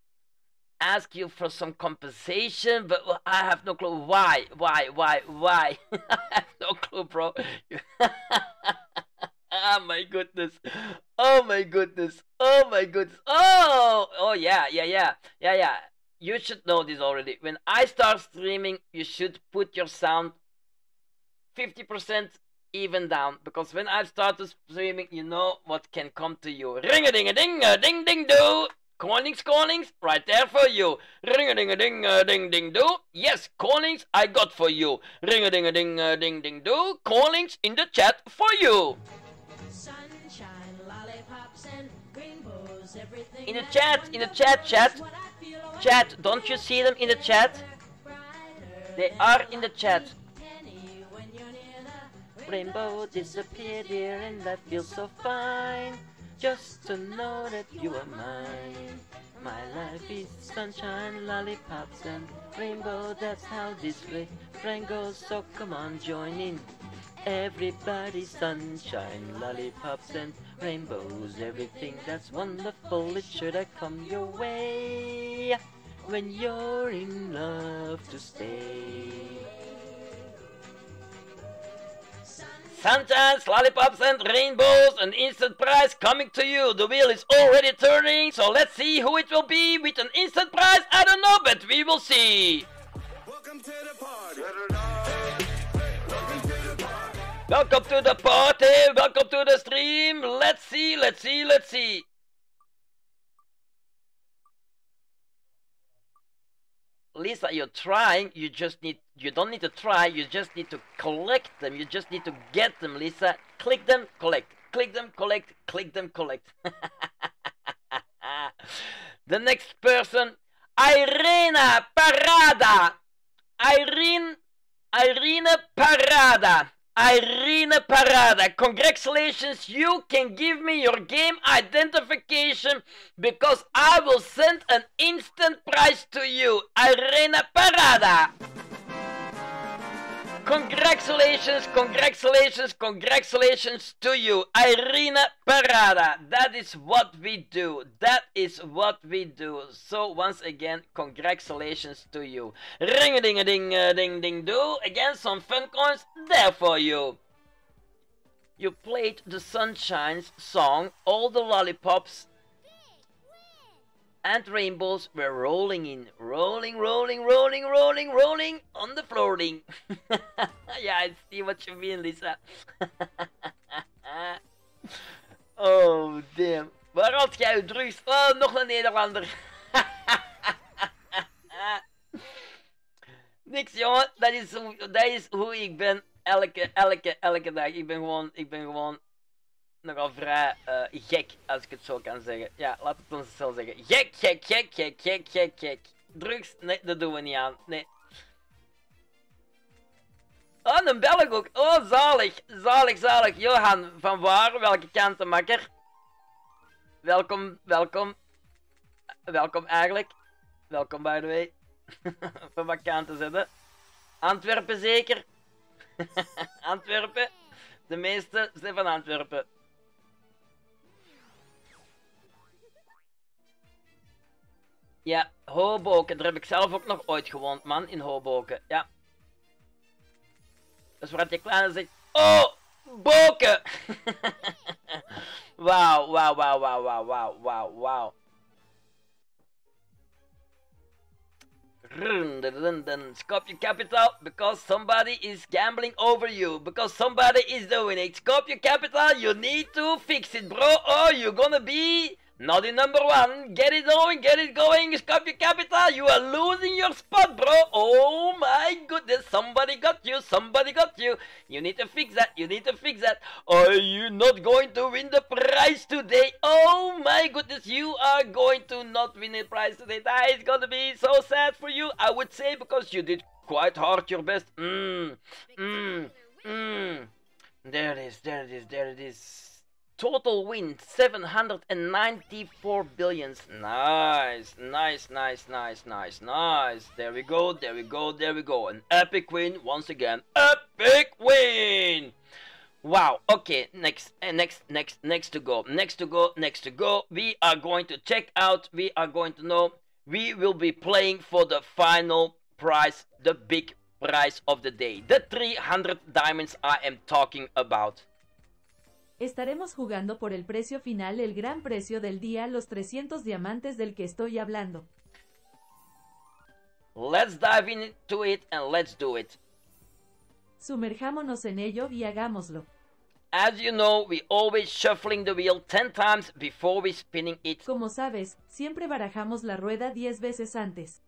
ask you for some compensation, but I have no clue why, why, why, why. I have no clue, bro. oh my goodness. Oh my goodness. Oh my goodness. Oh, oh yeah, yeah, yeah, yeah, yeah. You should know this already. When I start streaming, you should put your sound 50% even down because when I started streaming, you know what can come to you. Ring a ding a ding a ding ding do. Callings, callings, right there for you. Ring a ding a ding a ding ding do. Yes, callings I got for you. Ring a ding a ding a ding ding do. Callings in the chat for you. Sunshine, lollipops, and rainbows, everything. In the chat, in the chat, chat. what I feel when Chat, don't you see them in the chat? They are in the chat. penny when you're near the Rainbow disappeared here and that feels so fine. Just to know that you are mine. My life is sunshine, lollipops and rainbow. That's how this refrain goes. So come on, join in. Everybody, sunshine, lollipops and rainbows. Everything that's wonderful, it should have come your way. When you're in love to stay. Sunshine's lollipops and rainbows, an instant prize coming to you. The wheel is already turning, so let's see who it will be with an instant prize. I don't know, but we will see. Welcome to the party. Welcome to the party. Welcome to the party, welcome to the stream. Let's see, let's see, let's see. Lisa, you're trying. You just need. You don't need to try. You just need to collect them. You just need to get them, Lisa. Click them, collect. Click them, collect. Click them, collect. the next person, Irena Parada. Irene, Irene Parada. Irene Parada, congratulations, you can give me your game identification because I will send an instant prize to you. Irene Parada. Congratulations, congratulations, congratulations to you, Irina Parada. That is what we do. That is what we do. So once again, congratulations to you. Ring a ding a ding a ding ding do. Again, some fun coins there for you. You played the Sunshine's song, all the lollipops and rainbows were rolling in, rolling, rolling, rolling, rolling, rolling on the flooring. yeah, I see what you mean, Lisa. oh, damn. Waar had jij je drugs? Oh, nog een Nederlander. Niks, jongen. Dat is, dat is hoe ik ben elke, elke, elke dag. Ik ben gewoon, ik ben gewoon nogal vrij eh, gek, als ik het zo kan zeggen. Ja, laat het ons zo zeggen. Gek, gek, gek, gek, gek, gek, gek. Drugs, nee, dat doen we niet aan. Nee. Oh, een Belg ook. Oh, zalig. Zalig, zalig. Johan, van waar? Welke kant, makker? Welkom, welkom. Welkom eigenlijk. Welkom, by the way. van wat kant te zetten. Antwerpen zeker? Antwerpen. De meeste zijn van Antwerpen. Ja, Hoboken. Daar heb ik zelf ook nog ooit gewoond, man. In Hoboken. Ja. Is waar je kleine zegt. Oh, Boken! Wauw, wauw, wauw, wauw, wauw, wauw, wauw, wauw. Scorpio Capital, because somebody is gambling over you, because somebody is doing it. Scorpio Capital, you need to fix it, bro, or you're gonna be not in number one. Get it going, get it going, Scorpio Capital. You are losing your spot, bro. Oh my goodness, somebody got you, somebody got you. You need to fix that, you need to fix that. Are you not going to win the prize today? Oh my goodness, you are going to not win the prize today. That is gonna be so sad for you, I would say, because you did quite hard your best. Mmm, mmm, mmm. There it is, there it is, there it is. Total win 794 billions. Nice, nice, nice, nice, nice, nice. There we go, there we go, there we go. An epic win once again. Epic win! Wow, okay, next, uh, next, next, next to go, next to go, next to go. We are going to check out, we are going to know, we will be playing for the final prize, the big prize of the day. The 300 diamonds I am talking about. Estaremos jugando por el precio final, el gran precio del día, los 300 diamantes del que estoy hablando. Let's dive into it and let's do it. Sumerjámonos en ello y hagámoslo. As you know, we always shuffling the wheel 10 times before we spinning it. Como sabes, siempre barajamos la rueda 10 veces antes.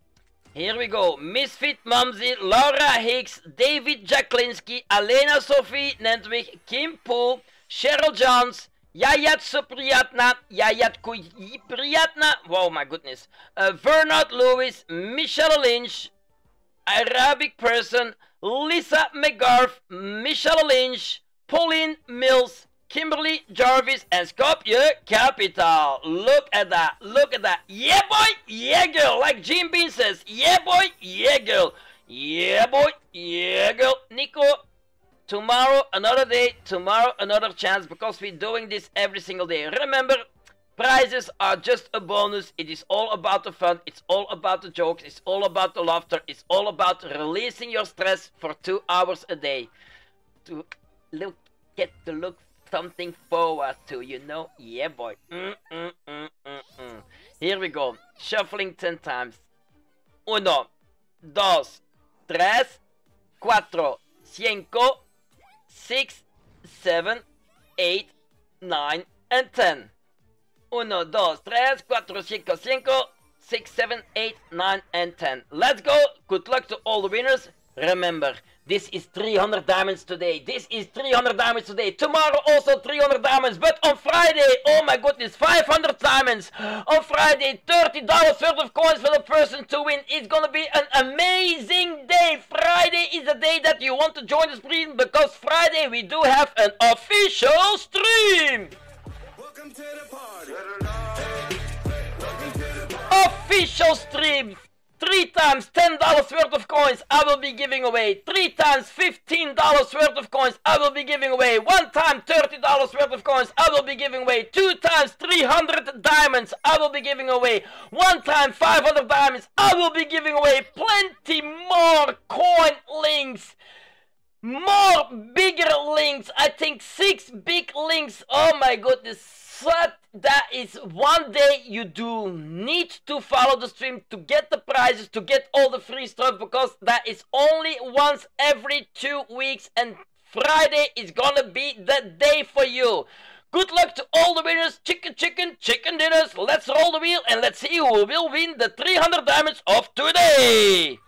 Here we go. Misfit Mumsy, Laura Hicks, David Jaklinski, Alena Sophie Nentwig, Kim Poole, Cheryl Johns, Yayat Supriyatna, Yayat Priyatna, wow, my goodness, uh, Vernard Lewis, Michelle Lynch, Arabic person, Lisa McGarth, Michelle Lynch, Pauline Mills, Kimberly Jarvis, and Skopje Capital. Look at that, look at that. Yeah, boy, yeah, girl, like Jim Bean says. Yeah, boy, yeah, girl. Yeah, boy, yeah, girl. Nico, tomorrow another day, tomorrow another chance because we're doing this every single day. Remember, prizes are just a bonus. It is all about the fun, it's all about the jokes, it's all about the laughter, it's all about releasing your stress for two hours a day. To look, get to look something forward to, you know? Yeah, boy. Mm, mm, mm, mm, mm. Here we go. Shuffling 10 times. Uno, dos, tres, cuatro, cinco, six, seven, eight, nine, and ten. Uno, dos, tres, cuatro, cinco, cinco, six, seven, eight, nine, and ten. Let's go. Good luck to all the winners. Remember, this is 300 diamonds today. This is 300 diamonds today. Tomorrow also 300 diamonds. But on Friday, oh my goodness, 500 diamonds. On Friday, $30 worth of coins for the person to win. It's gonna be an amazing day. Friday is the day that you want to join the stream because Friday we do have an official stream. Welcome to the party. Hey, hey, welcome to the party. official stream. Three times ten dollars worth of coins I will be giving away. Three times fifteen dollars worth of coins I will be giving away. One time thirty dollars worth of coins I will be giving away. Two times three hundred diamonds I will be giving away. One time five hundred diamonds I will be giving away. Plenty more coin links more bigger links. I think six big links. Oh my goodness. But that is one day you do need to follow the stream to get the prizes, to get all the free stuff, because that is only once every two weeks, and Friday is gonna be the day for you. Good luck to all the winners. Chicken, chicken, chicken dinners. Let's roll the wheel and let's see who will win the 300 diamonds of today.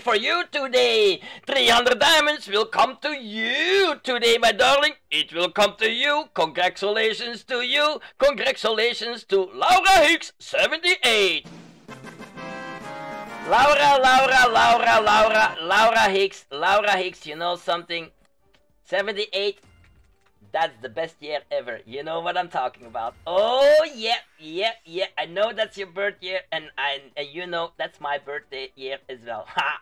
For you today. 300 diamonds will come to you today, my darling. It will come to you. Congratulations to you. Congratulations to Laura Hicks 78. Laura, Laura, Laura, Laura, Laura Hicks, Laura Hicks, you know something? 78, that's the best year ever. You know what I'm talking about. Oh, yeah, yeah, yeah. I know that's your birth year, and, I, and you know that's my birthday year as well. Ha!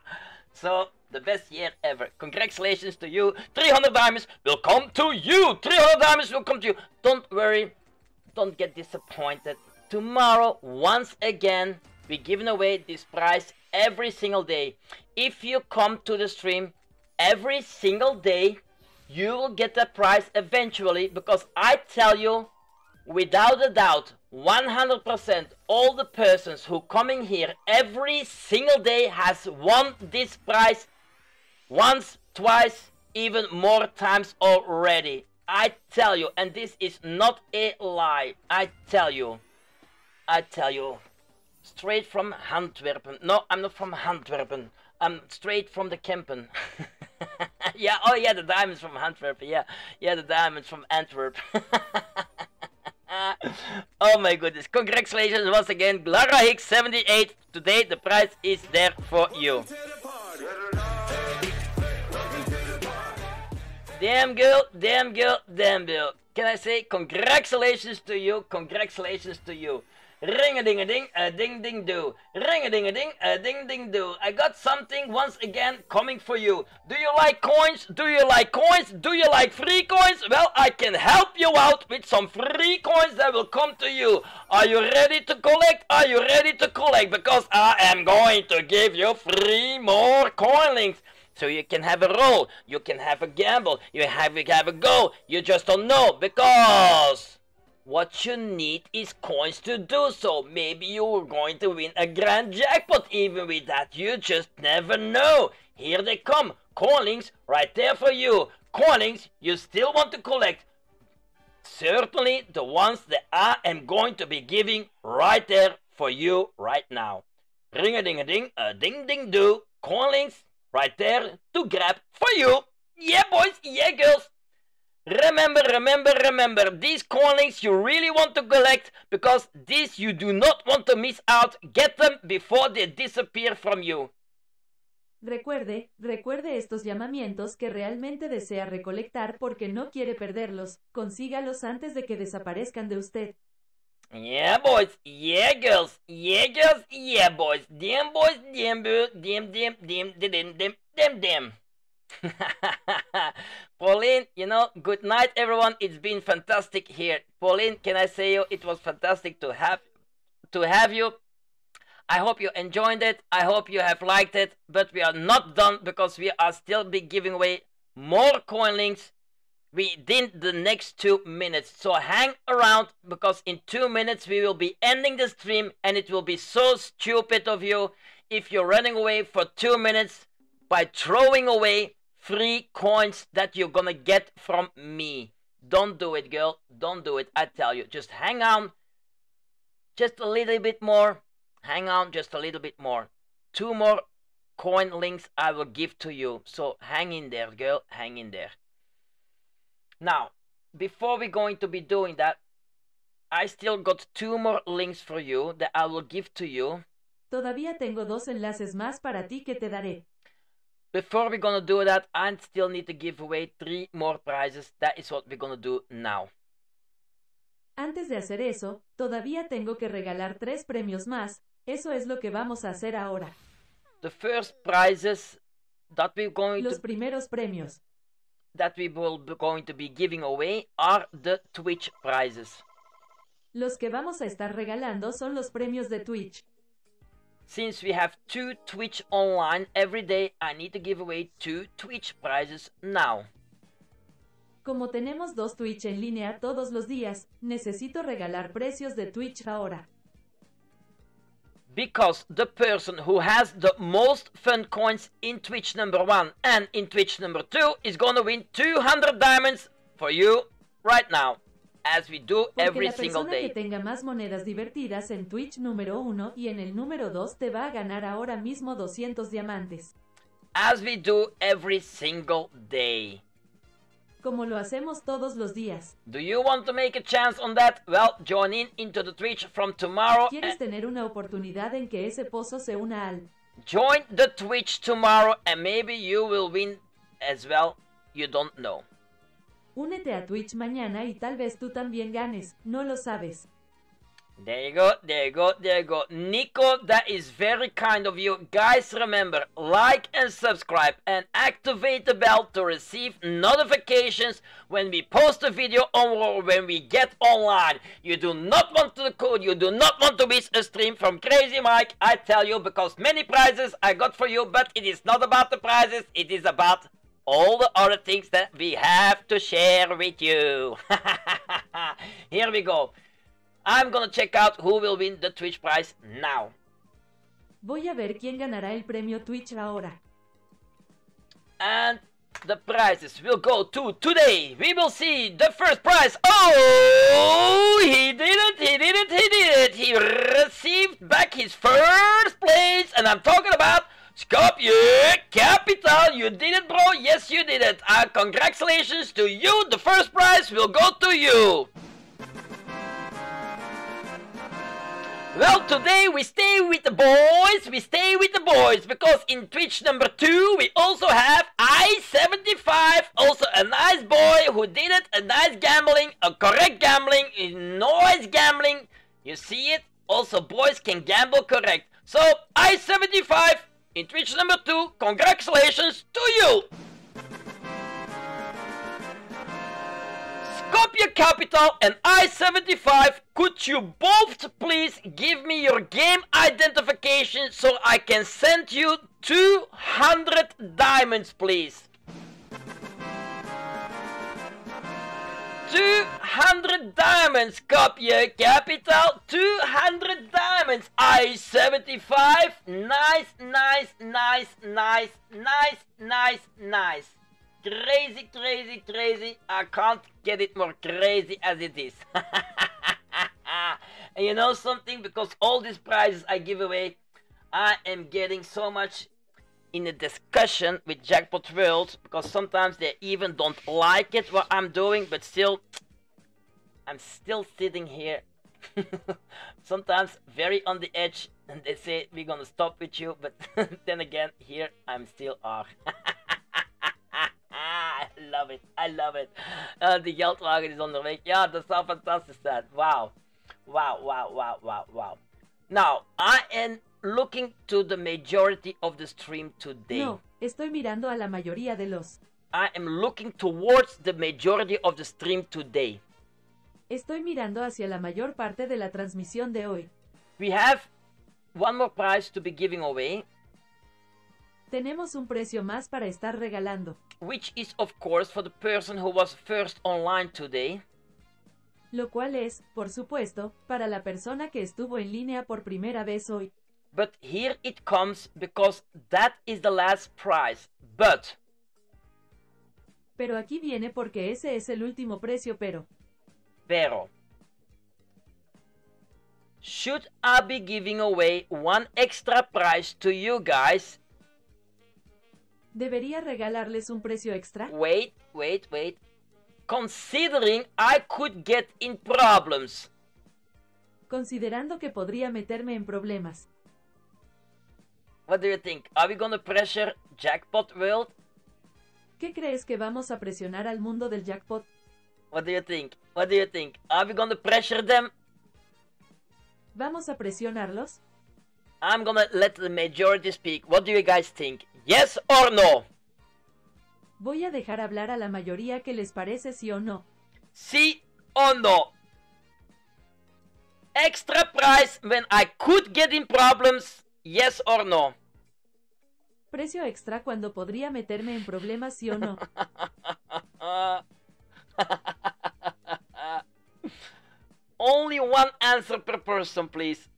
So, the best year ever. Congratulations to you. 300 diamonds will come to you. 300 diamonds will come to you. Don't worry. Don't get disappointed. Tomorrow, once again, we're giving away this prize every single day. If you come to the stream every single day, you will get the prize eventually because I tell you, without a doubt, 100% all the persons who coming here every single day has won this prize once, twice, even more times already. I tell you, and this is not a lie. I tell you. I tell you. Straight from Antwerpen. No, I'm not from Antwerpen. I'm straight from the Kempen. yeah, oh yeah, the diamonds from Antwerp. Yeah, yeah, the diamonds from Antwerp. oh my goodness. Congratulations once again. Lara Hicks 78. Today the prize is there for you. To the party. Welcome to the party. Damn girl, damn girl, damn girl. Can I say congratulations to you? Congratulations to you. Ring a ding a ding, a ding ding do. Ring a ding a ding, a ding ding do. I got something once again coming for you. Do you like coins? Do you like coins? Do you like free coins? Well, I can help you out with some free coins that will come to you. Are you ready to collect? Are you ready to collect? Because I am going to give you free more coin links. So you can have a roll, you can have a gamble, you have, you have a go, you just don't know because what you need is coins to do so. Maybe you're going to win a grand jackpot, even with that, you just never know. Here they come, coin links right there for you. Coin links you still want to collect. Certainly the ones that I am going to be giving right there for you right now. Ring a ding a ding, a ding ding do. Coin links right there to grab for you. Yeah, boys, yeah, girls. Remember, remember, remember, these coinlings you really want to collect because these you do not want to miss out. Get them before they disappear from you. Recuerde, recuerde estos llamamientos que realmente desea recolectar porque no quiere perderlos. Consígalos antes de que desaparezcan de usted. Yeah, boys, yeah, girls, yeah, girls, yeah, boys. Damn, boys, damn, damn, damn, damn, damn, damn, damn, damn. Pauline, you know, good night, everyone. It's been fantastic here. Pauline, can I say you, it was fantastic to have to have you. I hope you enjoyed it. I hope you have liked it. But we are not done because we are still be giving away more coin links within the next two minutes. So hang around because in two minutes we will be ending the stream and it will be so stupid of you if you're running away for two minutes by throwing away free coins that you're gonna get from me. Don't do it, girl. Don't do it. I tell you. Just hang on. Just a little bit more. Hang on just a little bit more. Two more coin links I will give to you. So hang in there, girl. Hang in there. Now, before we're going to be doing that, I still got two more links for you that I will give to you. Todavía tengo dos enlaces más para ti que te daré. Before we're gonna do that, I still need to give away three more prizes. That is what we're gonna do now. Antes de hacer eso, todavía tengo que regalar tres premios más. Eso es lo que vamos a hacer ahora. The first prizes that we're going Los to primeros premios. that we will be going to be giving away are the Twitch prizes. Los que vamos a estar regalando son los premios de Twitch. Since we have two Twitch online every day, I need to give away two Twitch prizes now. Como tenemos dos Twitch en línea todos los días, necesito regalar precios de Twitch ahora. Because the person who has the most fun coins in Twitch number one and in Twitch number two is gonna win 200 diamonds for you right now, as we do Porque every la single persona que day. tenga más monedas divertidas en Twitch número 1 y en el número 2 te va a ganar ahora mismo 200 diamantes. As we do every single day. Como lo hacemos todos los días. Do you want to make a chance on that? Well, join in into the Twitch from tomorrow. ¿Quieres tener una oportunidad en que ese pozo se una al Join the Twitch tomorrow and maybe you will win as well. You don't know. Únete a Twitch mañana y tal vez tú también ganes, no lo sabes. There you go, there you go, there you go. Nico, that is very kind of you. Guys, remember, like and subscribe and activate the bell to receive notifications when we post a video or when we get online. You do not want to code, you do not want to miss a stream from Crazy Mike, I tell you, because many prizes I got for you, but it is not about the prizes, it is about all the other things that we have to share with you. Here we go. I'm gonna check out who will win the Twitch prize now. Voy a ver quién ganará el premio Twitch ahora. And the prizes will go to today. We will see the first prize. Oh, he did it, he did it, he did it. He received back his first place. And I'm talking about Scorpio Capital. You did it, bro. Yes, you did it. Uh, congratulations to you. The first prize will go to you. Well, today we stay with the boys, we stay with the boys, because in Twitch number 2 we also have I-75, also a nice boy who did it, a nice gambling, a correct gambling, a noise gambling, you see it? Also boys can gamble correct. So, I-75 in Twitch number 2, congratulations to you! Scorpio Capital and I-75, could you both please give me your game identification so I can send you 200 diamonds, please? 200 diamonds, Scorpio Capital, 200 diamonds, I-75, nice, nice, nice, nice, nice, nice, nice crazy, crazy, crazy. I can't get it more crazy as it is. and you know something? Because all these prizes I give away, I am getting so much in a discussion with Jackpot World because sometimes they even don't like it what I'm doing, but still, I'm still sitting here. sometimes very on the edge, and they say we're gonna stop with you, but then again, here I'm still are. I love it. I love it. Uh, de geldwagen is on onderweg. Ja, dat zou fantastisch zijn. Wow. Wow, wow, wow, wow, wow. Now, I am looking to the majority of the stream today. No, estoy mirando a la mayoría de los. I am looking towards the majority of the stream today. Estoy mirando hacia la mayor parte de la transmisión de hoy. We have one more prize to be giving away, Tenemos un precio más para estar regalando, which is of course for the person who was first online today. lo cual es, por supuesto, para la persona que estuvo en línea por primera vez hoy. But here it comes because that is the last prize. But Pero aquí viene porque ese es el último precio, pero Pero. Should I be giving away one extra prize to you guys? ¿debería regalarles un precio extra? Wait, wait, wait. Considering I could get in problems. Considerando que podría meterme en problemas. What do you think? Are we gonna pressure Jackpot World? ¿Qué crees que vamos a presionar al mundo del jackpot? What do you think? What do you think? Are we gonna pressure them? ¿Vamos a presionarlos? I'm gonna let the majority speak. What do you guys think? Yes or no? Voy a dejar hablar a la mayoría que les parece sí o no. Sí or no? Extra price when I could get in problems? Yes or no? Precio extra cuando podría meterme en problemas sí o no. Only one answer per person, please.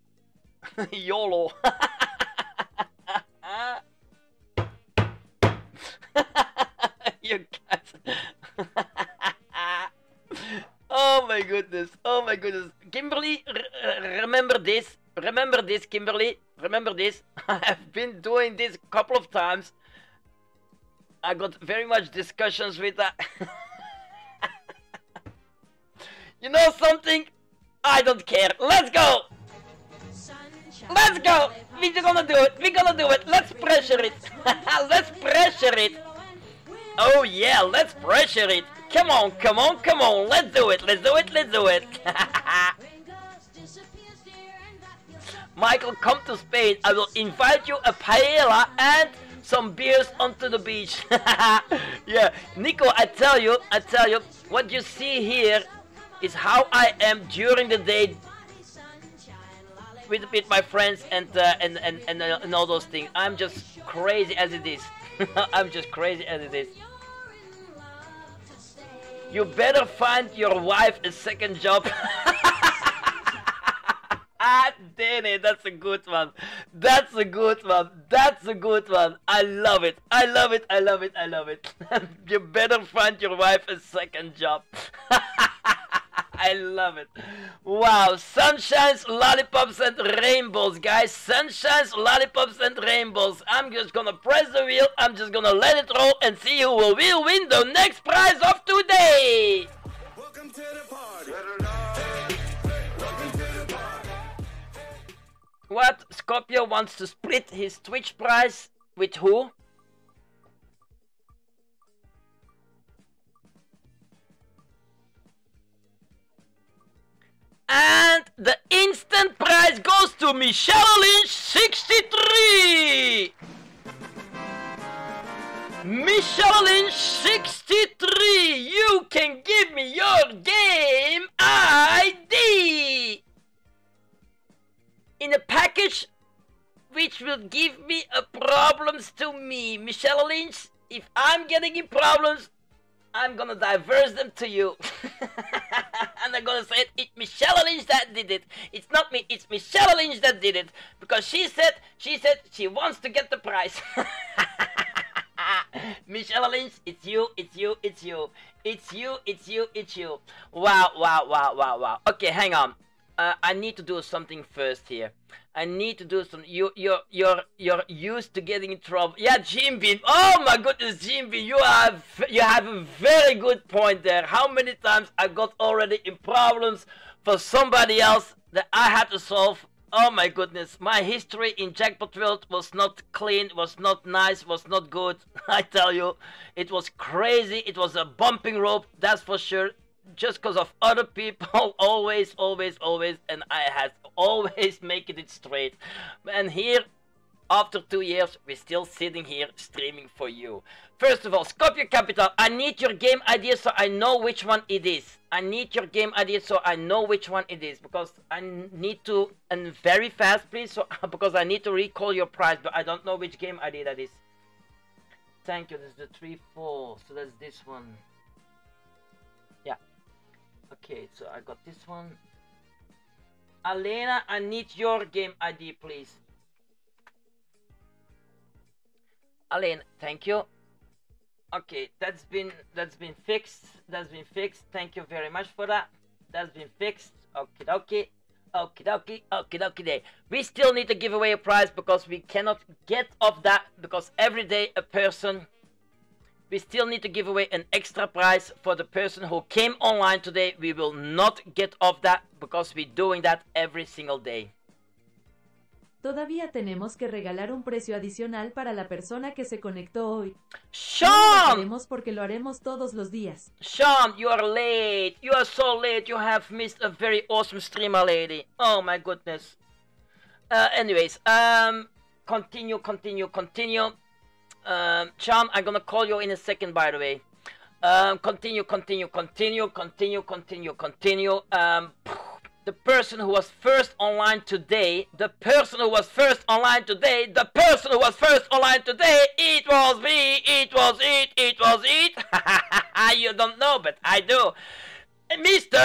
YOLO. oh my goodness. Oh my goodness. Kimberly, remember this. Remember this, Kimberly. Remember this. I've been doing this a couple of times. I got very much discussions with that. Uh, you know something? I don't care. Let's go. Let's go! We're gonna do it! We're gonna do it! Let's pressure it! let's pressure it! Oh yeah, let's pressure it! Come on, come on, come on! Let's do it! Let's do it! Let's do it! Michael, come to Spain. I will invite you a paella and some beers onto the beach. yeah, Nico, I tell you, I tell you, what you see here is how I am during the day with, with my friends and, uh, and, and, and, uh, and all those things. I'm just crazy as it is. I'm just crazy as it is. You better find your wife a second job. ah, damn it, that's a good one. That's a good one. That's a good one. I love it. I love it. I love it. I love it. you better find your wife a second job. I love it. Wow, sunshines, lollipops, and rainbows, guys. Sunshines, lollipops, and rainbows. I'm just gonna press the wheel. I'm just gonna let it roll and see who will win the next prize of today. Welcome to the party. What? Scorpio wants to split his Twitch prize with who? And the instant prize goes to Michelle Lynch 63! Michelle Lynch 63! You can give me your game ID! In a package which will give me a problems to me. Michelle Lynch, if I'm getting in problems, I'm gonna diverse them to you. and I'm gonna say it, it's Michelle Lynch that did it. It's not me, it's Michelle Lynch that did it. Because she said, she said she wants to get the prize. Michelle Lynch, it's you, it's you, it's you. It's you, it's you, it's you. Wow, wow, wow, wow, wow. Okay, hang on. Uh, I need to do something first here. I need to do some. You, you're, you're, you're used to getting in trouble. Yeah, Jim Bean. Oh my goodness, Jim Bean. You have, you have a very good point there. How many times I got already in problems for somebody else that I had to solve? Oh my goodness, my history in Jackpot World was not clean, was not nice, was not good. I tell you, it was crazy. It was a bumping rope, that's for sure just because of other people always always always and i had always making it straight. And here after two years we're still sitting here streaming for you. First of all scorpio capital i need your game idea so i know which one it is. I need your game idea so i know which one it is because I need to and very fast please so because i need to recall your prize but i don't know which game idea that is. Thank you this is the three four so that's this one Okay, so I got this one. Alena, I need your game ID, please. Alena, thank you. Okay, that's been that's been fixed. That's been fixed. Thank you very much for that. That's been fixed. Okay, okay. Okie dokie, okie dokie day. We still need to give away a prize because we cannot get off that because every day a person we still need to give away an extra prize for the person who came online today. We will not get off that because we're doing that every single day. Todavía tenemos que regalar un precio adicional para la persona que se conectó hoy. Sean! No lo porque lo haremos todos los días. Sean, you are late. You are so late. You have missed a very awesome streamer, lady. Oh my goodness. Uh, anyways, um, continue, continue, continue. Um, Sean, I'm gonna call you in a second, by the way. Um, continue, continue, continue, continue, continue, continue. Um, the person who was first online today, the person who was first online today, the person who was first online today, it was me, it was it, it was it. you don't know, but I do. Mr.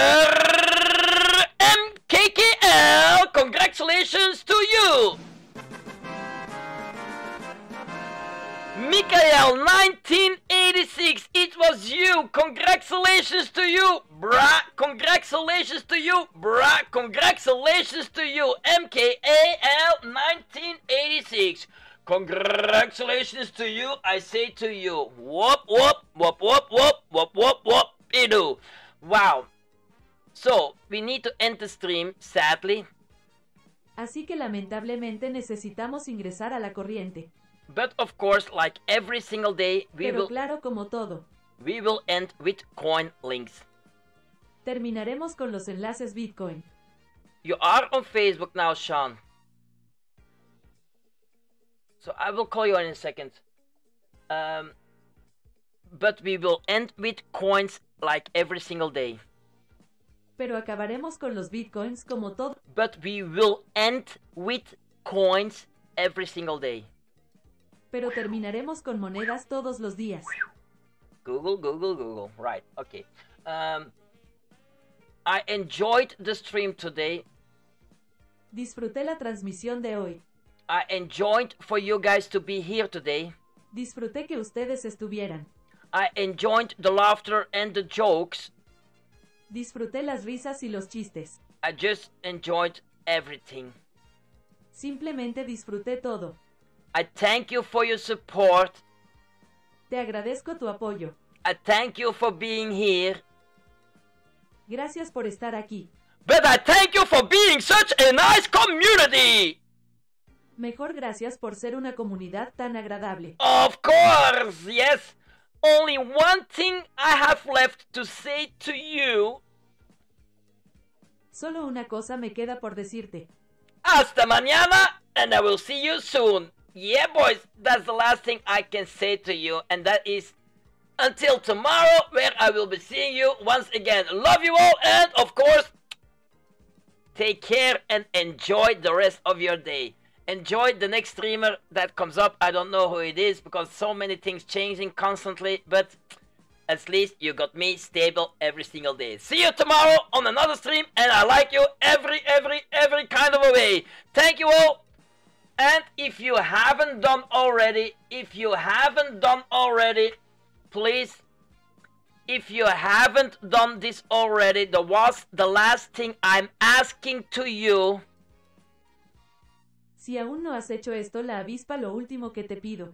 MKKL, congratulations to you. Mikael, 1986, it was you. Congratulations to you, bruh. Congratulations to you, bruh. Congratulations to you, MKAL 1986. Congratulations to you, I say to you. Whoop, whoop, whoop, whoop, whoop, whoop, whoop, whoop, you Wow. So, we need to end the stream, sadly. Así que lamentablemente necesitamos ingresar a la corriente. But of course, like every single day, we Pero will claro como todo, we will end with coin links. terminaremos con los enlaces Bitcoin. You are on Facebook now, Sean. So I will call you in a second. Um, but we will end with coins like every single day. Pero acabaremos con los Bitcoins como todo. But we will end with coins every single day. Pero terminaremos con monedas todos los días. Google, Google, Google. Right. Okay. Um, I enjoyed the stream today. Disfruté la transmisión de hoy. I enjoyed for you guys to be here today. Disfruté que ustedes estuvieran. I enjoyed the laughter and the jokes. Disfruté las risas y los chistes. I just enjoyed everything. Simplemente disfruté todo. I thank you for your support. Te agradezco tu apoyo. I thank you for being here. Gracias por estar aquí. But I thank you for being such a nice community. Mejor gracias por ser una comunidad tan agradable. Of course, yes. Only one thing I have left to say to you. Solo una cosa me queda por decirte. Hasta mañana, and I will see you soon. Yeah, boys, that's the last thing I can say to you, and that is until tomorrow, where I will be seeing you once again. Love you all, and of course, take care and enjoy the rest of your day. Enjoy the next streamer that comes up. I don't know who it is because so many things changing constantly, but at least you got me stable every single day. See you tomorrow on another stream, and I like you every, every, every kind of a way. Thank you all. And if you haven't done already, if you haven't done already, please, if you haven't done this already, the was the last thing I'm asking to you. Si aún no has hecho esto, la avispa lo último que te pido.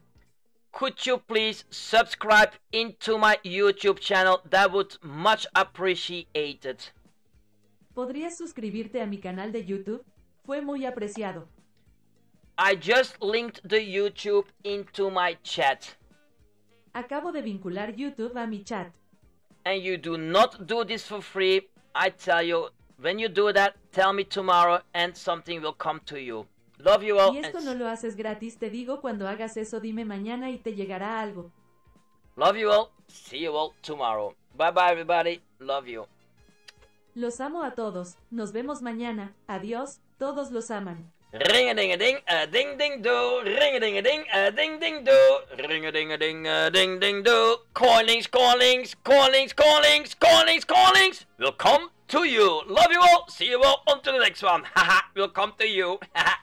Could you please subscribe into my YouTube channel? That would much appreciated. ¿Podrías suscribirte a mi canal de YouTube? Fue muy apreciado. I just linked the YouTube into my chat. Acabo de vincular YouTube a mi chat. And you do not do this for free. I tell you, when you do that, tell me tomorrow and something will come to you. Love you all. Y esto and no lo haces gratis, te digo, cuando hagas eso dime mañana y te llegará algo. Love you all. See you all tomorrow. Bye bye, everybody. Love you. Los amo a todos, nos vemos mañana, adiós, todos los aman. Ring a uh, ding a ding, a ding ding do. Ring a uh, ding a ding, a ding ding do. Ring a uh, ding a ding, a ding ding do. Callings, callings, callings, callings, callings, callings. Will come to you. Love you all. See you all on to the next one. Haha. will come to you. Haha.